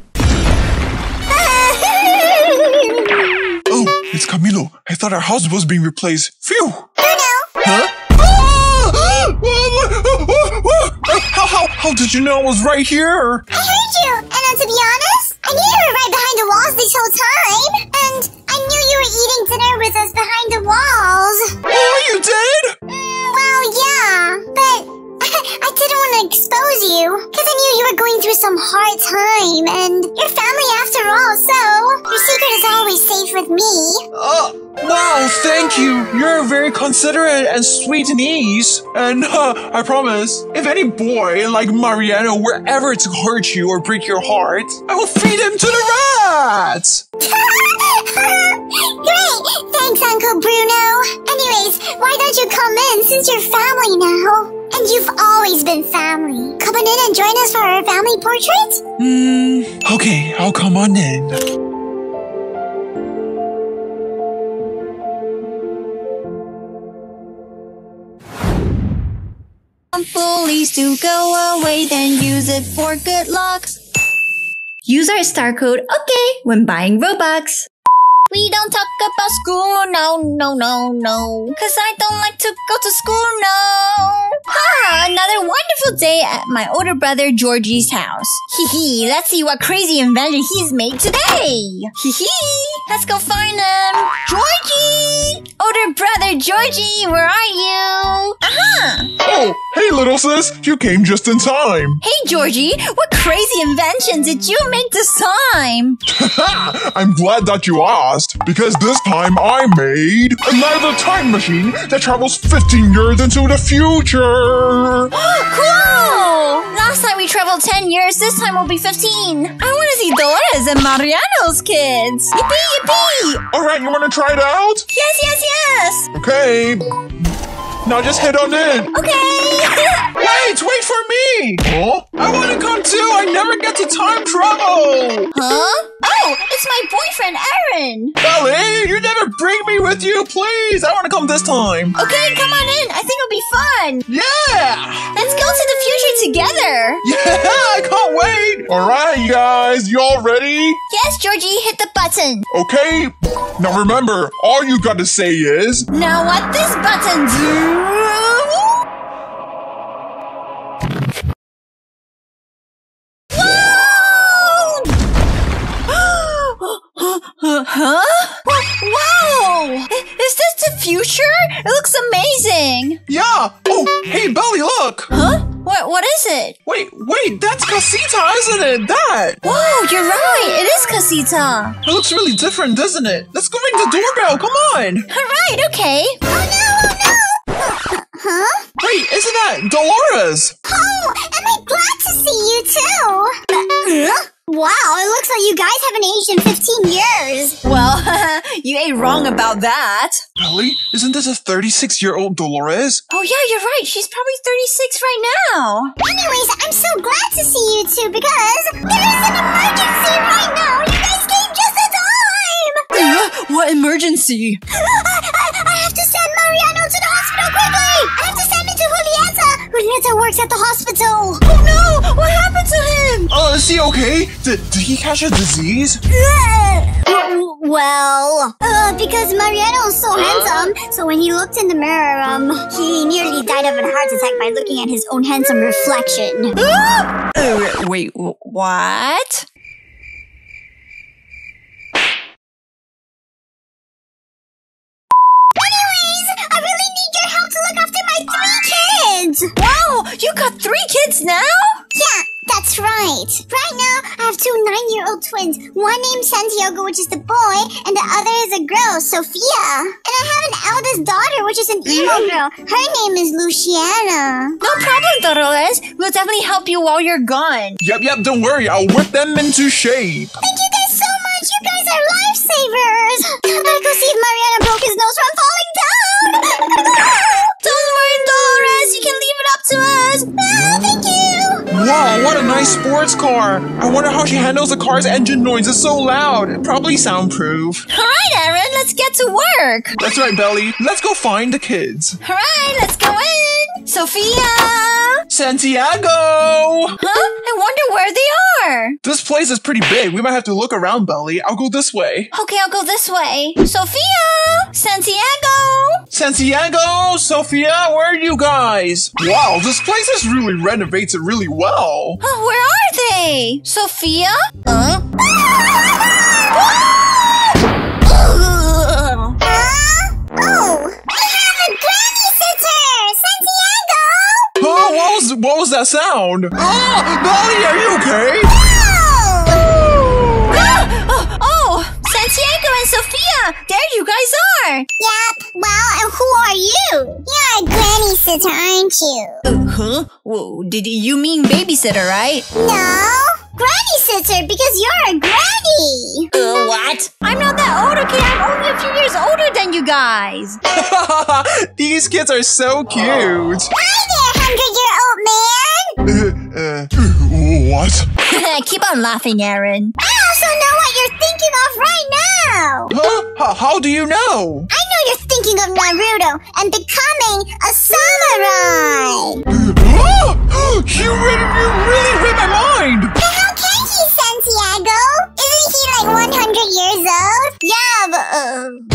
Oh, it's Camilo. I thought our house was being replaced. Phew! Huh? Ah! How, how did you know I was right here? I heard you, and uh, to be honest, I knew you were right behind the walls this whole time, and I knew you were eating dinner with us behind the walls. Oh, you did? Mm, well, yeah, but I didn't want to expose you, because I knew you were going through some hard time, and your family after all, so your secret is always safe with me. Oh, wow, thank you. You're very considerate and sweet and niece. And uh, I promise, if any boy like Mariano were ever to hurt you or break your heart, I will feed him to the rats. Great! Thanks, Uncle Bruno. Anyways, why don't you come in since you're family now? And you've always been family. Come on in and join us for our family portrait? Hmm, okay, I'll come on in. Bullies to go away, then use it for good luck. Use our star code OK when buying Robux. We don't talk about school, no, no, no, no. Cause I don't like to go to school, no. Ah, another wonderful day at my older brother Georgie's house. Hee hee, let's see what crazy invention he's made today. Hee hee, let's go find him. Georgie! Older brother Georgie, where are you? Aha! Oh, hey, little sis, you came just in time. Hey Georgie, what crazy invention did you make this time? I'm glad that you asked, because this time I made another time machine that travels 15 years into the future. Oh, cool! Last time we traveled 10 years, this time we'll be 15. I want to see Dolores and Mariano's kids. Yippee, yippee! All right, you want to try it out? Yes, yes, yes! Okay. Now just head on in. Okay! Wait, wait for me! Huh? I want to come too. I never get to time travel. huh? Oh, it's my boyfriend Aaron! Belly, you never bring me with you, please. I want to come this time. Okay, come on in. I think it'll be fun. Yeah! Let's go to the future together. Yeah, I can't wait. All right, you guys, you all ready? Yes, Georgie, hit the button. Okay. Now remember, all you got to say is, Now what this button do? Huh? Wow! Is this the future? It looks amazing! Yeah. Oh, hey, Belly, look. Huh? What? What is it? Wait, wait, that's Casita, isn't it? That. Whoa, you're right! It is Casita! It looks really different, doesn't it? Let's go ring the doorbell. Come on. Alright, okay. Oh no, oh no! Huh? Wait, isn't that Dolores? Oh, am I glad to see you too? Uh, wow, it looks like you guys haven't aged in 15 years. Well, you ain't wrong about that. Belly, isn't this a 36 year old Dolores? Oh yeah, you're right. She's probably 36 right now. Anyways, I'm so glad to see you two because there is an emergency right now. You guys came just in time. what emergency? I, I, I have to send quickly. I have to send him to Julieta. Julieta works at the hospital. Oh no! What happened to him? Uh, is he okay? Did, did he catch a disease? Well, uh, because Mariano is so handsome, so when he looked in the mirror, um, he nearly died of a heart attack by looking at his own handsome reflection. Uh, wait, what? Kids. Wow, you got three kids now? Yeah, that's right. Right now, I have two nine-year-old twins. One named Santiago, which is the boy, and the other is a girl, Sophia. And I have an eldest daughter, which is an emo mm-hmm. girl. Her name is Luciana. No problem, Dolores. We'll definitely help you while you're gone. Yep, yep, don't worry. I'll whip them into shape. Thank you guys so much. You guys are lifesavers. I better go see if Mariano broke his nose from falling down. Don't worry, You can leave it up to us. Ah, thank you. Wow, what a nice sports car. I wonder how she handles the car's engine noise. It's so loud. Probably soundproof. All right, Aaron. Let's get to work. That's right, Belly. Let's go find the kids. All right, let's go in. Sophia. Santiago! Huh? I wonder where they are. This place is pretty big. We might have to look around, Belly. I'll go this way. Okay, I'll go this way. Sophia! Santiago! Santiago, Sophia, where are you guys? Wow, this place is really renovated really well. Oh, where are they? Sophia? Huh? Ugh. Huh? Oh, we have a granny sitter, Santiago. Oh, what was what was that sound? Ah, oh, Belly, are you okay? Sophia! There you guys are! Yep. Well, and who are you? You're a granny sitter, aren't you? Uh, huh? Whoa, did you mean babysitter, right? No, granny sitter because you're a granny. Uh, what? I'm not that old, okay? I'm only a few years older than you guys. These kids are so cute. Hi there, hundred-year-old man. Uh, uh, what? Keep on laughing, Aaron. I also know what you're thinking of right now. Huh? How, how do you know? I know you're thinking of Naruto and becoming a samurai. Oh, you really, you really read my mind. But how can he, Santiago? Isn't he like 100 years old? Yeah, but uh...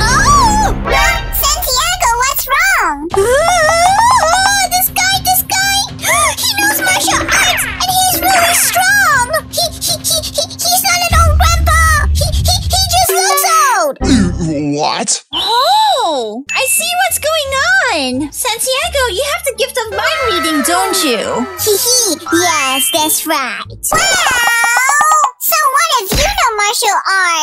Oh! Santiago, what's wrong? Oh, this guy, this guy! He knows martial arts really strong! He, he, he, he, he's not an old grandpa! He, he, he just looks old! Uh, what? Oh, I see what's going on. Santiago, you have the gift of mind reading, don't you? Hee hee, yes, that's right. Wow! So what if you know martial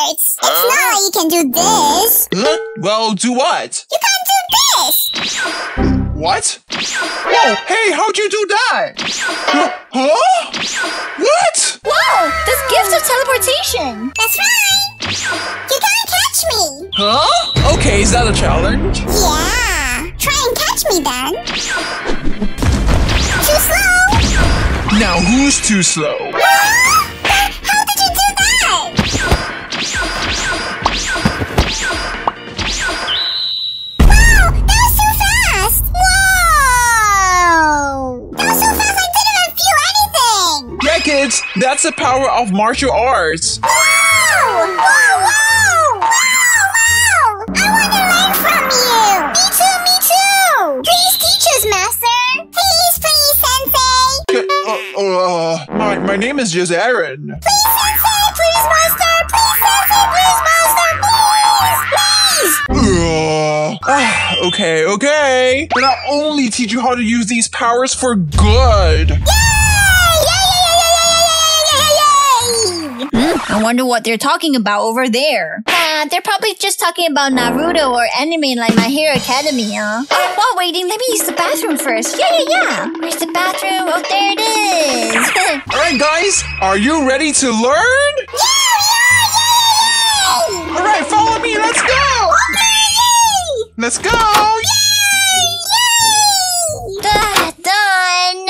arts? It's not like you can do this. Huh? Well, do what? You can't do this! What? Whoa, hey, how'd you do that? Huh? Huh? What? Whoa, that's gift of teleportation. That's right! You can't catch me! Huh? Okay, is that a challenge? Yeah! Try and catch me then! Too slow! Now, who's too slow? Kids, that's the power of martial arts. Whoa! Whoa, whoa! Wow, wow! I want to learn from you! Me too, me too! Please teach us, Master! Please, please, Sensei! Uh, uh, my, my name is just Aaron. Please, Sensei! Please, Master! Please, Sensei! Please, Master! Please! Please! Uh, ah, okay, okay. But I'll only teach you how to use these powers for good. Yay! Hmm, I wonder what they're talking about over there. Ah, they're probably just talking about Naruto or anime like My Hero Academia. While waiting, let me use the bathroom first. Yeah, yeah, yeah. Where's the bathroom? Oh, there it is. All right, guys, are you ready to learn? Yeah, yeah, yeah, yeah. All right, follow me. Let's go. Let's go. Ah, done.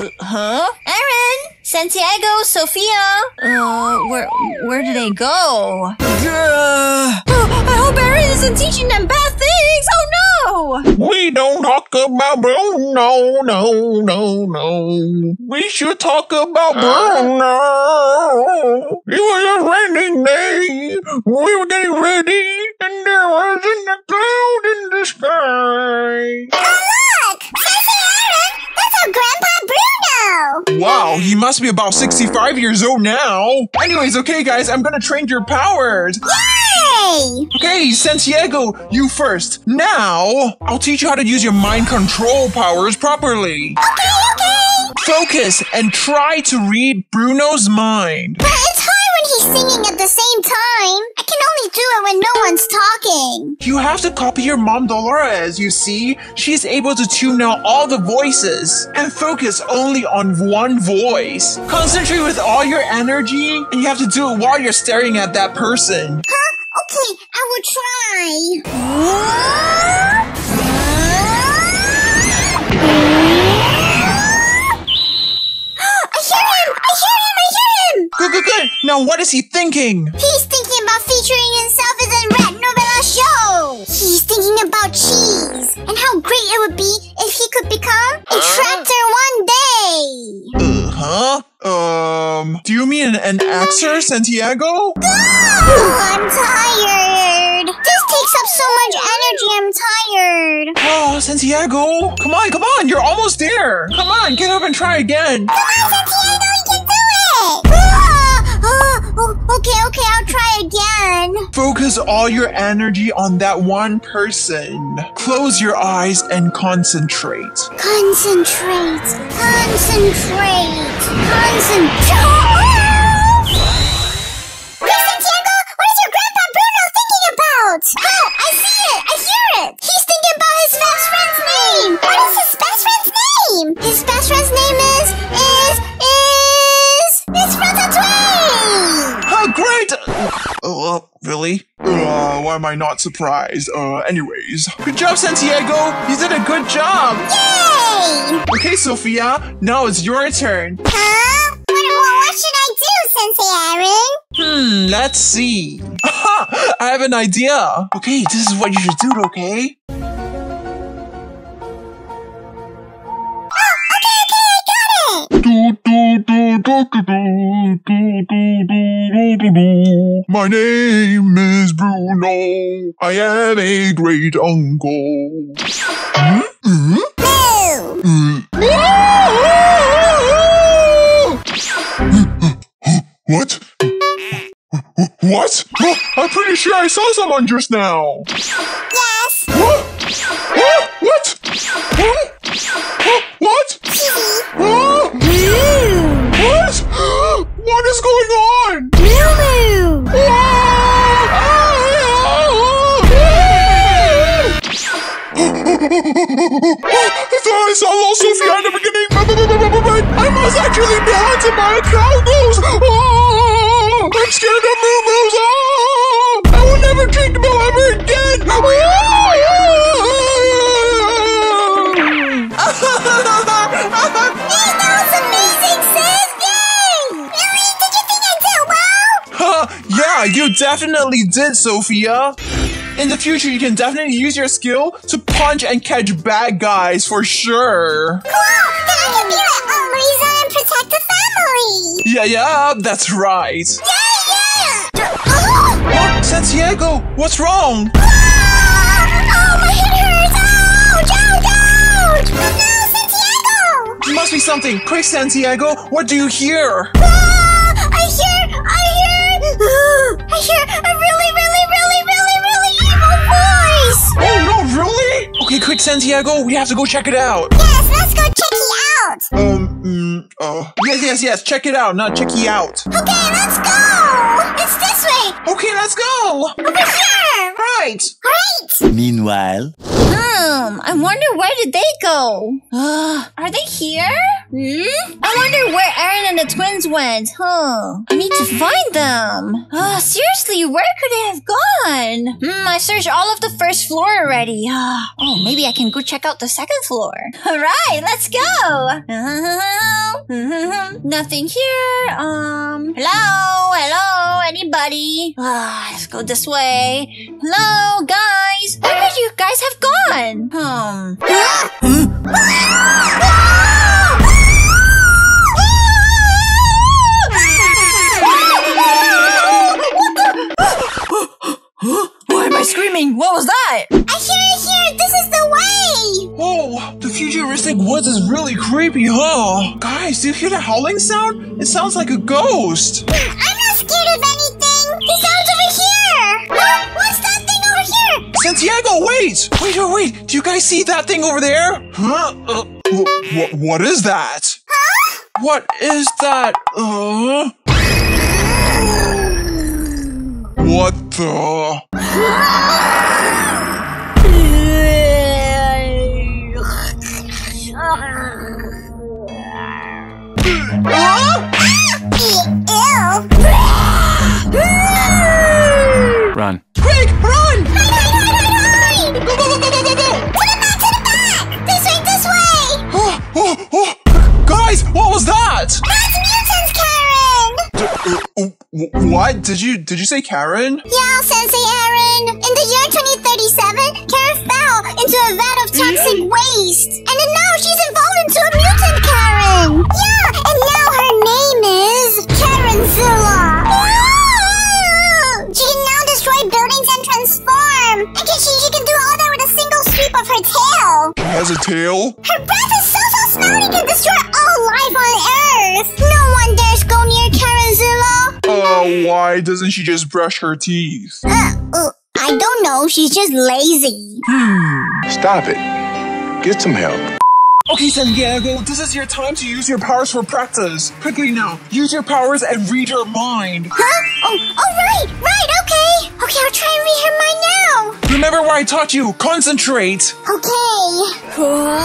Uh, huh? Aaron, Santiago, Sophia. Uh, where where did they go? Grr. Oh, I hope Aaron isn't teaching them bad things. Oh no! We don't talk about Bruno, no, no, no. We should talk about Bruno. It was a rainy day. We were getting ready, and there wasn't a cloud in the sky. Look! Sensei Aaron! That's our Grandpa Bruno! Wow, he must be about 65 years old now. Anyways, okay, guys, I'm gonna train your powers. Yay! Okay, Santiago, you first. Now, I'll teach you how to use your mind control powers properly. Okay, okay! Focus and try to read Bruno's mind. But it's hard singing at the same time. I can only do it when no one's talking. You have to copy your mom Dolores, you see? She's able to tune out all the voices and focus only on one voice. Concentrate with all your energy, and you have to do it while you're staring at that person. Huh? Okay, I will try. I hear him! I hear him! Good, good, good. Now, what is he thinking? He's thinking about featuring himself as a red novella show. He's thinking about cheese and how great it would be if he could become a tractor one day. Uh huh? Um, do you mean an actor, Santiago? Oh, I'm tired. This takes up so much energy. I'm tired. Oh, Santiago, come on, come on, you're almost there. Come on, get up and try again. Come on, Santiago, Oh, okay, okay, I'll try again. Focus all your energy on that one person. Close your eyes and concentrate. Concentrate, concentrate, concentrate. What is your grandpa Bruno thinking about? Oh, I see it, I hear it. He's thinking about his best friend's name. What is his best friend's name? His best friend's name is, Oh, really? Uh, why am I not surprised? Uh, anyways. Good job, Santiago! You did a good job! Yay! Okay, Sophia, now it's your turn. Huh? What, what, what should I do, Sensei Aaron? Hmm, let's see. Aha! I have an idea! Okay, this is what you should do, okay? My name is Bruno. I am a great uncle. Hmm? Hmm? What? What? I'm pretty sure I saw someone just now. Yes! What? What? What? What? Huh? What? What? Is going on? Moo! Thought I saw little Sophia at the beginning, I must actually be haunted by a cow. Oh, I'm scared of moo. Oh, I will never drink definitely did, Sophia. In the future, you can definitely use your skill to punch and catch bad guys for sure. Cool! Then I can be like Umbriza and protect the family! Yeah, yeah, that's right. Yeah, yeah! Oh! Santiago, what's wrong? Ah! Oh, my head hurts! Ouch! Ouch! Ouch! No, Santiago! It must be something. Quick, Santiago, what do you hear? Ah! I hear, I hear, I hear a really, really, really, really, really evil voice! Oh, no, really? Okay, quick, Santiago, we have to go check it out. Yes, let's go check it out! Um, mm, uh, yes, yes, yes, check it out, not check it out. Okay, let's go! It's this way! Okay, let's go. Over here! Right. Great! Meanwhile, Hmm, I wonder where did they go? Uh, are they here? Hmm? I wonder where Aaron and the twins went. Huh. I need to find them. Uh, seriously, where could they have gone? Hmm, I searched all of the first floor already. Uh, oh, maybe I can go check out the second floor. Alright, let's go. Uh, nothing here. Um, hello, hello, anybody? Ah, let's go this way. Hello, guys. Where could you guys have gone? Hmm. Why am I screaming? What was that? I hear it here! This is the way! Oh, the futuristic woods is really creepy, huh? Guys, do you hear the howling sound? It sounds like a ghost. I'm not scared of anything! The sound's over here! Huh? What's that thing over here? Santiago, wait! Wait, wait, wait! Do you guys see that thing over there? Huh? Uh, wh- wh- what is that? Huh? What is that? Uh? What the? Ew. Run. Quick, run! Oh, oh. Guys, what was that? That's mutants, Karen! Uh, uh, what? Did you did you say Karen? Yeah, Sensei Aaron. In the year 2037, Karen fell into a vat of toxic waste. And then now she's evolved into a mutant Karen. Yeah, and now her name is Karenzilla. She can now destroy buildings and transform. And can she, she of her tail. She has a tail? Her breath is so so smelly it can destroy all life on Earth. No one dares go near Karenzilla. Uh, why doesn't she just brush her teeth? Uh, uh, I don't know. She's just lazy. Stop it. Get some help. Okay, Santiago, this is your time to use your powers for practice. Quickly now, use your powers and read her mind. Huh? Oh, oh, right, right, okay. Okay, I'll try and read her mind now. Remember what I taught you. Concentrate. Okay. Oh,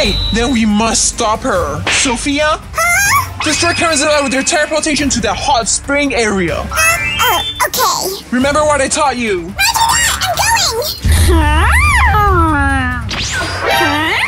Okay, then we must stop her. Sophia, Huh? destroy Karenzilla with your teleportation to the hot spring area. Uh, uh, okay. Remember what I taught you. Roger that! I'm going! Over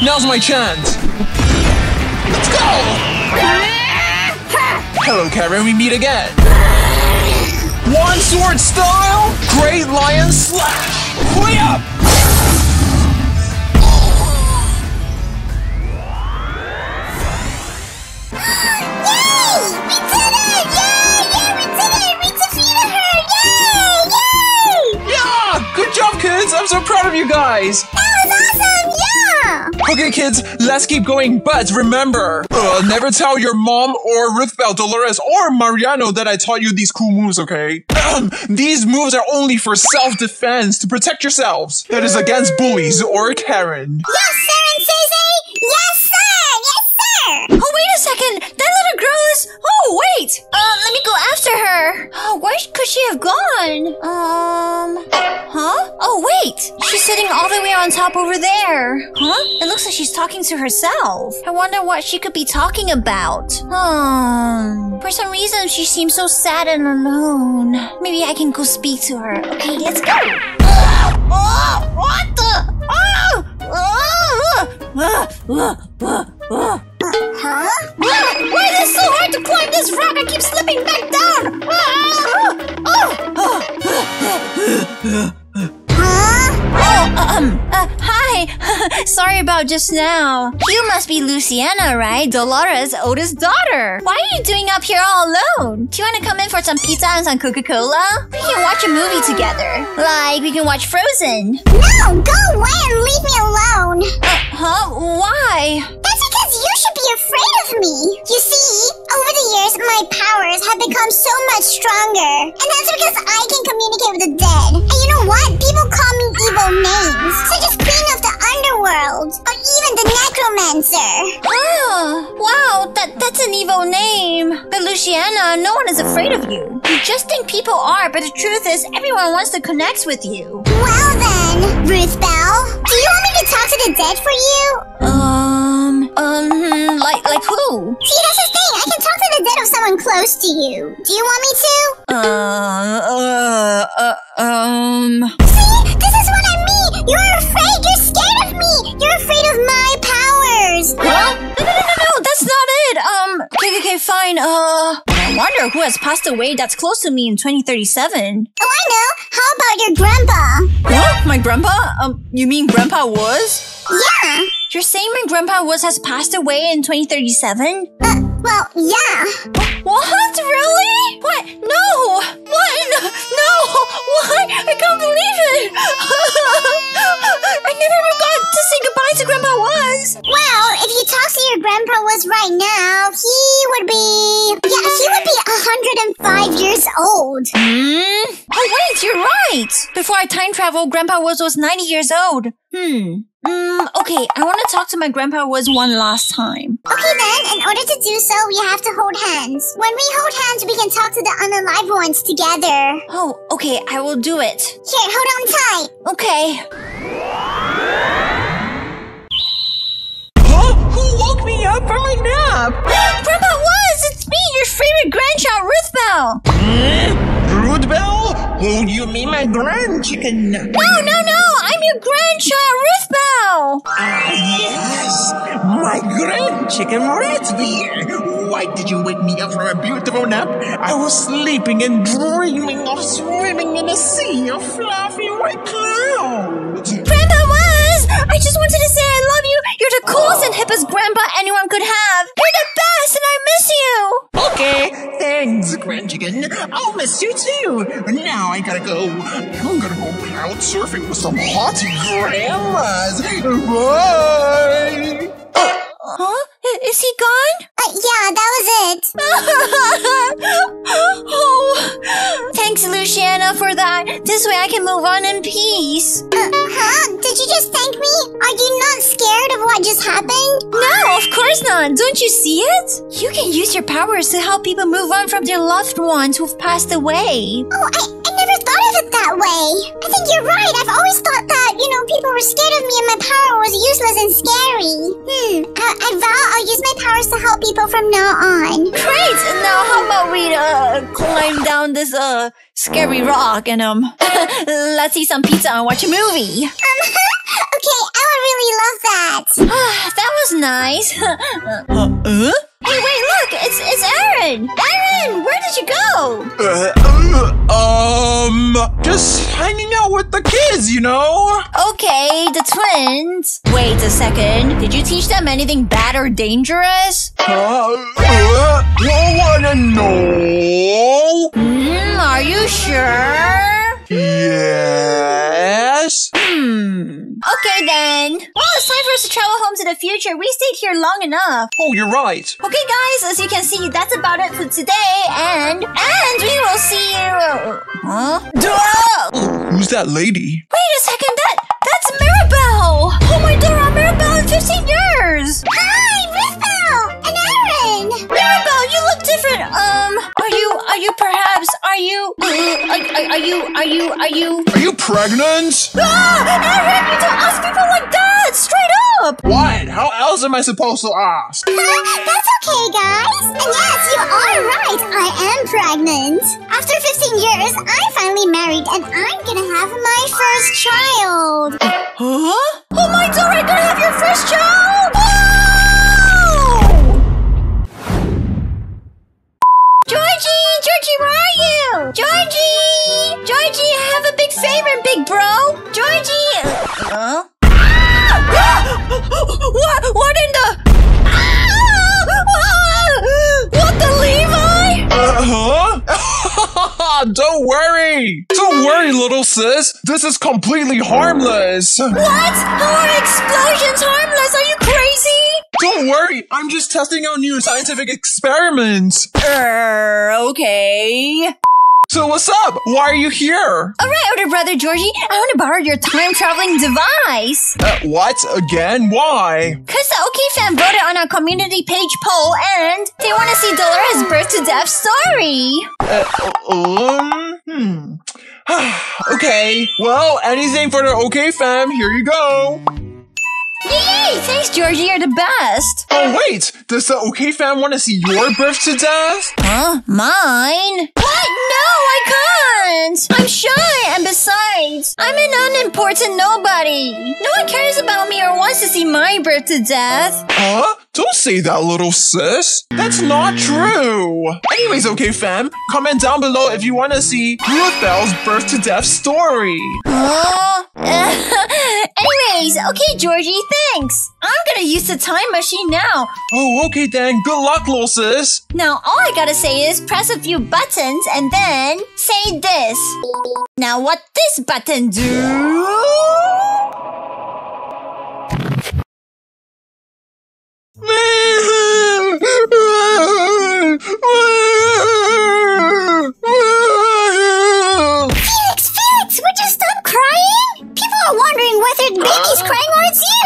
Now's my chance. Let's go! Hello, Karen. We meet again. One sword style. Great lion slash. Hurry up! Yay! We did it! Yay! Yay! We did it! We defeated her! Yay! Yay! Yeah! Good job, kids. I'm so proud of you guys. That was awesome! Yeah! Okay, kids, let's keep going. But remember, uh, never tell your mom or Ruthbell, Dolores, or Mariano that I taught you these cool moves, okay? These moves are only for self-defense to protect yourselves. That is against bullies or Karen. Yes, sir and Sissy! Yes, sir! Yes, sir! Oh, wait a second! Oh, wait! Uh, let me go after her. Uh, oh, where could she have gone? Um. Huh? Oh, wait! She's sitting all the way on top over there. Huh? It looks like she's talking to herself. I wonder what she could be talking about. Hmm. For some reason, she seems so sad and alone. Maybe I can go speak to her. Okay, let's go. Oh, what the? Oh! Huh? Ah, Why is it so hard to climb this rock? I keep slipping back down. Ah, Huh? Oh, um, uh, hi. Sorry about just now. You must be Luciana, right? Dolores' oldest daughter. Why are you doing up here all alone? Do you want to come in for some pizza and some Coca-Cola? We can watch a movie together. Like, we can watch Frozen. No, go away and leave me alone! Uh, huh? Why? That's afraid of me! You see, over the years, my powers have become so much stronger. And that's because I can communicate with the dead. And you know what? People call me evil names, such as Queen of the Underworld, or even the Necromancer. Ah, wow, that that's an evil name. But Luciana, no one is afraid of you. You just think people are, but the truth is, everyone wants to connect with you. Well then, Ruthbell, do you want me to talk to the dead for you? Um, um, like like who? See, that's the thing. I can talk to the dead of someone close to you. Do you want me to? Uh, uh, uh, um. See, this is what I mean. You're afraid. You're scared of me. You're afraid of my powers. Huh? No, no, no, no, no. That's not it. Um, okay, okay, okay, fine. Uh, I wonder who has passed away that's close to me in 2037. Oh, I know. How about your grandpa? What? My grandpa? Um, you mean Grandpa was? Yeah. You're saying my Grandpa was has passed away in 2037? Uh, well, yeah. What? Really? What? No! What? No! What? I can't believe it! I never got to say goodbye to Grandpa Was! Well, if you talk to your grandpa was right now, he would be. Yeah, he would be 105 years old. Hmm? Oh, wait, you're right! Before I time travel, Grandpa Was was 90 years old. Hmm. Mm, okay, I want to talk to my grandpa was one last time. Okay then, in order to do so, we have to hold hands. When we hold hands, we can talk to the unalive ones together. Oh, okay, I will do it. Here, hold on tight. Okay. Huh? Who woke me up from my nap? Grandpa Was, it's me, your favorite grandchild, Ruth Bell. Brood Bell? Oh, you mean my grand chicken? No, no, no, I'm your grandchild, Ruthbell. Ah, yes! My grand chicken Ratsby! Why did you wake me up from a beautiful nap? I was sleeping and dreaming of swimming in a sea of fluffy white clouds! Grandpa Was, I just wanted to say I love you. You're the coolest and hippest grandpa anyone could have. You're the best, and I miss you. Okay, thanks, grand chicken. I'll miss you too. Now I gotta go. I'm gonna go cloud surfing with some hottie grandmas. Bye! Uh, Huh? Is he gone? Uh, yeah, that was it. oh, thanks, Luciana, for that. This way I can move on in peace. Uh, huh? Did you just thank me? Are you not scared of what just happened? No, of course not. Don't you see it? You can use your powers to help people move on from their loved ones who've passed away. Oh, I, I never thought of it that way. I think you're right. I've always thought that, you know, people were scared of me and my power was useless and scary. Hmm, I, I vow I'll use my powers to help people from now on. Great! Now how about we uh climb down this uh scary rock and um let's eat some pizza and watch a movie. Um, okay, I would really love that. that was nice. Uh, uh? Hey, wait, look! It's it's Aaron! Aaron, where did you go? Uh, uh, um, just hanging out with the kids, you know? Okay, the twins. Wait a second. Did you teach them anything bad or dangerous? Uh, uh, know. Hmm, are you sure? Yes. Hmm. Okay then. Well, it's time for us to travel home to the future. We stayed here long enough. Oh, you're right. Okay, guys, as you can see, that's about it for today, and and we will see you. Huh? Duh! Who's that lady? Wait a second. That that's Mirabel. Oh my Dora, Mirabel in 15 years. Hi, are you perhaps are you are, are, are you are you are you? Are you pregnant? Ah, Aaron, you don't ask people like that. Straight up. What? How else am I supposed to ask? That's okay, guys. And yes, you are right. I am pregnant. After 15 years, I'm finally married and I'm gonna have my first child. Huh? Oh my god, I'm gonna have your first child? Whoa! Georgie, Georgie, where are you? Georgie, Georgie, I have a big favor, big bro. Georgie. Huh? what? What in the? Don't worry. Don't worry, little sis. This is completely harmless. What? How are explosions harmless? Are you crazy? Don't worry. I'm just testing out new scientific experiments. Er, okay. So what's up? Why are you here? All right, older brother Georgie, I want to borrow your time traveling device. Uh, what? Again? Why? Cause the OK fan voted on our community page poll, and they want to see Dolores' birth to death story. Uh, um, hmm. okay. Well, anything for the OK fam. Here you go. Yay! Thanks, Georgie. You're the best. Oh wait, does the OK fam want to see your birth to death? Huh? Mine? What? No, I can't. I'm shy, and besides, I'm an unimportant nobody. No one cares about me or wants to see my birth to death. Huh? Don't say that, little sis. That's not true. Anyways, okay, fam. Comment down below if you want to see Ruthbell's birth to death story. Oh. Anyways, okay, Georgie, thanks. I'm gonna use the time machine now. Oh, okay then. Good luck, little sis. Now, all I gotta say is press a few buttons and then say this. Now, what this button do? Felix, Felix, would you stop crying? People are wondering whether the baby's crying or it's you.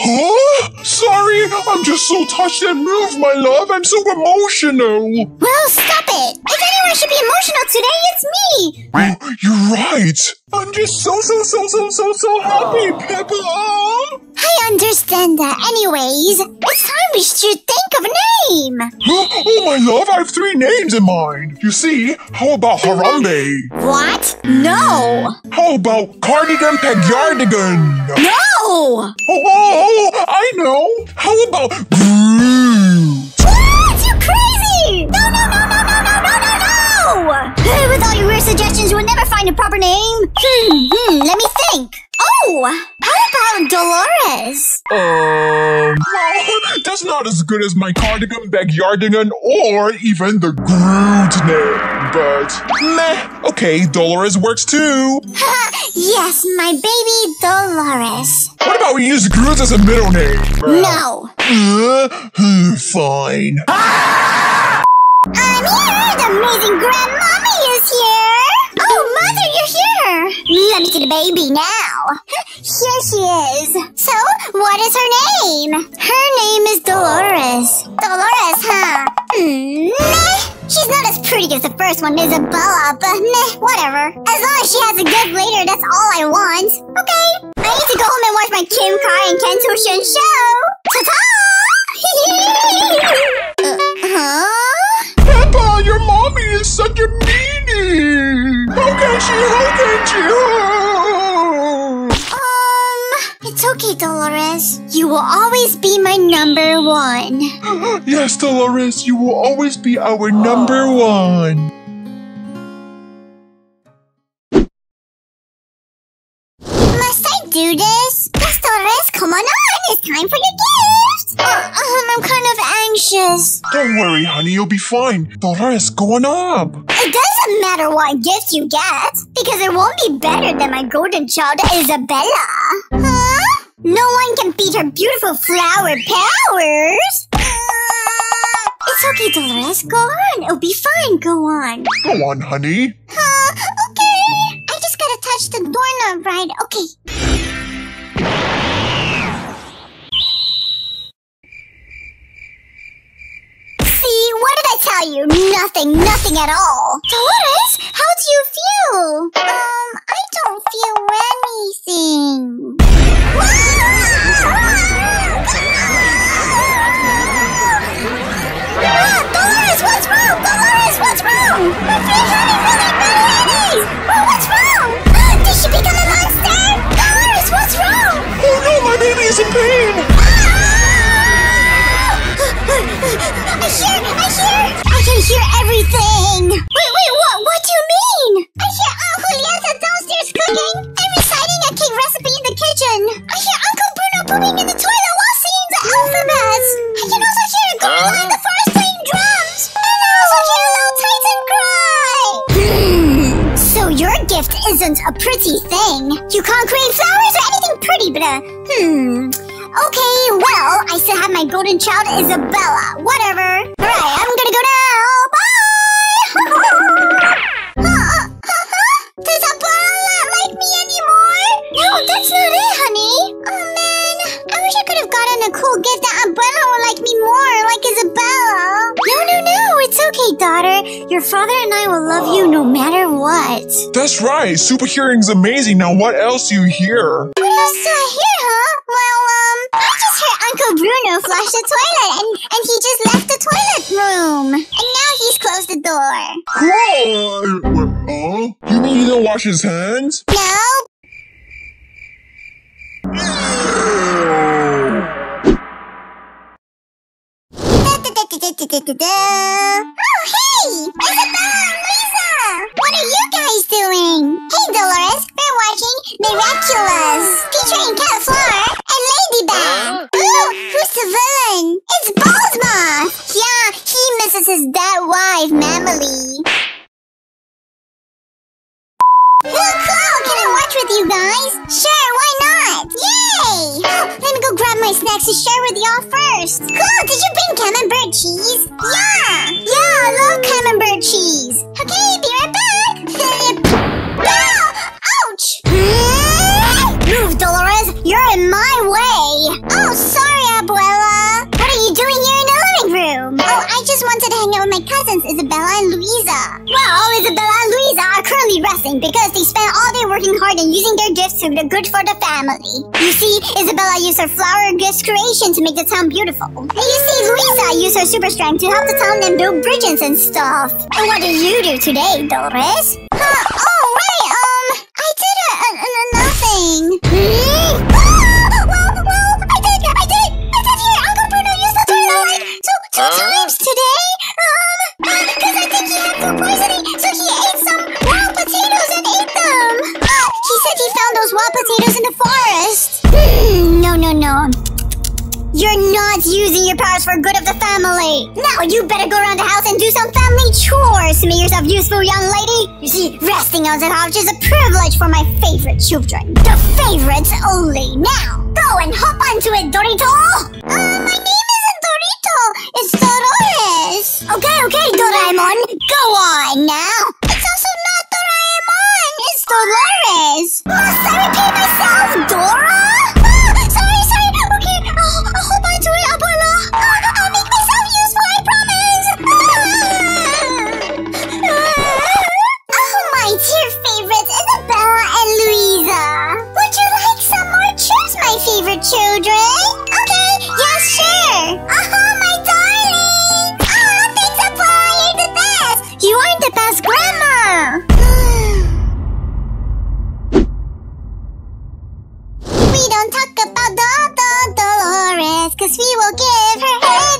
Huh? Sorry, I'm just so touched and moved, my love. I'm so emotional. Well, stop it. If anyone should be emotional today, it's me. Oh, you're right. I'm just so, so, so, so, so, so happy, Pepa. I understand that. Anyways, it's time we should think of a name. Oh, my love, I have three names in mind. You see, how about Harambe? What? No. How about Cardigan Pegardigan? No. Oh, oh, oh, I know. How about Groot? What? You crazy? No, no, no, no, no, no, no, no, no. With all your weird suggestions, you would never find a proper name. Hmm, hmm, let me think. Oh, how about Dolores? Um, well, that's not as good as my Cardigan Backyardigan or even the Groot name, but meh. Okay, Dolores works too. yes, my baby Dolores. What about we use Groot as a middle name? No. Uh, hmm, fine. I'm here! The amazing grandmommy is here! Oh, mother, you're here! Let me see the baby now. Here she is. So, what is her name? Her name is Dolores. Dolores, huh? Hmm, meh. She's not as pretty as the first one, Isabela, but meh, whatever. As long as she has a good later, that's all I want. Okay. I need to go home and watch my Kim Kai and Ken Tushin show. Ta-ta! uh, huh? Is such a meanie. How can she? How can she? Um, it's okay, Dolores. You will always be my number one. yes, Dolores, you will always be our number one. Must I do this? Yes, Dolores, come on on. It's time for your gift. Uh, um, I'm kind of anxious. Don't worry, honey, you'll be fine. Dolores, go on up. It doesn't matter what gift you get, because it won't be better than my golden child, Isabela. Huh? No one can beat her beautiful flower powers. Uh, it's okay, Dolores. Go on. It'll be fine. Go on. Go on, honey. Uh, okay. I just gotta touch the doorknob right. Okay. What did I tell you? Nothing, nothing at all. Dolores, how do you feel? Um, I don't feel anything. Ah, Dolores, what's wrong? Dolores, what's wrong? My really, really at. What's wrong? Did she become a monster? Dolores, what's wrong? Oh no, my baby is. I hear, I hear, I can hear everything. Wait, wait, what? What do you mean? I hear Aunt Julieta downstairs cooking and reciting a cake recipe in the kitchen. I hear Uncle Bruno pooping in the toilet while singing the alphabet! I can also hear a gorilla in the forest playing drums. And I also hear a little Titan cry. So your gift isn't a pretty thing. You can't create flowers or anything pretty, but uh, hmm. Okay, well, I still have my golden child, Isabela. Whatever. Alright, I'm gonna go now. Bye! Uh, uh, uh, huh? Does Isabela not like me anymore? No, that's not it, honey. Oh, man. I wish I could have gotten a cool gift that Abuela would like me more, like Isabela. No, no, no. It's okay, daughter. Your father and I will love you no matter what. That's right. Super hearing's amazing. Now, what else do you hear? What else do I hear, huh? Well, um, I just heard Uncle Bruno flush the toilet, and, and he just left the toilet room. And now he's closed the door. What? Huh? You mean he didn't wash his hands? No, Oh, hey! Isabela and Luisa! What are you guys doing? Hey, Dolores, we're watching Miraculous, featuring Cat Flower and Ladybug. Ooh, who's the villain? It's Ballsmoth! Yeah, he misses his dead wife, Mamily. Cool, cool! Can I watch with you guys? Sure, snacks to share with y'all first. Cool, did you bring camembert cheese? Yeah! Yeah, I love camembert cheese. Okay, be right back. Ouch! My cousins, Isabela and Luisa. Well, Isabela and Luisa are currently resting because they spent all day working hard and using their gifts to the good for the family. You see, Isabela used her flower gifts creation to make the town beautiful. And you see, Luisa used her super strength to help the town and build bridges and stuff. And what did you do today, Dolores? Huh, oh, right, um, I did a, a, a nothing. Hmm? Ah, well, well, I did, I did, I did hear Uncle Bruno use the toilet like two, two times today. Um, because I think he had food poisoning, so he ate some wild potatoes and ate them. Uh, he said he found those wild potatoes in the forest. Hmm, no, no, no. You're not using your powers for good of the family. Now you better go around the house and do some family chores to make yourself useful, young lady. You see, resting on the couch is a privilege for my favorite children. The favorites only. Now, go and hop onto it, Dorito. Uh, my name isn't Dorito. It's Dolores. Okay, okay, Doraemon. Go on now. It's also not Doraemon. It's Dolores. Must I repeat myself, Dora? Ah, sorry, sorry. Okay, I'll, hold on to it, Abuela. Uh, I'll make myself useful, I promise. Ah. oh, my dear favorites, Isabela and Luisa. Would you like some more chips, my favorite children? Okay, yeah, sure. Cause we will give her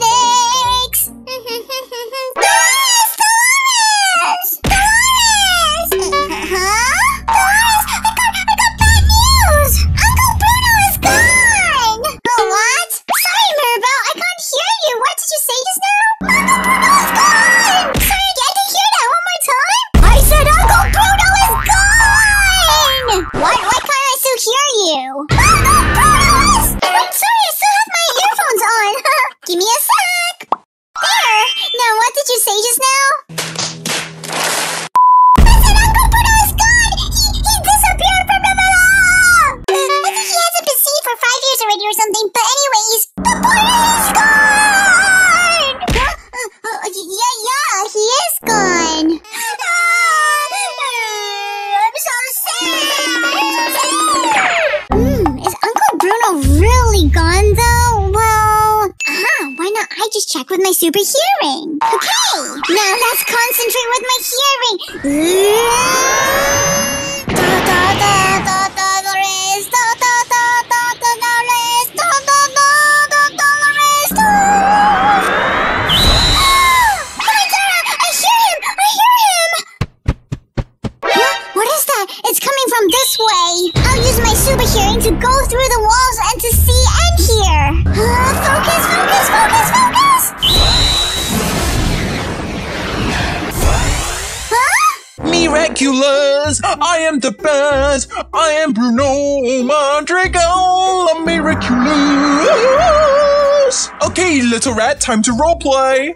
Time to roleplay!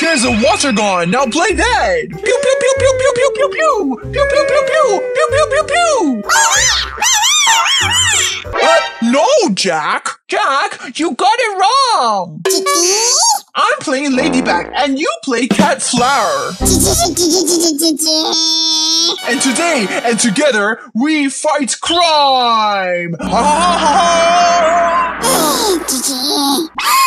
Here's a water gun, now play dead! Pew pew pew pew pew pew pew pew! Pew pew pew pew! Pew pew pew pew! Uh, no, Jack! Jack, you got it wrong! I'm playing Ladybug and you play Cat Flower! And today and together we fight crime! Ha ha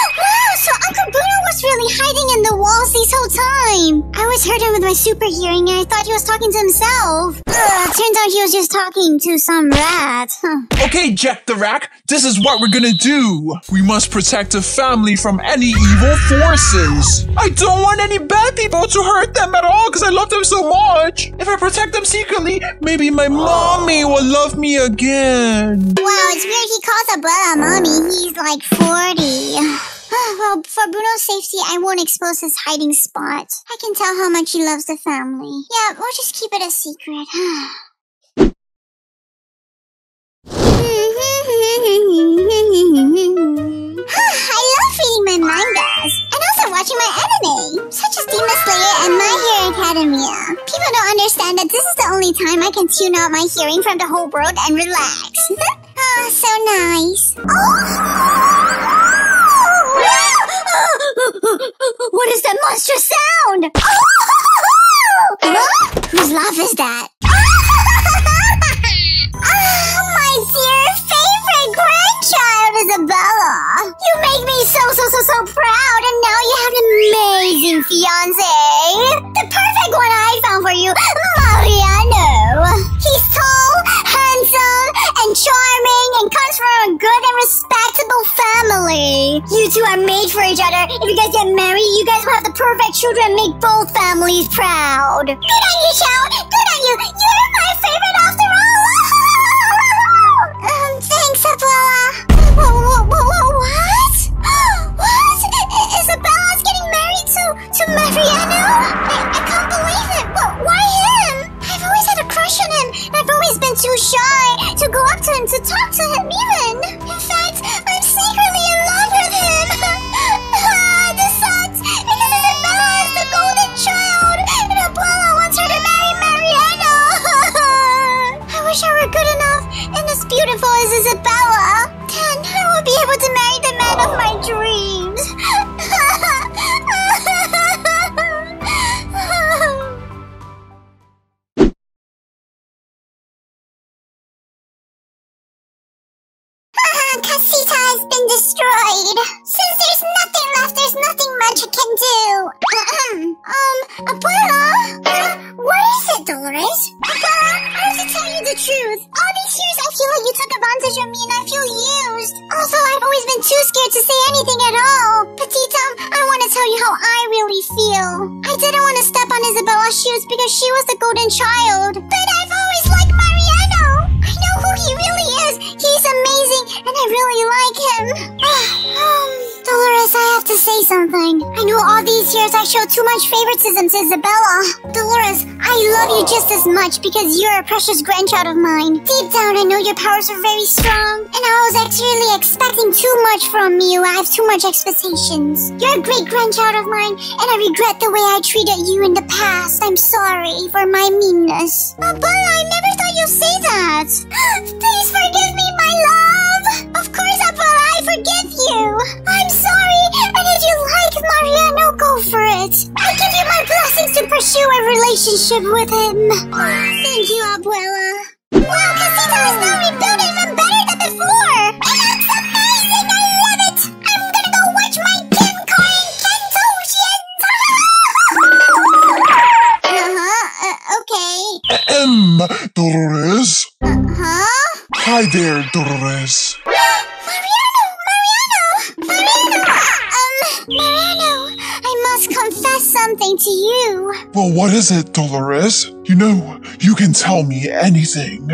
really hiding in the walls these whole time. I always heard him with my super hearing and I thought he was talking to himself. Ugh, turns out he was just talking to some rat. Huh. Okay, Jack the Rack, this is what we're gonna do. We must protect the family from any evil forces. I don't want any bad people to hurt them at all because I love them so much. If I protect them secretly, maybe my mommy will love me again. Wow, it's weird he calls a Abuela mommy. He's like 40. well, for Bruno's safety, I won't expose his hiding spot. I can tell how much he loves the family. Yeah, we'll just keep it a secret. I love reading my mangas also watching my anime, such as Demon Slayer and My Hero Academia. People don't understand that this is the only time I can tune out my hearing from the whole world and relax. oh, so nice. Oh! what is that monstrous sound? Whose laugh is that? Grandchild, Isabela. You make me so, so, so, so proud, and now you have an amazing fiance. The perfect one I found for you, Mariano. He's tall, handsome, and charming, and comes from a good and respectable family. You two are made for each other. If you guys get married, you guys will have the perfect children and make both families proud. Good on you, Chow. Precious grandchild of mine. Deep down, I know your powers are very strong, and I was actually expecting too much from you. I have too much expectations. You're a great grandchild of mine, and I regret the way I treated you in the past. I'm sorry for my meanness. But I never thought you'd say that. Please forgive me, my love. Of course, Abuela, I forgive you. I'm sorry, and if you like Mariano, go for it. I give you my blessings to pursue a relationship with him. There, Dolores. Mariano! Mariano! Mariano! Um, Mariano, I must confess something to you. Well, what is it, Dolores? You know, you can tell me anything.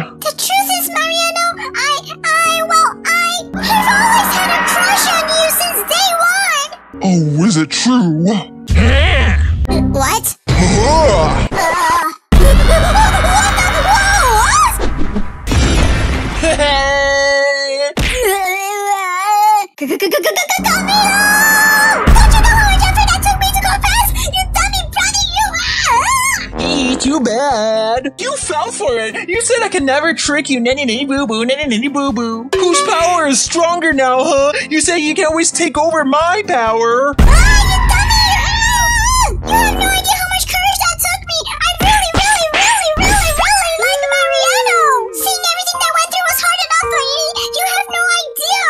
Trick you. Nanny nanny boo boo, nanny nanny boo boo. Whose power is stronger now, huh? You say you can always take over my power. Ah, you dummy! Ah! You have no idea how much courage that took me! I really, really, really, really, really like Mariano! Seeing everything that went through was hard enough for you! You have no idea!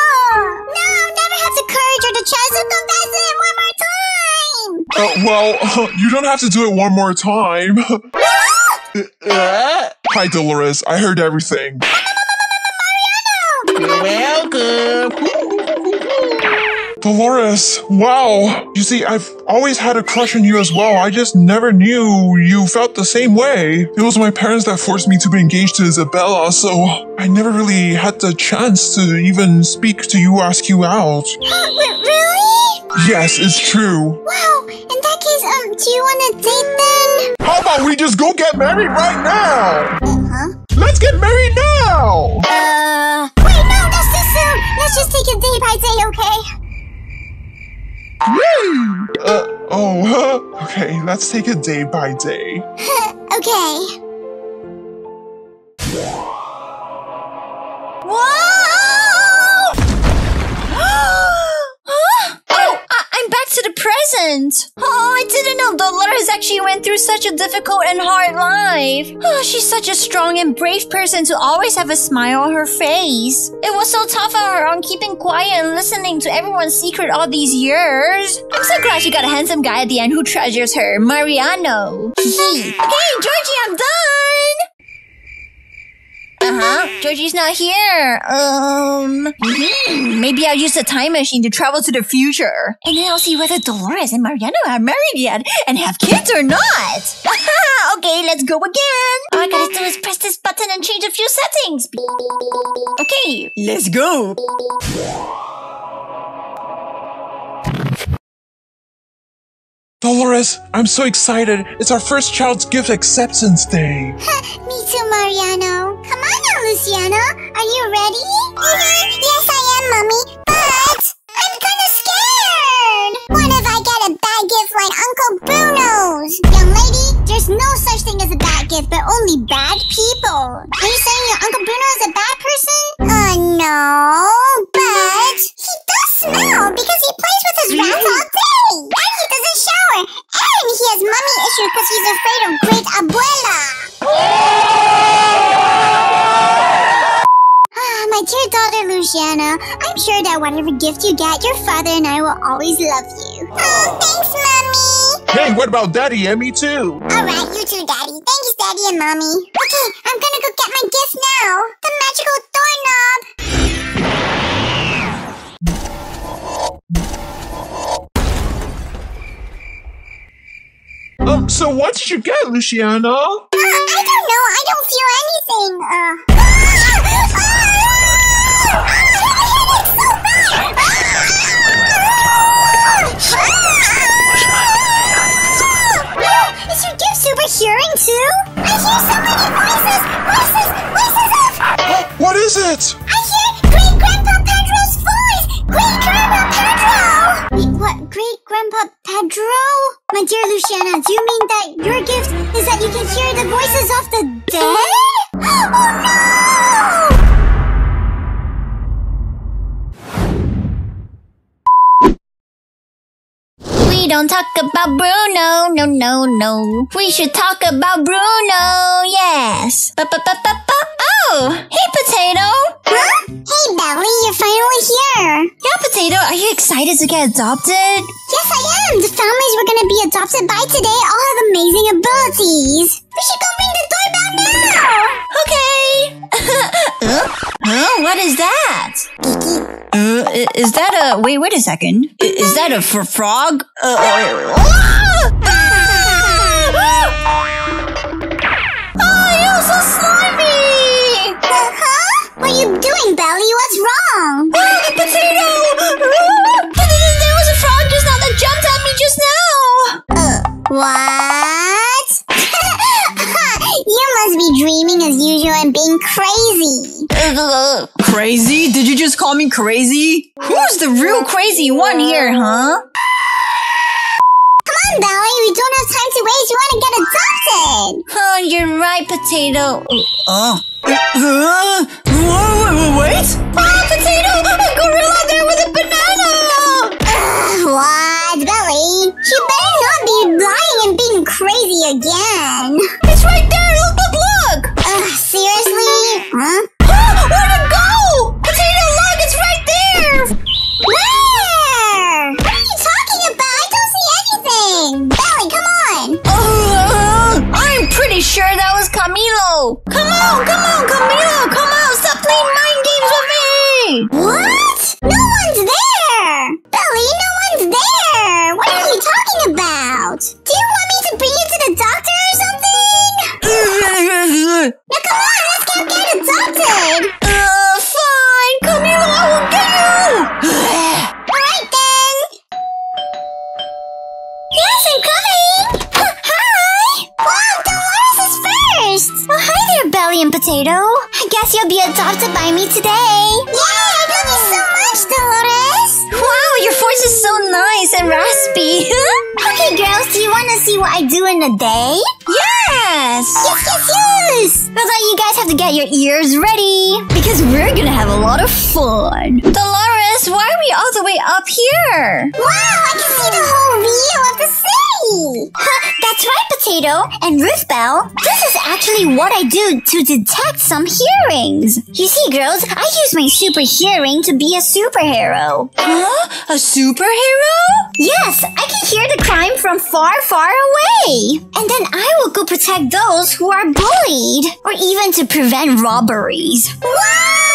Now I'll never have the courage or the chance to confess it one more time! Uh, well, Well, you don't have to do it one more time. Uh, Hi, Dolores. I heard everything. welcome. Dolores, wow. You see, I've always had a crush on you as well. I just never knew you felt the same way. It was my parents that forced me to be engaged to Isabela, so I never really had the chance to even speak to you, ask you out. Really? Yes, it's true. Wow. In that case, um, do you want to date then? How about we just go get married right now? Uh-huh. Let's get married now! Uh. Wait, no, that's too soon. Let's just take it day by day, okay? Uh, oh, okay, let's take it day by day. okay. Whoa! Present. Oh, I didn't know Dolores actually went through such a difficult and hard life. Oh, she's such a strong and brave person to always have a smile on her face. It was so tough on her on keeping quiet and listening to everyone's secret all these years. I'm so glad she got a handsome guy at the end who treasures her, Mariano. hey, Georgie, I'm done. Uh-huh. Georgie's not here. Um, mhm. maybe I'll use the time machine to travel to the future. And then I'll see whether Dolores and Mariano are married yet and have kids or not. okay, let's go again. All I gotta do is press this button and change a few settings. Okay, let's go. Dolores, I'm so excited. It's our first child's gift acceptance day. Me too, Mariano. Come on now, Luciana. Are you ready? Mm-hmm. Yes, I am, Mummy. But I'm kind of scared. What if I get a bad gift like Uncle Bruno's? Young lady, there's no such thing as a bad gift, but only bad people. Are you saying your Uncle Bruno is a bad person? Uh, no. But he does smell because he plays with his rats all day. And he doesn't shower. And he has mummy issues because he's afraid of Great Abuela. Ah, my dear daughter Luciana, I'm sure that whatever gift you get, your father and I will always love you. Oh, thanks, Mommy. Hey, what about Daddy and me too? Alright, you too, Daddy. Thanks, Daddy and Mommy. Okay, I'm gonna go get my gift now. The magical doorknob. Um, so what did you get, Luciana? Uh, I don't know. I don't feel anything. Uh. Is your gift super hearing too? I hear so many voices! Voices! Voices of... What is it? I hear Great Grandpa Pedro's voice! Great Grandpa Pedro! Wait, what? Great Grandpa Pedro? My dear Luciana, do you mean that your gift is that you can hear the voices of the dead? Oh no! We don't talk about Bruno, no, no, no. We should talk about Bruno, yes. Oh, hey, Potato. Huh? Hey, Belly, you're finally here. Yeah, Potato, are you excited to get adopted? Yes, I am. The families we're gonna be adopted by today all have amazing abilities. We should go ring the doorbell now. Okay. huh? Huh? What is that? Uh, is that a wait? Wait a second. Is that a f- frog? Uh, uh, ah! Oh, you're so slimy! Huh? What are you doing, Belly? What's wrong? Oh, the potato! Ah! There was a frog just now that jumped at me just now. Uh, What? You must be dreaming as usual and being crazy. Uh, crazy? Did you just call me crazy? Who's the real crazy one here, huh? Come on, Belly. We don't have time to waste. You want to get adopted. Oh, you're right, potato. Oh. Uh, wait, wait. Oh, potato! A gorilla there with a banana! Ugh, what, Belly? You better not be lying and being crazy again. Huh? Where'd it go? Potato, log, it's right there! Where? What are you talking about? I don't see anything! Belly, come on! Uh, I'm pretty sure that was Camilo! Come on, come on, Camilo! Come on, stop playing mind games with me! What? No one's there! Belly, no one's there! What are you talking about? Do you want me to bring you to the doctor or something? now come on! want talk to Potato. I guess you'll be adopted by me today. Yay! I love you so much, Dolores. Wow, your voice is so nice and raspy. Okay, girls, do you want to see what I do in a day? yes! Yes, yes, yes! Like, you guys have to get your ears ready because we're gonna have a lot of fun. Dolores, why are we all the way up here? Wow, I can see the whole view of the city! Huh, that's right, Potato and Ruthbell. This is actually what I do to detect some hearings. You see, girls, I use my super hearing to be a superhero. Huh? A superhero? Yes, I can hear the crime from far, far away. And then I will go protect those who are bullied, or even to prevent robberies. Wow!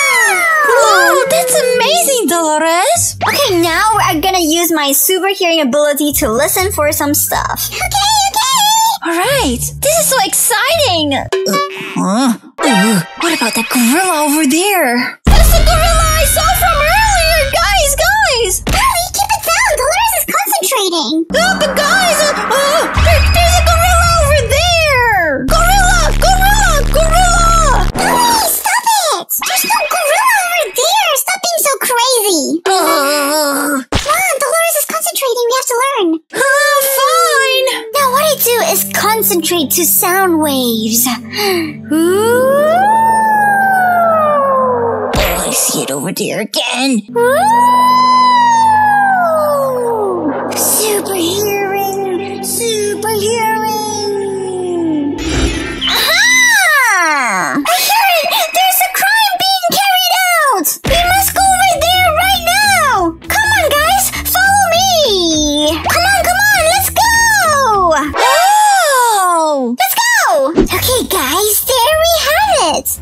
Wow, that's amazing, Dolores! Okay, now we're gonna use my super hearing ability to listen for some stuff. Okay, okay! Alright, this is so exciting! Uh, huh? Uh, what about that gorilla over there? That's the gorilla I saw from earlier! Guys, guys! Hurry, keep it down! Dolores is concentrating! Look, guys! Uh, uh, there, there's concentrating. We have to learn. uh, fine! Now, what I do is concentrate to sound waves. Ooh. Oh, I see it over there again. Super hearing,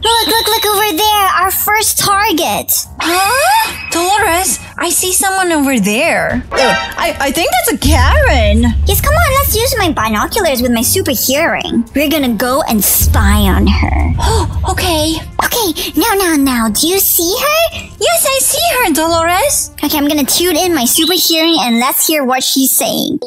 Look, look, look over there! Our first target! Huh? Dolores, I see someone over there. Uh, I, I think that's a Karen. Yes, come on, let's use my binoculars with my super hearing. We're gonna go and spy on her. Oh, okay. Okay, now, now, now, do you see her? Yes, I see her, Dolores. Okay, I'm gonna tune in my super hearing and let's hear what she's saying.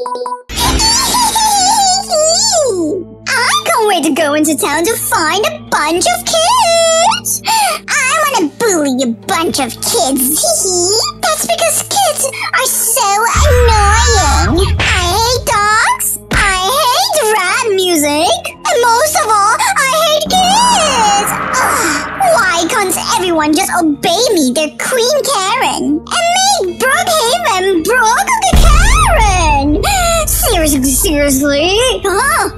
I can't wait to go into town to find a bunch of kids. I want to bully a bunch of kids. That's because kids are so annoying. I hate dogs. I hate rap music. And most of all, I hate kids. Ugh, why can't everyone just obey me, their Queen Karen, and make Brookhaven Brook Karen? Seriously, seriously? Huh?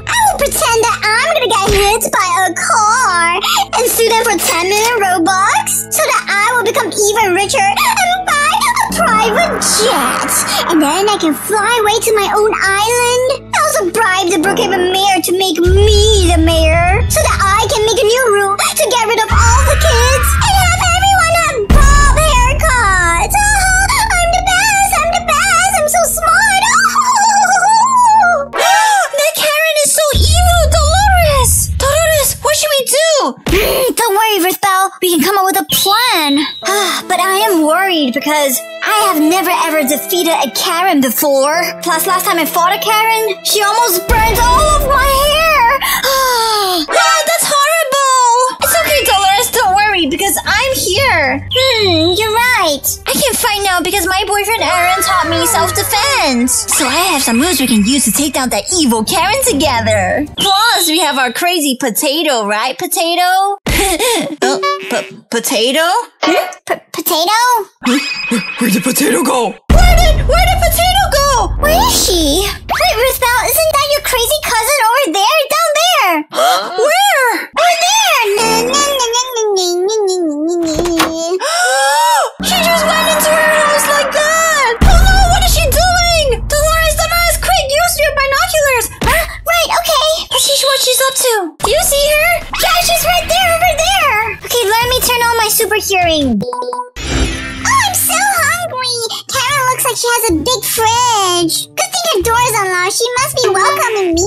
Pretend that I'm gonna get hit by a car and sue them for 10 million Robux so that I will become even richer and buy a private jet. And then I can fly away to my own island. I also bribe the Brookhaven mayor to make me the mayor so that I can make a new rule to get rid of all the kids plan. Ah, but I am worried because I have never ever defeated a Karen before. Plus, last time I fought a Karen, she almost burned all of my hair. Ah! I'm hmm, you're right. I can fight now because my boyfriend Aaron taught me self-defense. So I have some moves we can use to take down that evil Karen together. Plus, we have our crazy potato, right, potato? oh, p- potato? P- potato? Where'd the potato go? Where did where did potato go? Oh, where is she? Wait, Ruthbell, isn't that your crazy cousin over there? Down there! Huh? Where? Over there! she just went into her house like that! Hello, what is she doing? Dolores, Dolores, quick, use your binoculars! Huh? Right, okay. Let's see what she's up to. Do you see her? Yeah, she's right there, over there! Okay, let me turn on my super hearing. Oh, I'm so looks like she has a big fridge. Good thing her door's unlocked. She must be welcoming me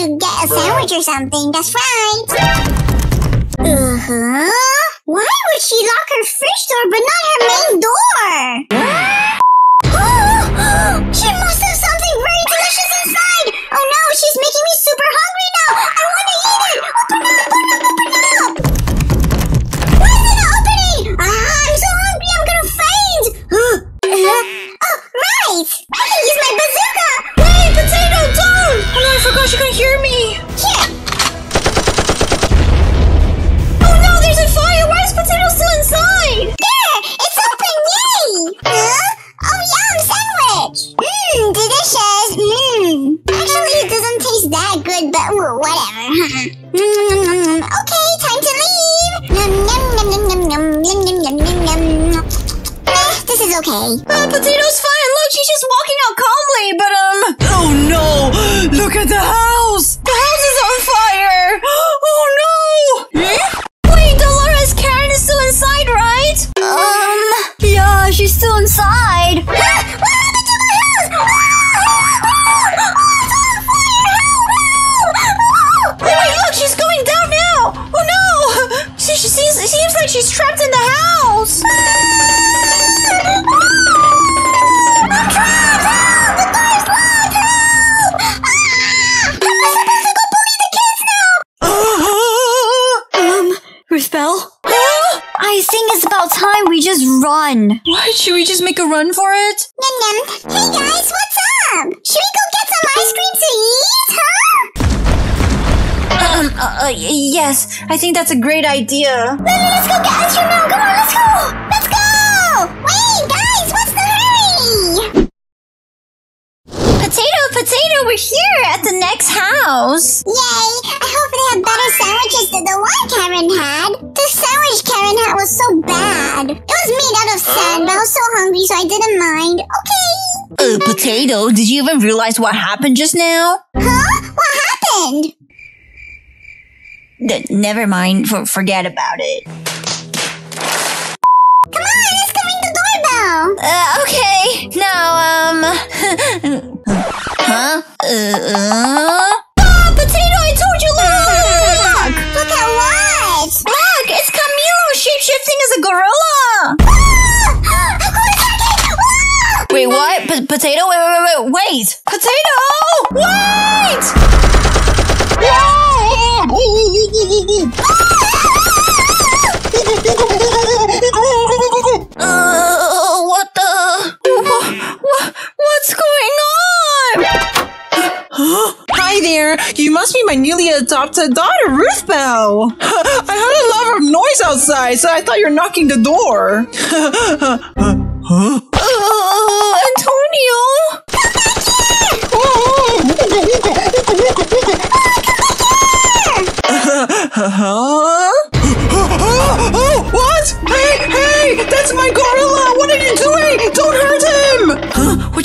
to get a sandwich or something. That's right. Uh huh. Why would she lock her fridge door but not her main door? she must have something very delicious inside. Oh no, she's making me super hungry now. I want to Right! I can use my bazooka! Wait, Potato, don't! Oh no, I forgot you can hear me! Yeah! Oh no, there's a fire! Why is Potato still inside? There! It's open! Yay! Huh? Oh yum, sandwich! Mmm, delicious! Mmm! Actually, it doesn't taste that good, but well, whatever. okay, time to leave! Nom nom nom nom nom nom nom nom nom nom this is okay. Uh, Potato's fine. Look, she's just walking out calmly, but um. Oh no! Look at the house. The house is on fire. Oh no! Wait, Dolores Karen is still inside, right? Um, yeah, she's still inside. Ah, what happened to my house? Oh wait, look, she's going down now. Oh no! She, seems, seems like she's trapped in the house. Time we just run. What? Should we just make a run for it? Nom nom. Hey guys, what's up? Should we go get some ice cream to eat? Huh? Um, uh, uh, yes, I think that's a great idea. No, no, let's go get ice cream now. Come on, let's go. Let's go. Wait, guys, what's the hurry? Potato, potato, we're here at the next house. Yay! I hope they have better sandwiches than the one Karen had. The sandwich Karen had was so bad. It was made out of sand, but I was so hungry, so I didn't mind. Okay. Uh, potato, did you even realize what happened just now? Huh? What happened? N- never mind, for- forget about it. Come on, let's ring the doorbell. Uh, okay, now, um. huh? Uh, uh. Ah, potato, I told you, look! Look at what? Look, it's Camilo shapeshifting as a gorilla! Wait, what? P- potato? Wait, wait, wait, wait, wait! Potato! Wait! Uh, what's going on? Hi there. You must be my newly adopted daughter, Ruthbell. I heard a lot of noise outside, so I thought you were knocking the door. huh? Uh, Antonio? Huh? oh, what? Hey, hey! That's my gorilla!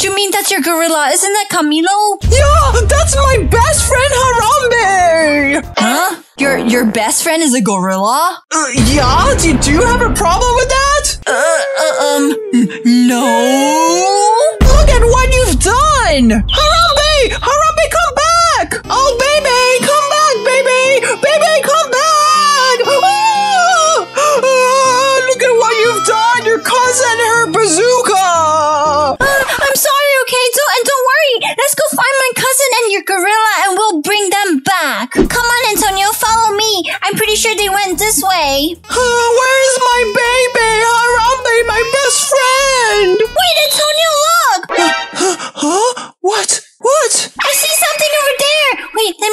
You mean that's your gorilla? Isn't that Camilo? Yeah, that's my best friend Harambe! Huh? Your your best friend is a gorilla? Uh, yeah? Do, do you have a problem with that? Uh, uh um, no. Look at what you've done! Harambe! Harambe, Let's go find my cousin and your gorilla, and we'll bring them back. Come on, Antonio, follow me. I'm pretty sure they went this way. Ah, where's my baby? Harambe, my best friend! Wait, Antonio, look! Huh? What?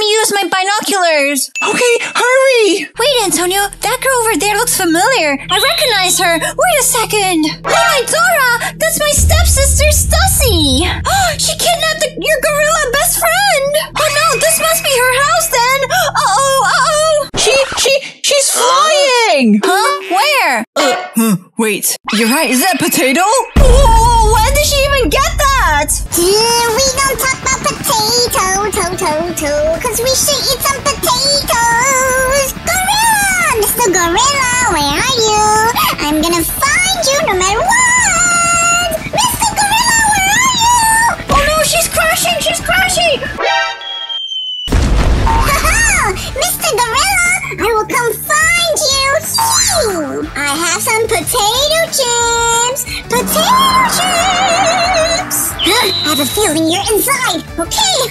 Me use my binoculars. Okay, hurry! Wait, Antonio, that girl over there looks familiar. I recognize her. Wait a second. Oh my Dora, that's my stepsister Stussy. Oh, she kidnapped the, your gorilla best friend. Oh no, this must be her house then. Uh oh, uh oh. She, she, she's flying! Huh? Where? Uh, huh, wait. You're right. Is that potato? Whoa, when did she even get that? we don't talk about potato, to, to, to, cause we should eat some potatoes. Gorilla! Mr. Gorilla, where are you? I'm gonna find you no matter what! Mr. Gorilla, I will come find you! Phew! I have some potato chips! Potato chips! Huh, I have a feeling you're inside! Okay!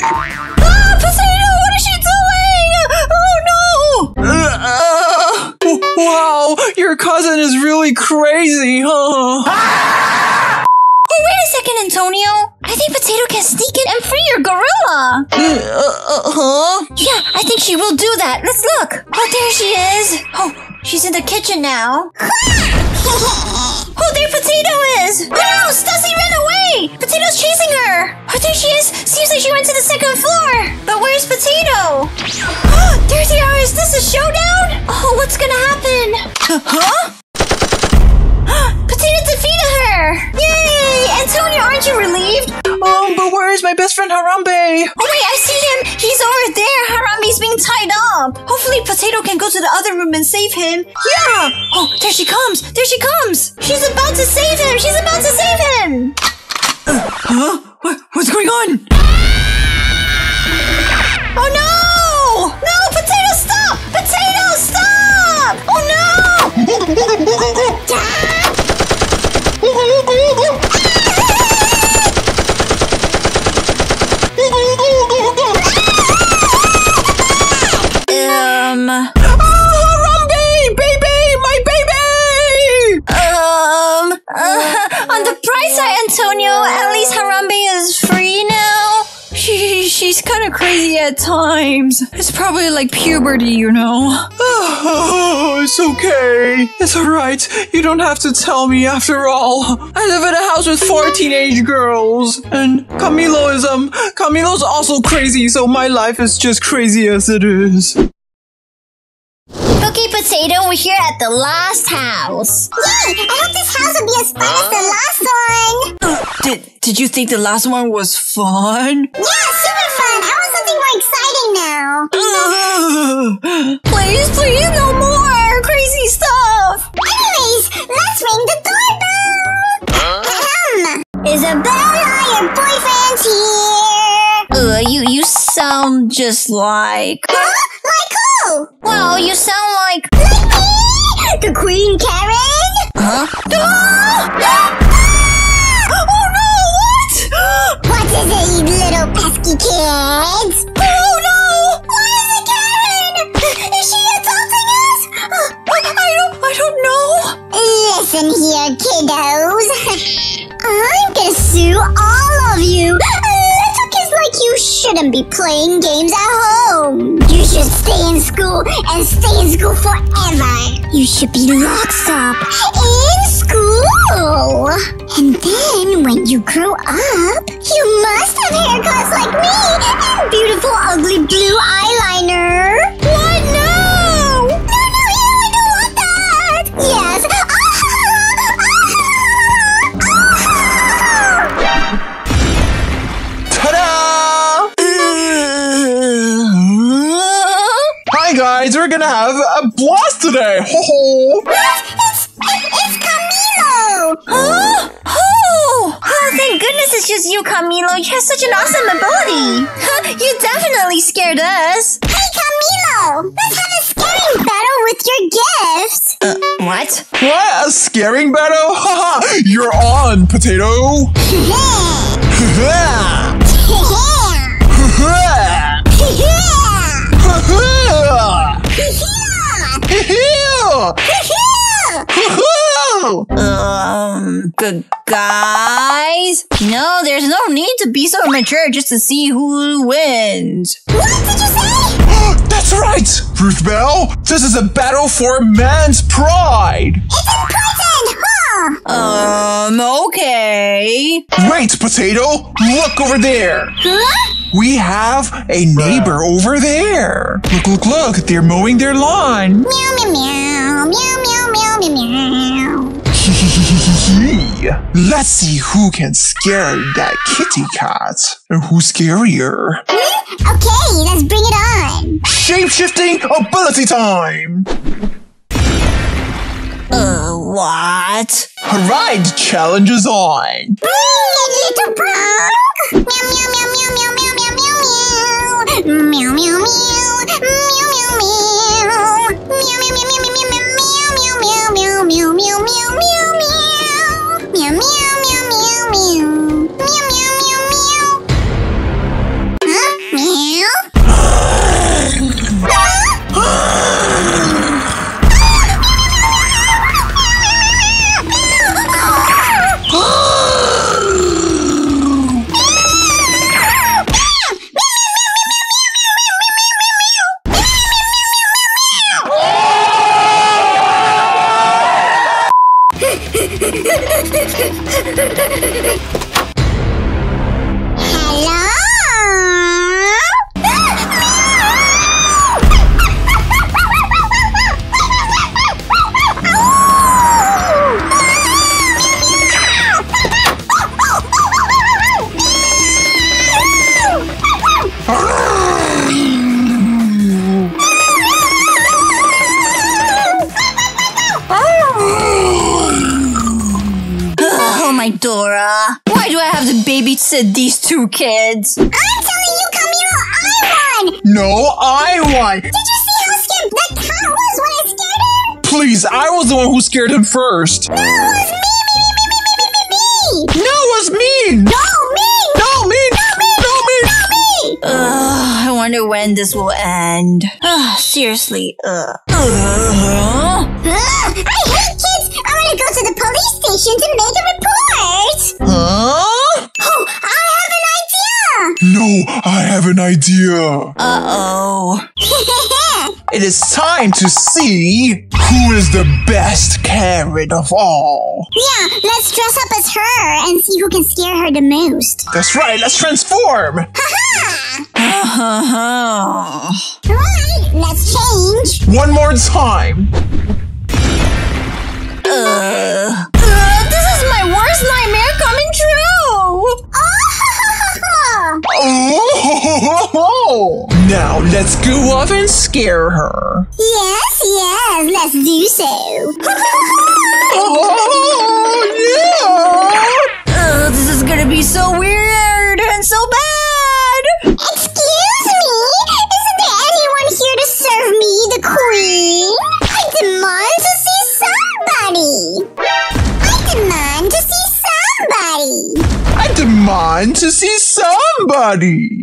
Haha! Ah, potato, what is she doing? Oh no. Uh, uh, wow, your cousin is really crazy, huh? Oh, wait a second, Antonio. I think Potato can sneak in and free your gorilla. Uh, uh, huh? Yeah, I think she will do that. Let's look. Oh, there she is. Oh, she's in the kitchen now. oh, there Potato is. Oh no, Stussy ran away. Potato's chasing her. Oh, there she is. Seems like she went to the second floor. But where's Potato? Oh, there they are. Is this a showdown? Oh, what's gonna happen? Huh? Potato defeated her. Yay! Antonio, aren't you relieved? Um, but where is my best friend Harambe? Oh wait, I see him! He's over there! Harambe's being tied up! Hopefully Potato can go to the other room and save him. Yeah! Oh, there she comes! There she comes! She's about to save him! She's about to save him! Huh? What, what's going on? Oh no! No! Potato, stop! Potato, stop! Oh Um. Oh, Harambe! Baby! My baby! Um, uh, on the bright side, Antonio, at least Harambe is free now. She, she's kind of crazy at times. It's probably like puberty, you know. Oh, it's okay. It's alright. You don't have to tell me after all. I live in a house with four teenage girls. And Camilo is, um, Camilo's also crazy, so my life is just crazy as it is. Okay, Potato, we're here at the last house. Yay! I hope this house will be as fun as the last one. Did, did you think the last one was fun? Yeah, super fun. I want something more exciting now. Please, please, no more crazy stuff. Anyways, let's ring the doorbell. Ahem. Isabela, your boyfriend's here. Uh, you you sound just like. Huh? Like who? Well, you sound like. Like me? The Queen Karen? Huh? oh no, what? what is it, you little pesky kids? Oh no! Why is it Karen? Is she adopting us? I don't, I don't know. Listen here, kiddos. I'm gonna sue all of you. Kids like you shouldn't be playing games at home. You should stay in school and stay in school forever. You should be locked up in school. And then when you grow up, you must have haircuts like me and beautiful ugly blue eyeliner. Hi guys, we're gonna have a blast today. Ho ho! It's, it's Camilo! Huh? Oh! Oh, thank goodness it's just you, Camilo. You have such an awesome ability. you definitely scared us. Hey, Camilo! Let's have a scaring battle with your gifts! Uh, what? What? A scaring battle? Haha! You're on, potato! Rio! Rio! Um, good guys? No, there's no need to be so immature just to see who wins. What did you say? That's right! Ruthbell, this is a battle for man's pride! It's important, huh? Um, okay. Wait, Potato! Look over there! Huh? We have a neighbor over there! Look, look, look! They're mowing their lawn! Meow, meow, meow, meow, meow, meow, meow, meow. Let's see who can scare that kitty cat and who's scarier. Okay, let's bring it on. Shapeshifting ability time. Uh, what? Alright, challenge is on. little pug. Meow, meow, meow, meow, meow, meow, meow, meow. Meow, meow, meow. Is time to see who is the best carrot of all. yeah, let's dress up as her and see who can scare her the most. That's right, let's transform. Uh-huh. Alright, let's change. One more time. Let's go off and scare her. yes, yes, let's do so. Oh, yeah. Uh, this is gonna be so weird and so bad! Excuse me? Isn't there anyone here to serve me, the queen? I demand to see somebody. I demand to see somebody. I demand to see somebody.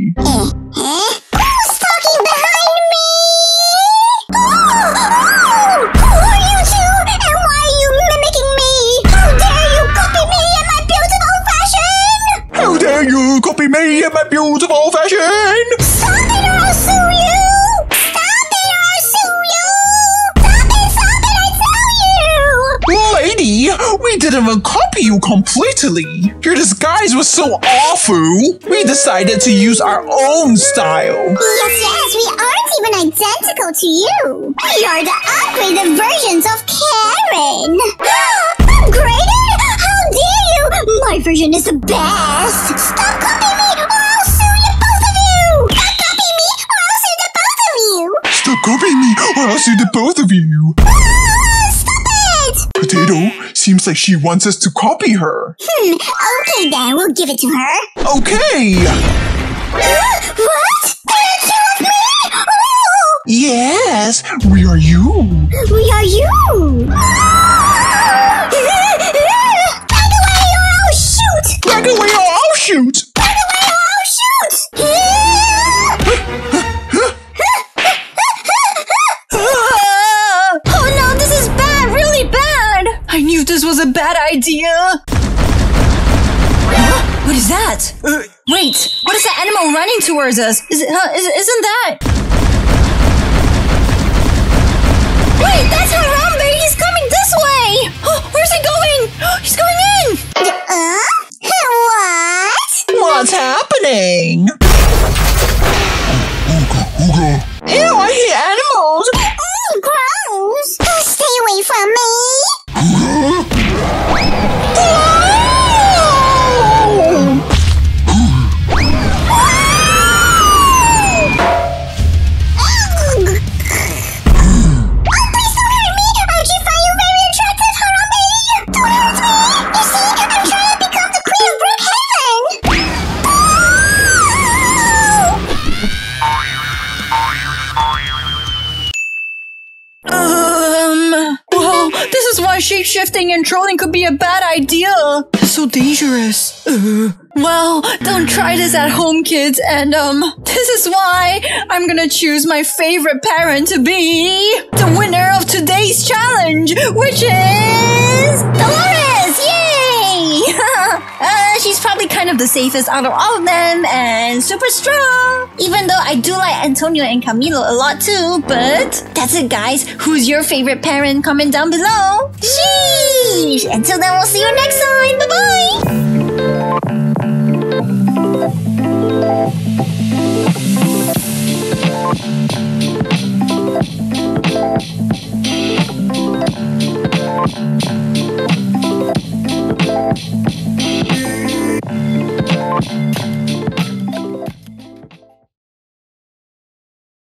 So awful. We decided to use our own style. Yes, yes, we aren't even identical to you. We are the upgraded versions of Karen. upgraded? How dare you? My version is the best. Stop copying me or I'll sue you both of you. Stop copying me or I'll sue the both of you. Stop copying me or I'll sue the both of you. Ah, stop it. Potato seems like she wants us to copy her. Hmm, okay then, we'll give it to her. Okay. what? Oh, Yes. We are you. we are you. Back away or I'll shoot. Back away or I'll shoot. Back away or I'll shoot. Was a bad idea! Huh? What is that? Uh, wait, what is that animal running towards us? Is it, huh, is, isn't that? Wait, that's Harambe! He's coming this way! Oh, where's he going? He's going in! Uh? What? What's happening? Ooga, Ew, I hate animals. Mm, gross. Stay away from me. Is why shapeshifting and trolling could be a bad idea. So dangerous. Uh, well, don't try this at home, kids. And, um, this is why I'm gonna choose my favorite parent to be the winner of today's challenge, which is Dolores! Uh, she's probably kind of the safest out of all of them and super strong. Even though I do like Antonio and Camilo a lot too, but that's it, guys. Who's your favorite parent? Comment down below. Sheesh! Until then, we'll see you next time. Bye bye